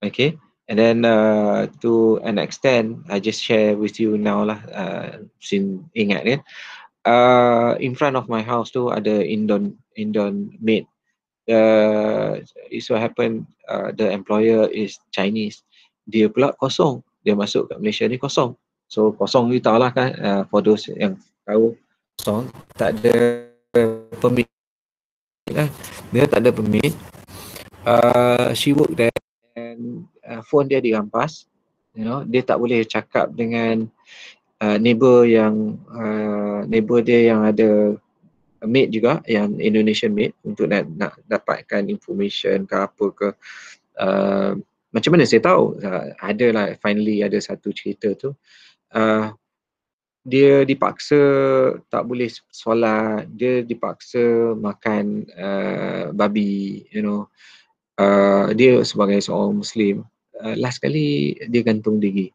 Okay. And then uh, to an extent, I just share with you now lah, uh, sin ingat kan, uh, in front of my house tu ada Indon Indon maid. Uh, it so happen uh, the employer is Chinese. Dia pula kosong. Dia masuk kat Malaysia ni kosong. So kosong you tahu lah kan uh, for those yang tahu. Kosong. Tak ada permit. Kan? Dia tak ada permit. Uh, she work there and uh, phone dia dirampas. You know dia tak boleh cakap dengan uh, neighbor yang uh, neighbor dia yang ada mate juga yang Indonesian mate untuk nak, nak dapatkan information ke apa ke. Uh, macam mana saya tahu. Uh, ada lah finally ada satu cerita tu. Uh, dia dipaksa tak boleh solat. Dia dipaksa makan uh, babi you know. Uh, dia sebagai seorang muslim uh, last kali dia gantung diri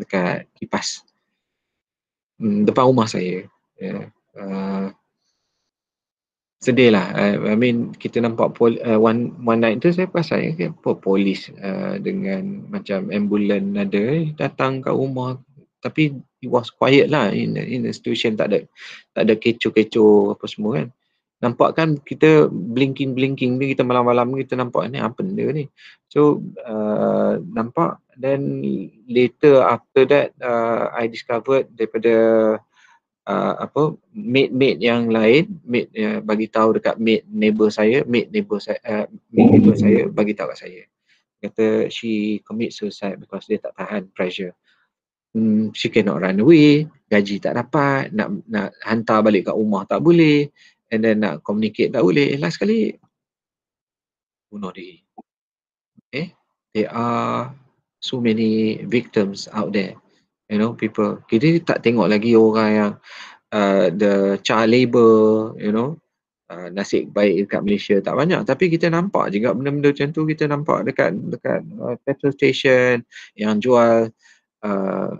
dekat kipas hmm, depan rumah saya. Yeah. uh, sedih lah. Uh, I mean kita nampak pol, uh, one one night tu saya perasan ya, apa polis uh, dengan macam ambulan ada eh, datang kat rumah tapi it was quiet lah in in the situation tak ada tak ada kecoh-kecoh apa semua kan. Nampak kan kita blinking blinking ni kita malam-malam kita nampak ni apa benda ni. So uh, nampak then later after that uh, I discovered daripada uh, apa mate-mate yang lain mate uh, bagi tahu dekat mate neighbor saya mate neighbor saya uh, mate neighbor saya bagi tahu kat saya. Kata she commit suicide because dia tak tahan pressure. Hmm, she cannot run away gaji tak dapat nak nak hantar balik kat rumah tak boleh and then nak communicate tak boleh. Last sekali bunuh diri. Okay there are so many victims out there you know people kita tak tengok lagi orang yang uh, the child labor you know uh, nasib baik dekat Malaysia tak banyak. Tapi kita nampak juga benda-benda macam tu kita nampak dekat dekat uh, petrol station yang jual uh,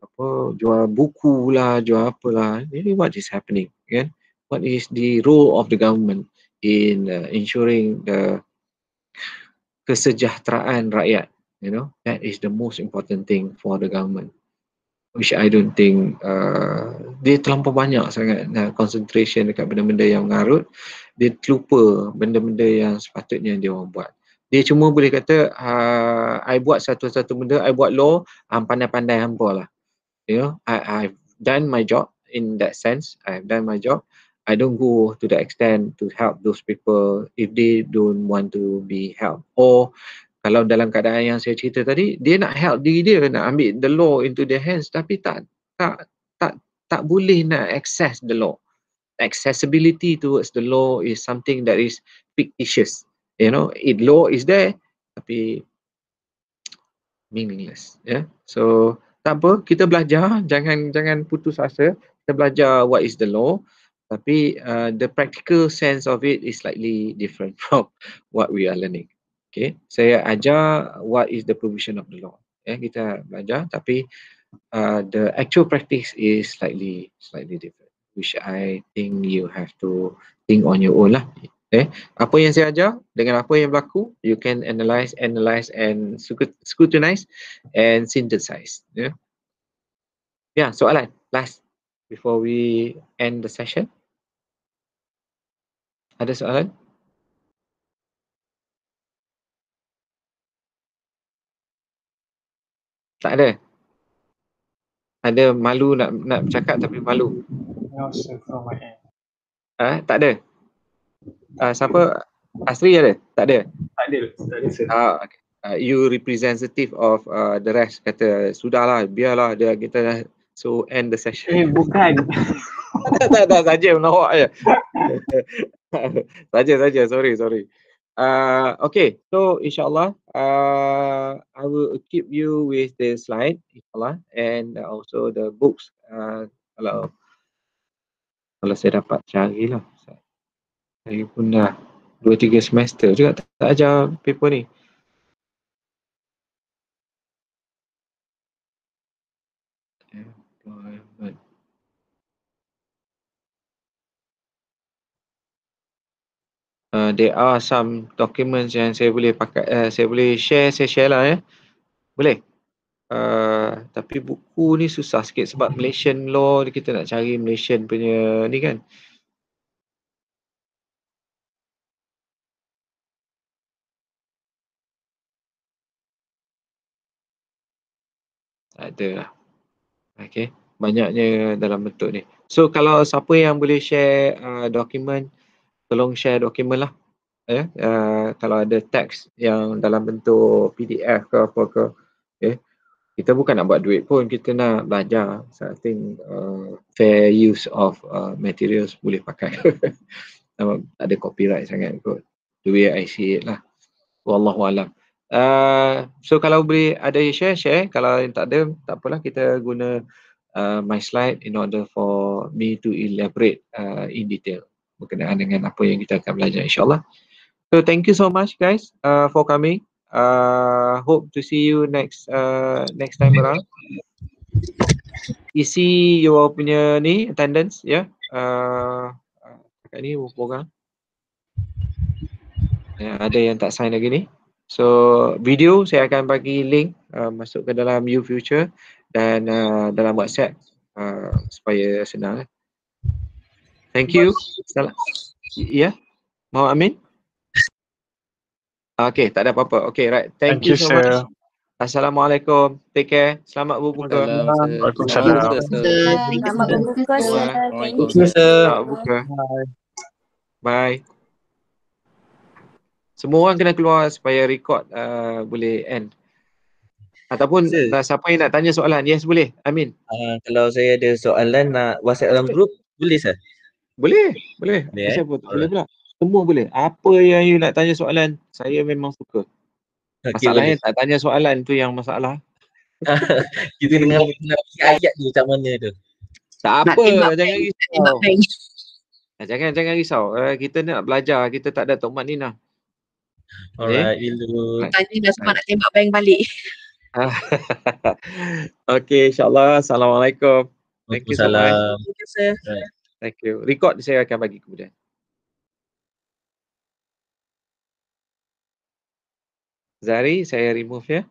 apa jual buku lah jual apalah ini what is happening kan? What is the role of the government in uh, ensuring the kesejahteraan rakyat you know? That is the most important thing for the government which I don't think uh, dia terlampau banyak sangat uh, concentration dekat benda-benda yang mengarut. Dia terlupa benda-benda yang sepatutnya dia orang buat. Dia cuma boleh kata uh, I buat satu-satu benda I buat law um, pandai-pandai hampa lah. You know I, I've done my job in that sense. I've done my job. I don't go to the extent to help those people if they don't want to be helped. Or kalau dalam keadaan yang saya cerita tadi dia nak help diri dia nak ambil the law into their hands tapi tak tak tak tak boleh nak access the law. Accessibility towards the law is something that is fictitious. You know it law is there tapi meaningless yeah? so tak apa kita belajar. Jangan jangan putus asa. Kita belajar what is the law tapi uh, the practical sense of it is slightly different from what we are learning Okay, saya ajar what is the provision of the law. Ya, kita belajar tapi uh, the actual practice is slightly slightly different. Which I think you have to think on your own lah. Okay, apa yang saya ajar dengan apa yang berlaku, you can analyze, analyze and scrutinize and synthesize. Ya, yeah. yeah, soalan last before we end the session. Ada soalan? Tak ada. Ada malu nak nak bercakap tapi malu. No sir from my end. Ah, tak ada. Ah, siapa? Asri ada? Tak ada. Tak ada. Tak ada sir. Ah, okay. Uh, you representative of uh, the rest kata sudahlah biarlah dia kita dah so end the session. Eh bukan. tak tak tak saja menawak je. saja saja sorry sorry. Uh, okay, so insyaAllah, uh, I will keep you with the slide, insyaAllah, and also the books. Uh, kalau kalau saya dapat carilah. Saya pun dah 2-3 semester juga tak, tak ajar paper ni. Uh, there are some documents yang saya boleh pakai uh, saya boleh share saya share lah ya. Boleh? Uh, tapi buku ni susah sikit sebab Malaysian law kita nak cari Malaysian punya ni kan. Ada lah. Okay. Banyaknya dalam bentuk ni. So kalau siapa yang boleh share uh, dokumen tolong share dokumen lah. Ya uh, kalau ada teks yang dalam bentuk PDF ke apa ke okay. kita bukan nak buat duit pun kita nak belajar. So I think uh, fair use of uh, materials boleh pakai. Tak ada copyright sangat kot. The way I see it lah. Wallahualam uh, so kalau boleh ada share share. Kalau yang tak ada tak apalah. Kita guna uh, my slide in order for me to elaborate uh, in detail berkenaan dengan apa yang kita akan belajar insyaAllah. So thank you so much guys uh, for coming. Uh, hope to see you next uh, next time around. Isi your punya ni attendance ya. Yeah. Uh, kat ni berapa orang? Ya, ada yang tak sign lagi ni. So video saya akan bagi link uh, masuk ke dalam You Future dan uh, dalam WhatsApp uh, supaya senang. Eh. Thank you. Salam. Ya. Mau Amin? Okay, tak ada apa-apa. Okay, right. Thank, Thank you, you so sir. much. Assalamualaikum. Take care. Selamat berbuka. Waalaikumsalam. Selamat berbuka, sir. Thank you. Selamat berbuka. Bye. Semua orang kena keluar supaya record uh, boleh end. Ataupun uh, siapa yang nak tanya soalan? Yes, boleh. Amin. Uh, kalau saya ada soalan nak WhatsApp dalam group, boleh sir? Boleh, boleh. Boleh, eh? Siapa? Boleh pula. Semua boleh. Apa yang you nak tanya soalan, saya memang suka. Okey, Masalahnya tak tanya soalan tu yang masalah. Kita dengar nak ayat tu macam mana tu. Tak Nak apa, tembak jangan risau. Bank. Ah, Jangan jangan risau. Uh, kita ni nak belajar, kita tak ada Tok Mak Nina. Alright, Ilu. Tanya dah semua nak tembak bank balik. okay, insyaAllah. Assalamualaikum. Thank you so much. Thank you, sir. Thank you. Record saya akan bagi kemudian. Zari, saya remove ya.